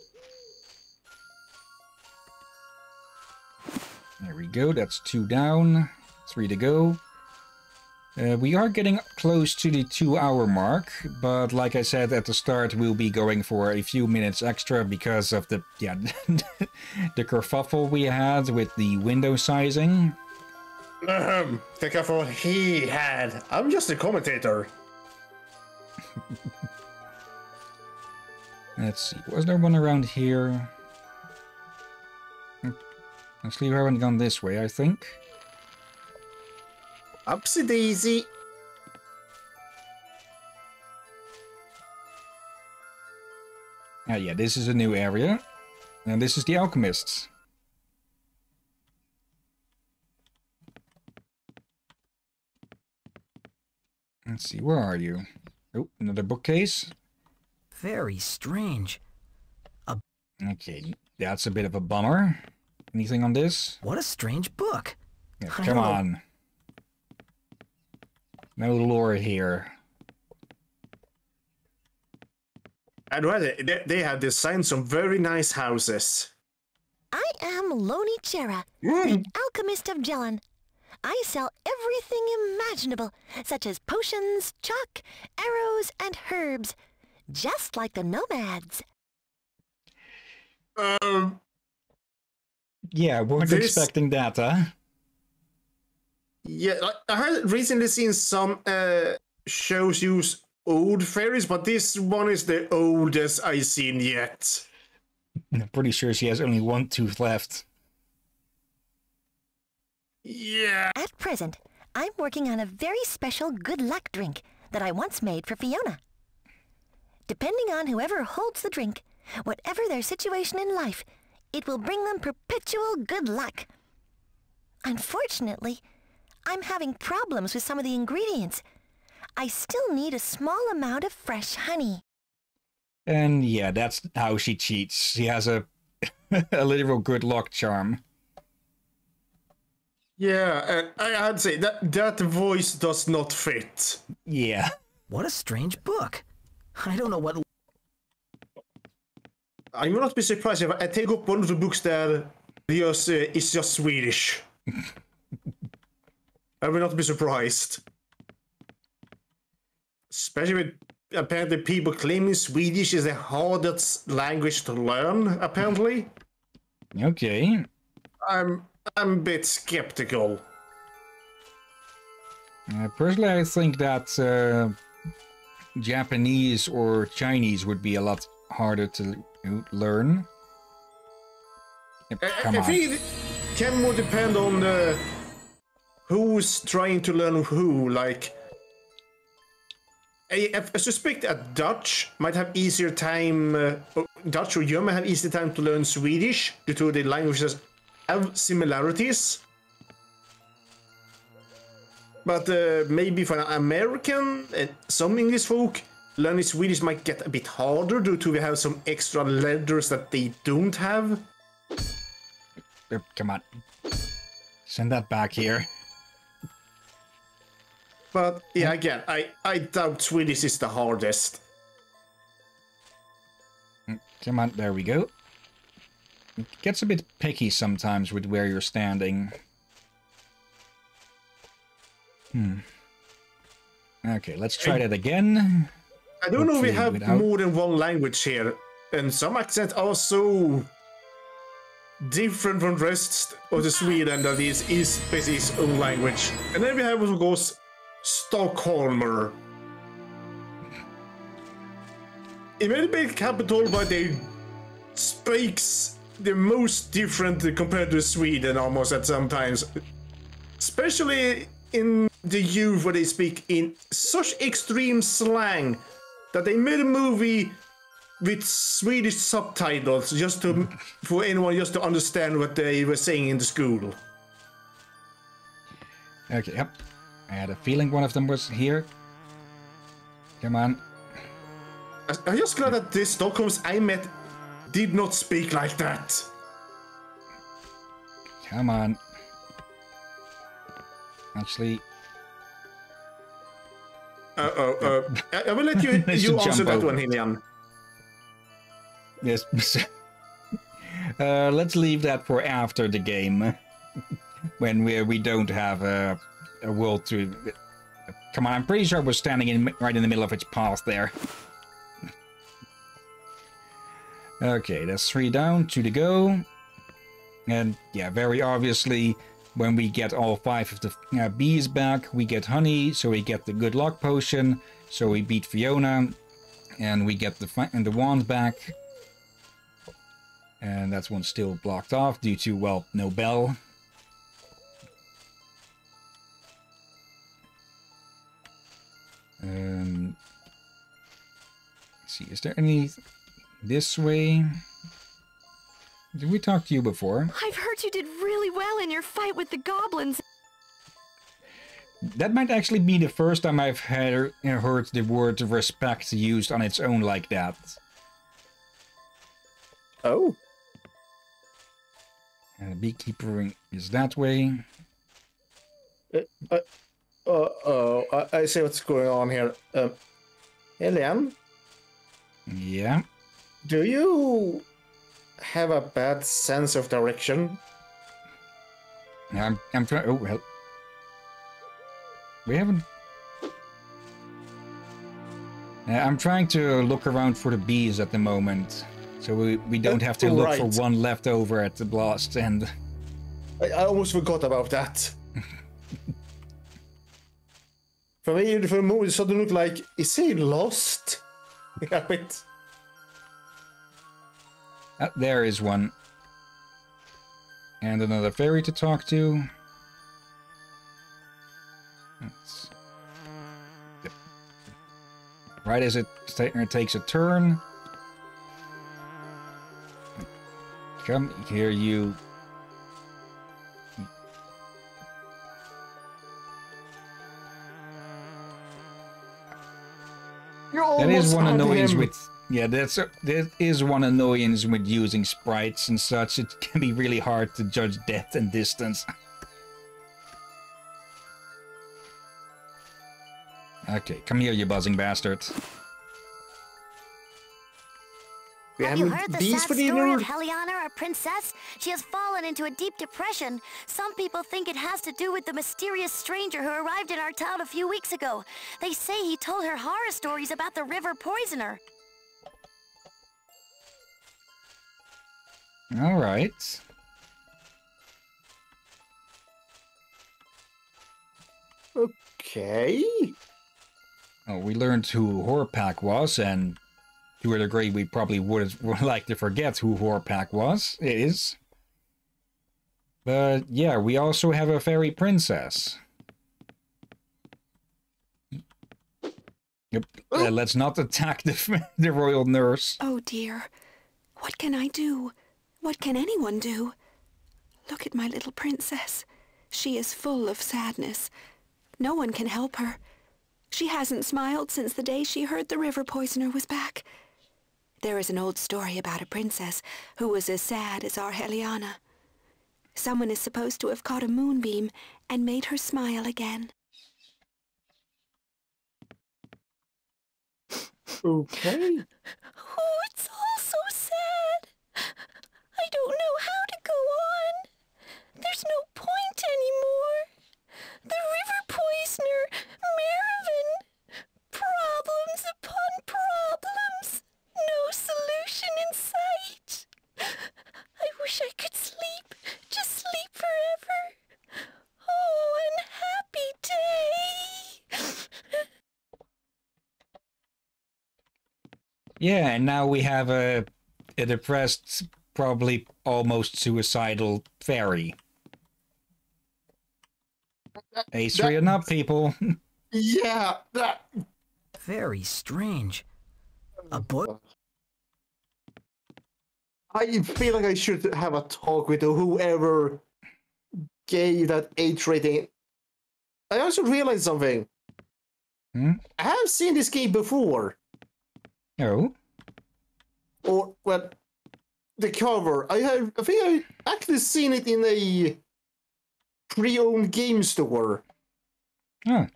Speaker 1: There we go. That's two down. Three to go. Uh, we are getting close to the two hour mark, but like I said at the start, we'll be going for a few minutes extra because of the *laughs* yeah the kerfuffle we had with the window sizing.
Speaker 2: Think of what he had. I'm just a commentator. *laughs*
Speaker 1: Let's see, was there one around here? Actually, we haven't gone this way, I think.
Speaker 2: Upsy daisy.
Speaker 1: Ah, yeah, this is a new area. And this is the Alchemists. Let's see, where are you? Oh, another bookcase.
Speaker 6: Very strange.
Speaker 1: Okay, that's a bit of a bummer. Anything on this?
Speaker 6: What a strange book.
Speaker 1: Yeah, come on. No lore here.
Speaker 2: And well, they, they have designed some very nice houses.
Speaker 5: I am Loni Chera, the alchemist of Jellan. I sell everything imaginable, such as potions, chalk, arrows, and herbs, just like the nomads.
Speaker 2: Um,
Speaker 1: Yeah, weren't
Speaker 2: This-
Speaker 1: expecting that, huh?
Speaker 2: Yeah, I, I had recently seen some uh, shows use old fairies, but this one is the oldest I've seen yet.
Speaker 1: I'm pretty sure she has only one tooth left.
Speaker 2: Yeah.
Speaker 5: At present, I'm working on a very special good luck drink that I once made for Fiona. Depending on whoever holds the drink, whatever their situation in life, it will bring them perpetual good luck. Unfortunately, I'm having problems with some of the ingredients. I still need a small amount of fresh honey.
Speaker 1: And yeah, that's how she cheats. She has a *laughs* a literal good luck charm.
Speaker 2: Yeah, and I had to say that that voice does not fit.
Speaker 1: Yeah.
Speaker 6: What a strange book. I don't know what.
Speaker 2: I will not be surprised if I take up one of the books that just, uh, is just Swedish. *laughs* I will not be surprised. Especially with apparently people claiming Swedish is the hardest language to learn, apparently.
Speaker 1: Okay.
Speaker 2: I'm I'm a bit skeptical.
Speaker 1: Uh, personally, I think that uh, Japanese or Chinese would be a lot harder to learn.
Speaker 2: I-
Speaker 1: Come
Speaker 2: I, think it can more depend on uh, who's trying to learn who. Like, I, I suspect that Dutch might have easier time. Uh, Dutch or German have easier time to learn Swedish due to the languages have similarities. But uh, maybe for an American and some English folk, learning Swedish might get a bit harder due to we have some extra letters that they don't have.
Speaker 1: Uh, Come on. Send that back here.
Speaker 2: But yeah, again, I, I doubt Swedish is the hardest.
Speaker 1: Mm, Come on, there we go. It gets a bit picky sometimes with where you're standing. Hmm. Okay, let's try that again.
Speaker 2: I don't know if we have
Speaker 1: without-
Speaker 2: more than one language here, and some accents are so different from the rest of the Sweden that is is basically its own language. And then we have, of course, Stockholmer. Be capital, but they speaks the most different compared to Sweden almost at sometimes. Especially in the youth where they speak in such extreme slang that they made a movie with Swedish subtitles just to for anyone just to understand what they were saying in the school.
Speaker 1: Okay, yep. I had a feeling one of them was here. Come on.
Speaker 2: I- I'm just glad that the Stockholms I met did not speak like that.
Speaker 1: Come on. Actually,
Speaker 2: Uh oh. Uh, I, I will let you *laughs* you answer that
Speaker 1: over.
Speaker 2: one, Hillyan.
Speaker 1: yes. *laughs* uh, let's leave that for after the game, *laughs* when we we don't have a, world to. Come on, I'm pretty sure we're standing in right in the middle of its path there. Okay, that's three down, two to go. And yeah, very obviously, when we get all five of the uh, bees back, we get honey, so we get the good luck potion, so we beat Fiona, and we get the and the wand back. And that's one still blocked off due to, well, no bell. Um, let's see, is there any this way? Did we talk to you before?
Speaker 20: I've heard you did really well in your fight with the goblins.
Speaker 1: That might actually be the first time I've heard, heard the word respect used on its own like that.
Speaker 2: Oh.
Speaker 1: And the beekeeper is that way.
Speaker 2: Uh, uh, uh, oh, I, I see what's going on here. Um, Hillyan,
Speaker 1: Yeah.
Speaker 2: do you have a bad sense of direction?
Speaker 1: I'm I'm trying. Oh well. We haven't. Uh, I'm trying to look around for the bees at the moment, so we, we don't have to look for one left over at the blast end.
Speaker 2: I, I almost forgot about that. *laughs* for me, for a moment, it suddenly looked like, is he lost? *laughs* yeah, wait.
Speaker 1: There is one. And another fairy to talk to. Right as it takes a turn. Come here, you. That is one annoyance with yeah, that's a, that is one annoyance with using sprites and such. It can be really hard to judge depth and distance. okay, come here, you buzzing bastard.
Speaker 2: We
Speaker 5: Have you heard the
Speaker 2: bees
Speaker 5: sad
Speaker 2: for
Speaker 5: story
Speaker 2: dinner?
Speaker 5: of Heliana, our princess? She has fallen into a deep depression. Some people think it has to do with the mysterious stranger who arrived in our town a few weeks ago. They say he told her horror stories about the river poisoner.
Speaker 1: All right.
Speaker 2: Okay.
Speaker 1: Oh, we learned who Horpak was, and to a degree, we probably would would *laughs* like to forget who Horpak was. Is. But yeah, we also have a fairy princess. Yep. Uh, let's not attack the *laughs* the royal nurse.
Speaker 15: Oh dear. What can I do? What can anyone do? Look at my little princess. She is full of sadness. No one can help her. She hasn't smiled since the day she heard the river poisoner was back. There is an old story about a princess who was as sad as our Heliana. Someone is supposed to have caught a moonbeam and made her smile again.
Speaker 2: Okay. *laughs*
Speaker 20: Oh, it's all so sad. I don't know how to go on. There's no point anymore. The river poisoner, Maravin. Problems upon problems. No solution in sight. I wish I could sleep. Just sleep forever. Oh, unhappy day. *laughs*
Speaker 1: Yeah, and now we have a a depressed probably almost suicidal fairy. Hey, straighten up, people. *laughs*
Speaker 2: Yeah, that.
Speaker 6: Very strange. A book?
Speaker 2: I feel like I should have a talk with whoever gave that H rating. I also realized something.
Speaker 1: Hmm?
Speaker 2: I have seen this game before.
Speaker 1: Oh?
Speaker 2: Or well, the cover. I have. I think I actually seen it in a pre-owned game store.
Speaker 1: Huh.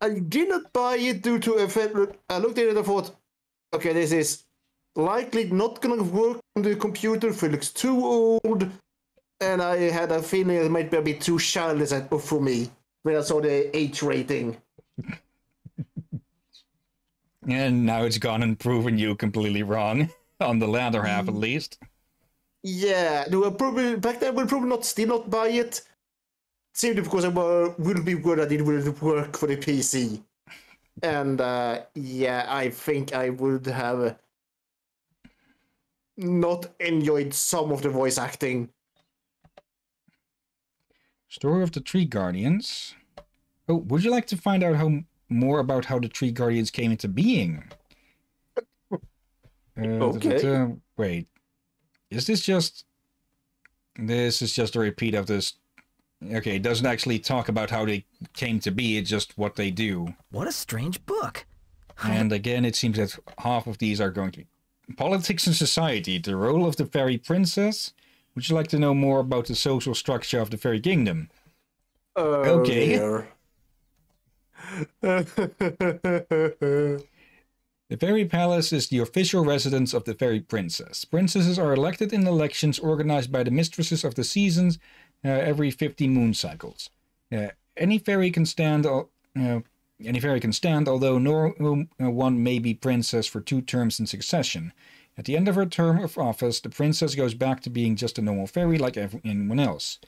Speaker 2: I did not buy it due to a fact. I looked at it and I thought, okay, this is likely not gonna work on the computer. It looks too old, and I had a feeling it might be a bit too childish for me when I saw the H rating. *laughs*
Speaker 1: And now it's gone and proven you completely wrong. *laughs* On the latter half, at least.
Speaker 2: Yeah, no, I probably back then would probably not still not buy it. Simply because I will be good at it will work for the PC. And uh, yeah, I think I would have not enjoyed some of the voice acting.
Speaker 1: Story of the Tree Guardians. Oh, would you like to find out how more about how the Tree Guardians came into being? *laughs* Uh,
Speaker 2: Okay.
Speaker 1: da-da-da. Wait, is this just? This is just a repeat of this. Okay, it doesn't actually talk about how they came to be. It's just what they do.
Speaker 6: What a strange book.
Speaker 1: And again, it seems that half of these are going to be politics and society. The role of the fairy princess. Would you like to know more about the social structure of the fairy kingdom?
Speaker 2: Oh,
Speaker 1: Okay. *laughs* The Fairy Palace is the official residence of the Fairy Princess. Princesses are elected in elections organized by the Mistresses of the Seasons uh, every 50 moon cycles. Uh, any fairy can stand. al- Uh, any fairy can stand, although no uh, one may be princess for two terms in succession. At the end of her term of office, the princess goes back to being just a normal fairy like anyone else.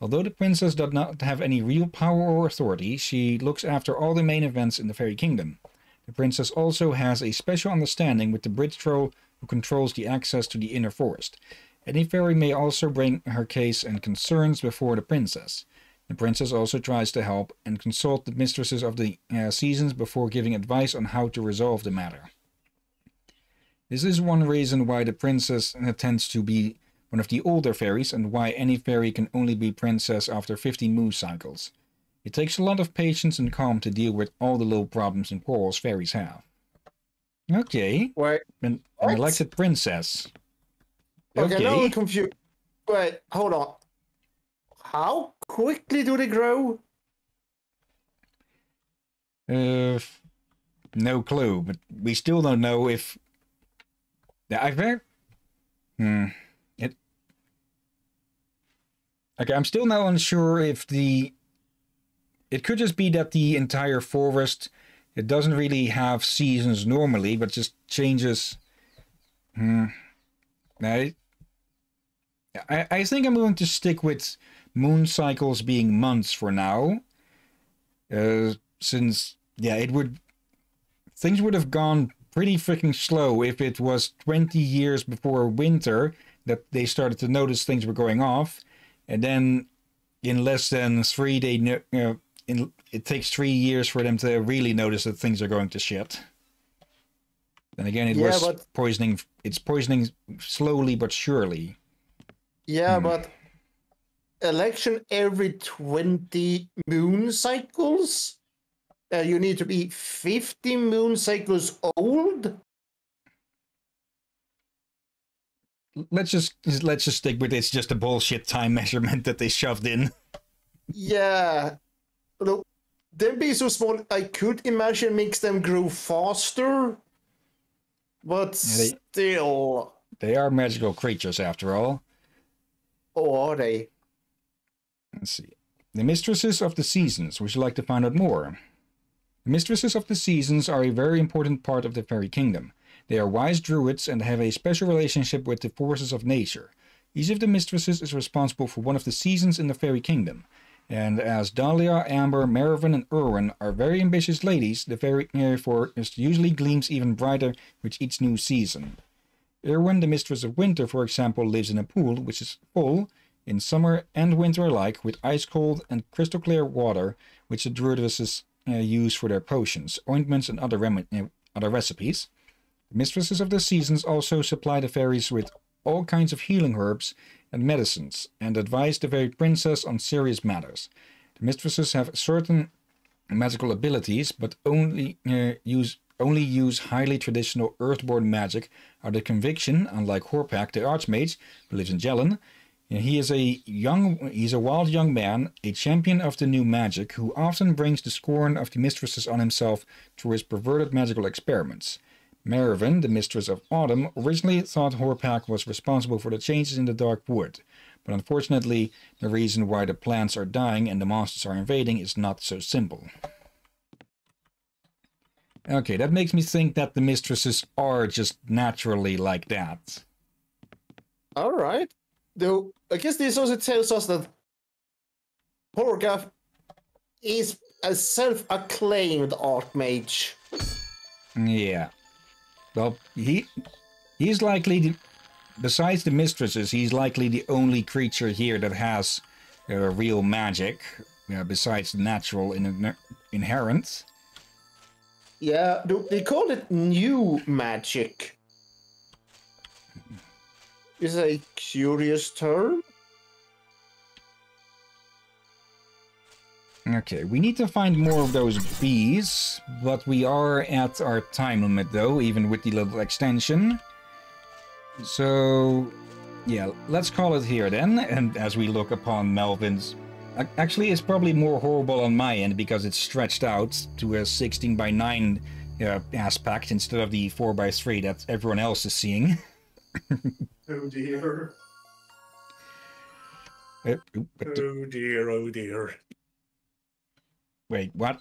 Speaker 1: Although the princess does not have any real power or authority, she looks after all the main events in the fairy kingdom. The princess also has a special understanding with the bridge troll who controls the access to the inner forest. Any fairy may also bring her case and concerns before the princess. The princess also tries to help and consult the mistresses of the uh, seasons before giving advice on how to resolve the matter. This is one reason why the princess tends to be one of the older fairies and why any fairy can only be princess after 15 moon cycles. It takes a lot of patience and calm to deal with all the little problems and quarrels fairies have. Okay.
Speaker 2: Wait.
Speaker 1: An, an elected princess.
Speaker 2: Okay, now I'm confused. Wait, hold on. How quickly do they grow?
Speaker 1: Uh, no clue, but we still don't know if. I've heard. Hmm. It. Okay, I'm still not unsure if the. It could just be that the entire forest, it doesn't really have seasons normally, but just changes. Hmm. I. I, I think I'm going to stick with moon cycles being months for now. Uh, since yeah, it would things would have gone pretty freaking slow if it was 20 years before winter that they started to notice things were going off, and then in less than three they uh, in, it takes three years for them to really notice that things are going to shit. Then again, it
Speaker 2: Yeah,
Speaker 1: was
Speaker 2: but-
Speaker 1: poisoning. It's poisoning slowly but surely.
Speaker 2: Yeah,
Speaker 1: Hmm.
Speaker 2: but election every 20 moon cycles? Uh, you need to be 50 moon cycles old?
Speaker 1: Let's just let's just stick with it's just a bullshit time measurement that they shoved in.
Speaker 2: Yeah. Look, them being so small, I could imagine makes them grow faster. But
Speaker 1: Yeah, they-
Speaker 2: still,
Speaker 1: They are magical creatures after all.
Speaker 2: oh, are they?
Speaker 1: Let's see. The Mistresses of the Seasons. Would you like to find out more? The Mistresses of the Seasons are a very important part of the fairy kingdom. They are wise druids and have a special relationship with the forces of nature. Each of the mistresses is responsible for one of the seasons in the fairy kingdom. And as Dahlia, Amber, Mervyn, and Erwin are very ambitious ladies, the fairy uh, forest usually gleams even brighter with each new season. Erwin, the Mistress of Winter, for example, lives in a pool which is full in summer and winter alike with ice cold and crystal clear water, which the druidesses uh, use for their potions, ointments, and other, rem- uh, other recipes. The mistresses of the seasons also supply the fairies with all kinds of healing herbs and medicines, and advise the fairy princess on serious matters. The mistresses have certain magical abilities, but only uh, use only use highly traditional earthborn magic are the conviction, unlike Horpak, the archmage, who lives in Jelen. He is a young he's a wild young man, a champion of the new magic, who often brings the scorn of the mistresses on himself through his perverted magical experiments. Mervyn, the mistress of Autumn, originally thought Horpak was responsible for the changes in the Dark Wood, but unfortunately, the reason why the plants are dying and the monsters are invading is not so simple. Okay, that makes me think that the mistresses are just naturally like that.
Speaker 2: All right. Though I guess this also tells us that Horgath is a self-acclaimed archmage.
Speaker 1: Yeah. Well, he he's likely the, besides the mistresses, he's likely the only creature here that has uh, real magic, uh, besides natural in, inherent.
Speaker 2: Yeah, they call it new magic. Is a curious term.
Speaker 1: Okay, we need to find more of those bees, but we are at our time limit though, even with the little extension. So, yeah, let's call it here then, and as we look upon Melvin's... Actually, it's probably more horrible on my end because it's stretched out to a 16 by 9 uh, aspect instead of the 4 by 3 that everyone else is seeing. *laughs* *laughs*
Speaker 2: oh dear.
Speaker 1: Uh,
Speaker 2: oh dear, oh dear.
Speaker 1: Wait, what?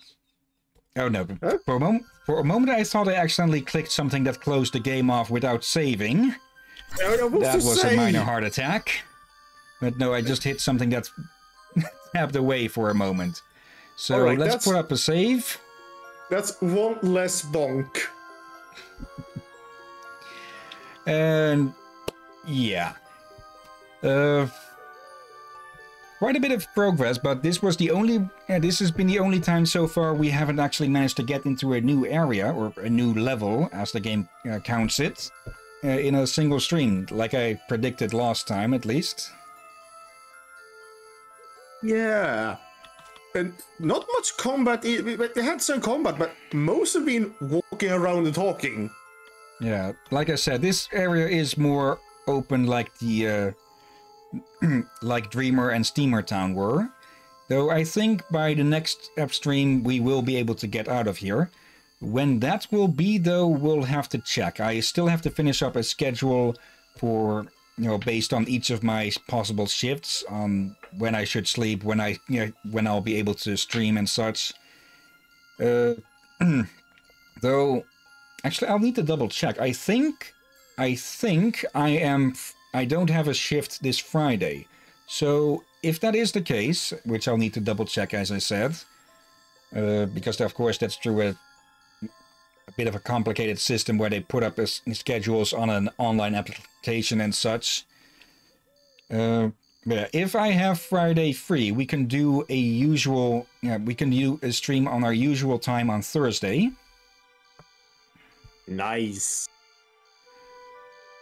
Speaker 1: Oh no, huh? for, a moment, for a moment I thought I accidentally clicked something that closed the game off without saving.
Speaker 2: Oh,
Speaker 1: that was a minor heart attack. But no, I just hit something that *laughs* tapped away for a moment. So right, let's put up a save.
Speaker 2: That's one less bonk.
Speaker 1: And yeah. Uh, quite a bit of progress, but this was the only, uh, this has been the only time so far we haven't actually managed to get into a new area, or a new level, as the game uh, counts it, uh, in a single stream, like I predicted last time, at least.
Speaker 2: Yeah. And not much combat, they had some combat, but most have been walking around and talking.
Speaker 1: Yeah, like I said, this area is more open like the uh, *clears throat* like Dreamer and Steamer Town were. Though I think by the next upstream we will be able to get out of here. When that will be though, we'll have to check. I still have to finish up a schedule for, you know, based on each of my possible shifts, on when I should sleep, when I, you know, when I'll be able to stream and such. Uh, *clears throat* though, actually I'll need to double check. I think, I think I am I don't have a shift this Friday. So if that is the case, which I'll need to double check as I said, uh, because of course that's true a, a, bit of a complicated system where they put up schedules on an online application and such. Uh, yeah, if I have Friday free, we can do a usual, yeah, we can do a stream on our usual time on Thursday.
Speaker 2: Nice.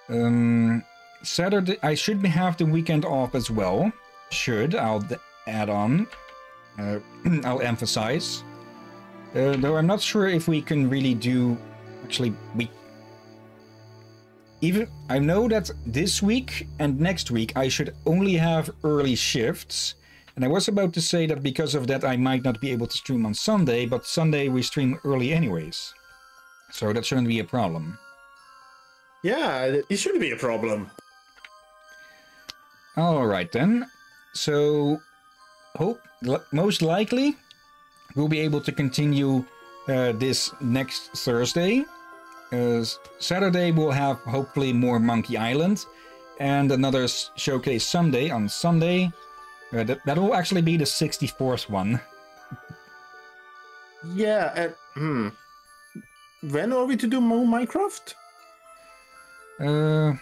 Speaker 1: Um, Saturday, I should have the weekend off as well. Should, I'll add on. Uh, *clears throat* I'll emphasize. Uh, though I'm not sure if we can really do... Actually, we... Even, I know that this week and next week I should only have early shifts. And I was about to say that because of that I might not be able to stream on Sunday, but Sunday we stream early anyways. So that shouldn't be a problem.
Speaker 2: Yeah, it shouldn't be a problem.
Speaker 1: All right then. So, hope most likely we'll be able to continue uh, this next Thursday. Uh, Saturday we'll have hopefully more Monkey Island, and another showcase Sunday on Sunday. Uh, that that'll actually be the 64th one.
Speaker 2: yeah. Uh, hmm. When are we to do more Minecraft?
Speaker 1: Uh,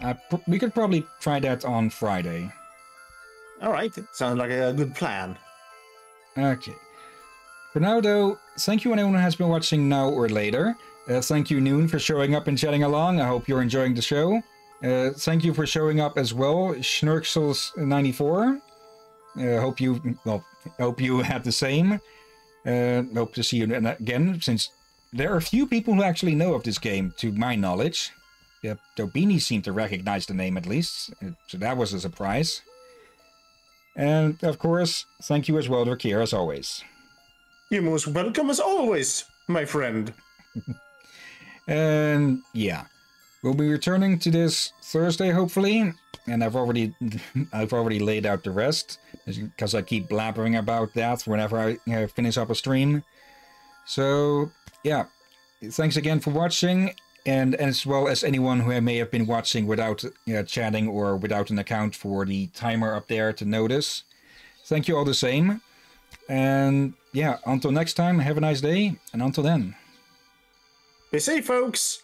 Speaker 1: I pr- we could probably try that on Friday.
Speaker 2: All right, sounds like a good plan.
Speaker 1: Okay. For now, though, thank you anyone who has been watching now or later. Uh, thank you, Noon, for showing up and chatting along. I hope you're enjoying the show. Uh, thank you for showing up as well, Schnurksels94. Uh, hope you well, hope you had the same. Uh, hope to see you again, since there are a few people who actually know of this game, to my knowledge. Yeah, Dobini seemed to recognize the name at least, so that was a surprise. And of course, thank you as well, to Drakir, as always.
Speaker 2: You're most welcome as always, my friend. *laughs*
Speaker 1: and yeah, we'll be returning to this Thursday, hopefully. And I've already, *laughs* I've already laid out the rest because I keep blabbering about that whenever I uh, finish up a stream. So yeah, thanks again for watching, and as well as anyone who may have been watching without chatting or without an account for the timer up there to notice. Thank you all the same. And yeah, until next time, have a nice day, and until then.
Speaker 2: Be safe, folks!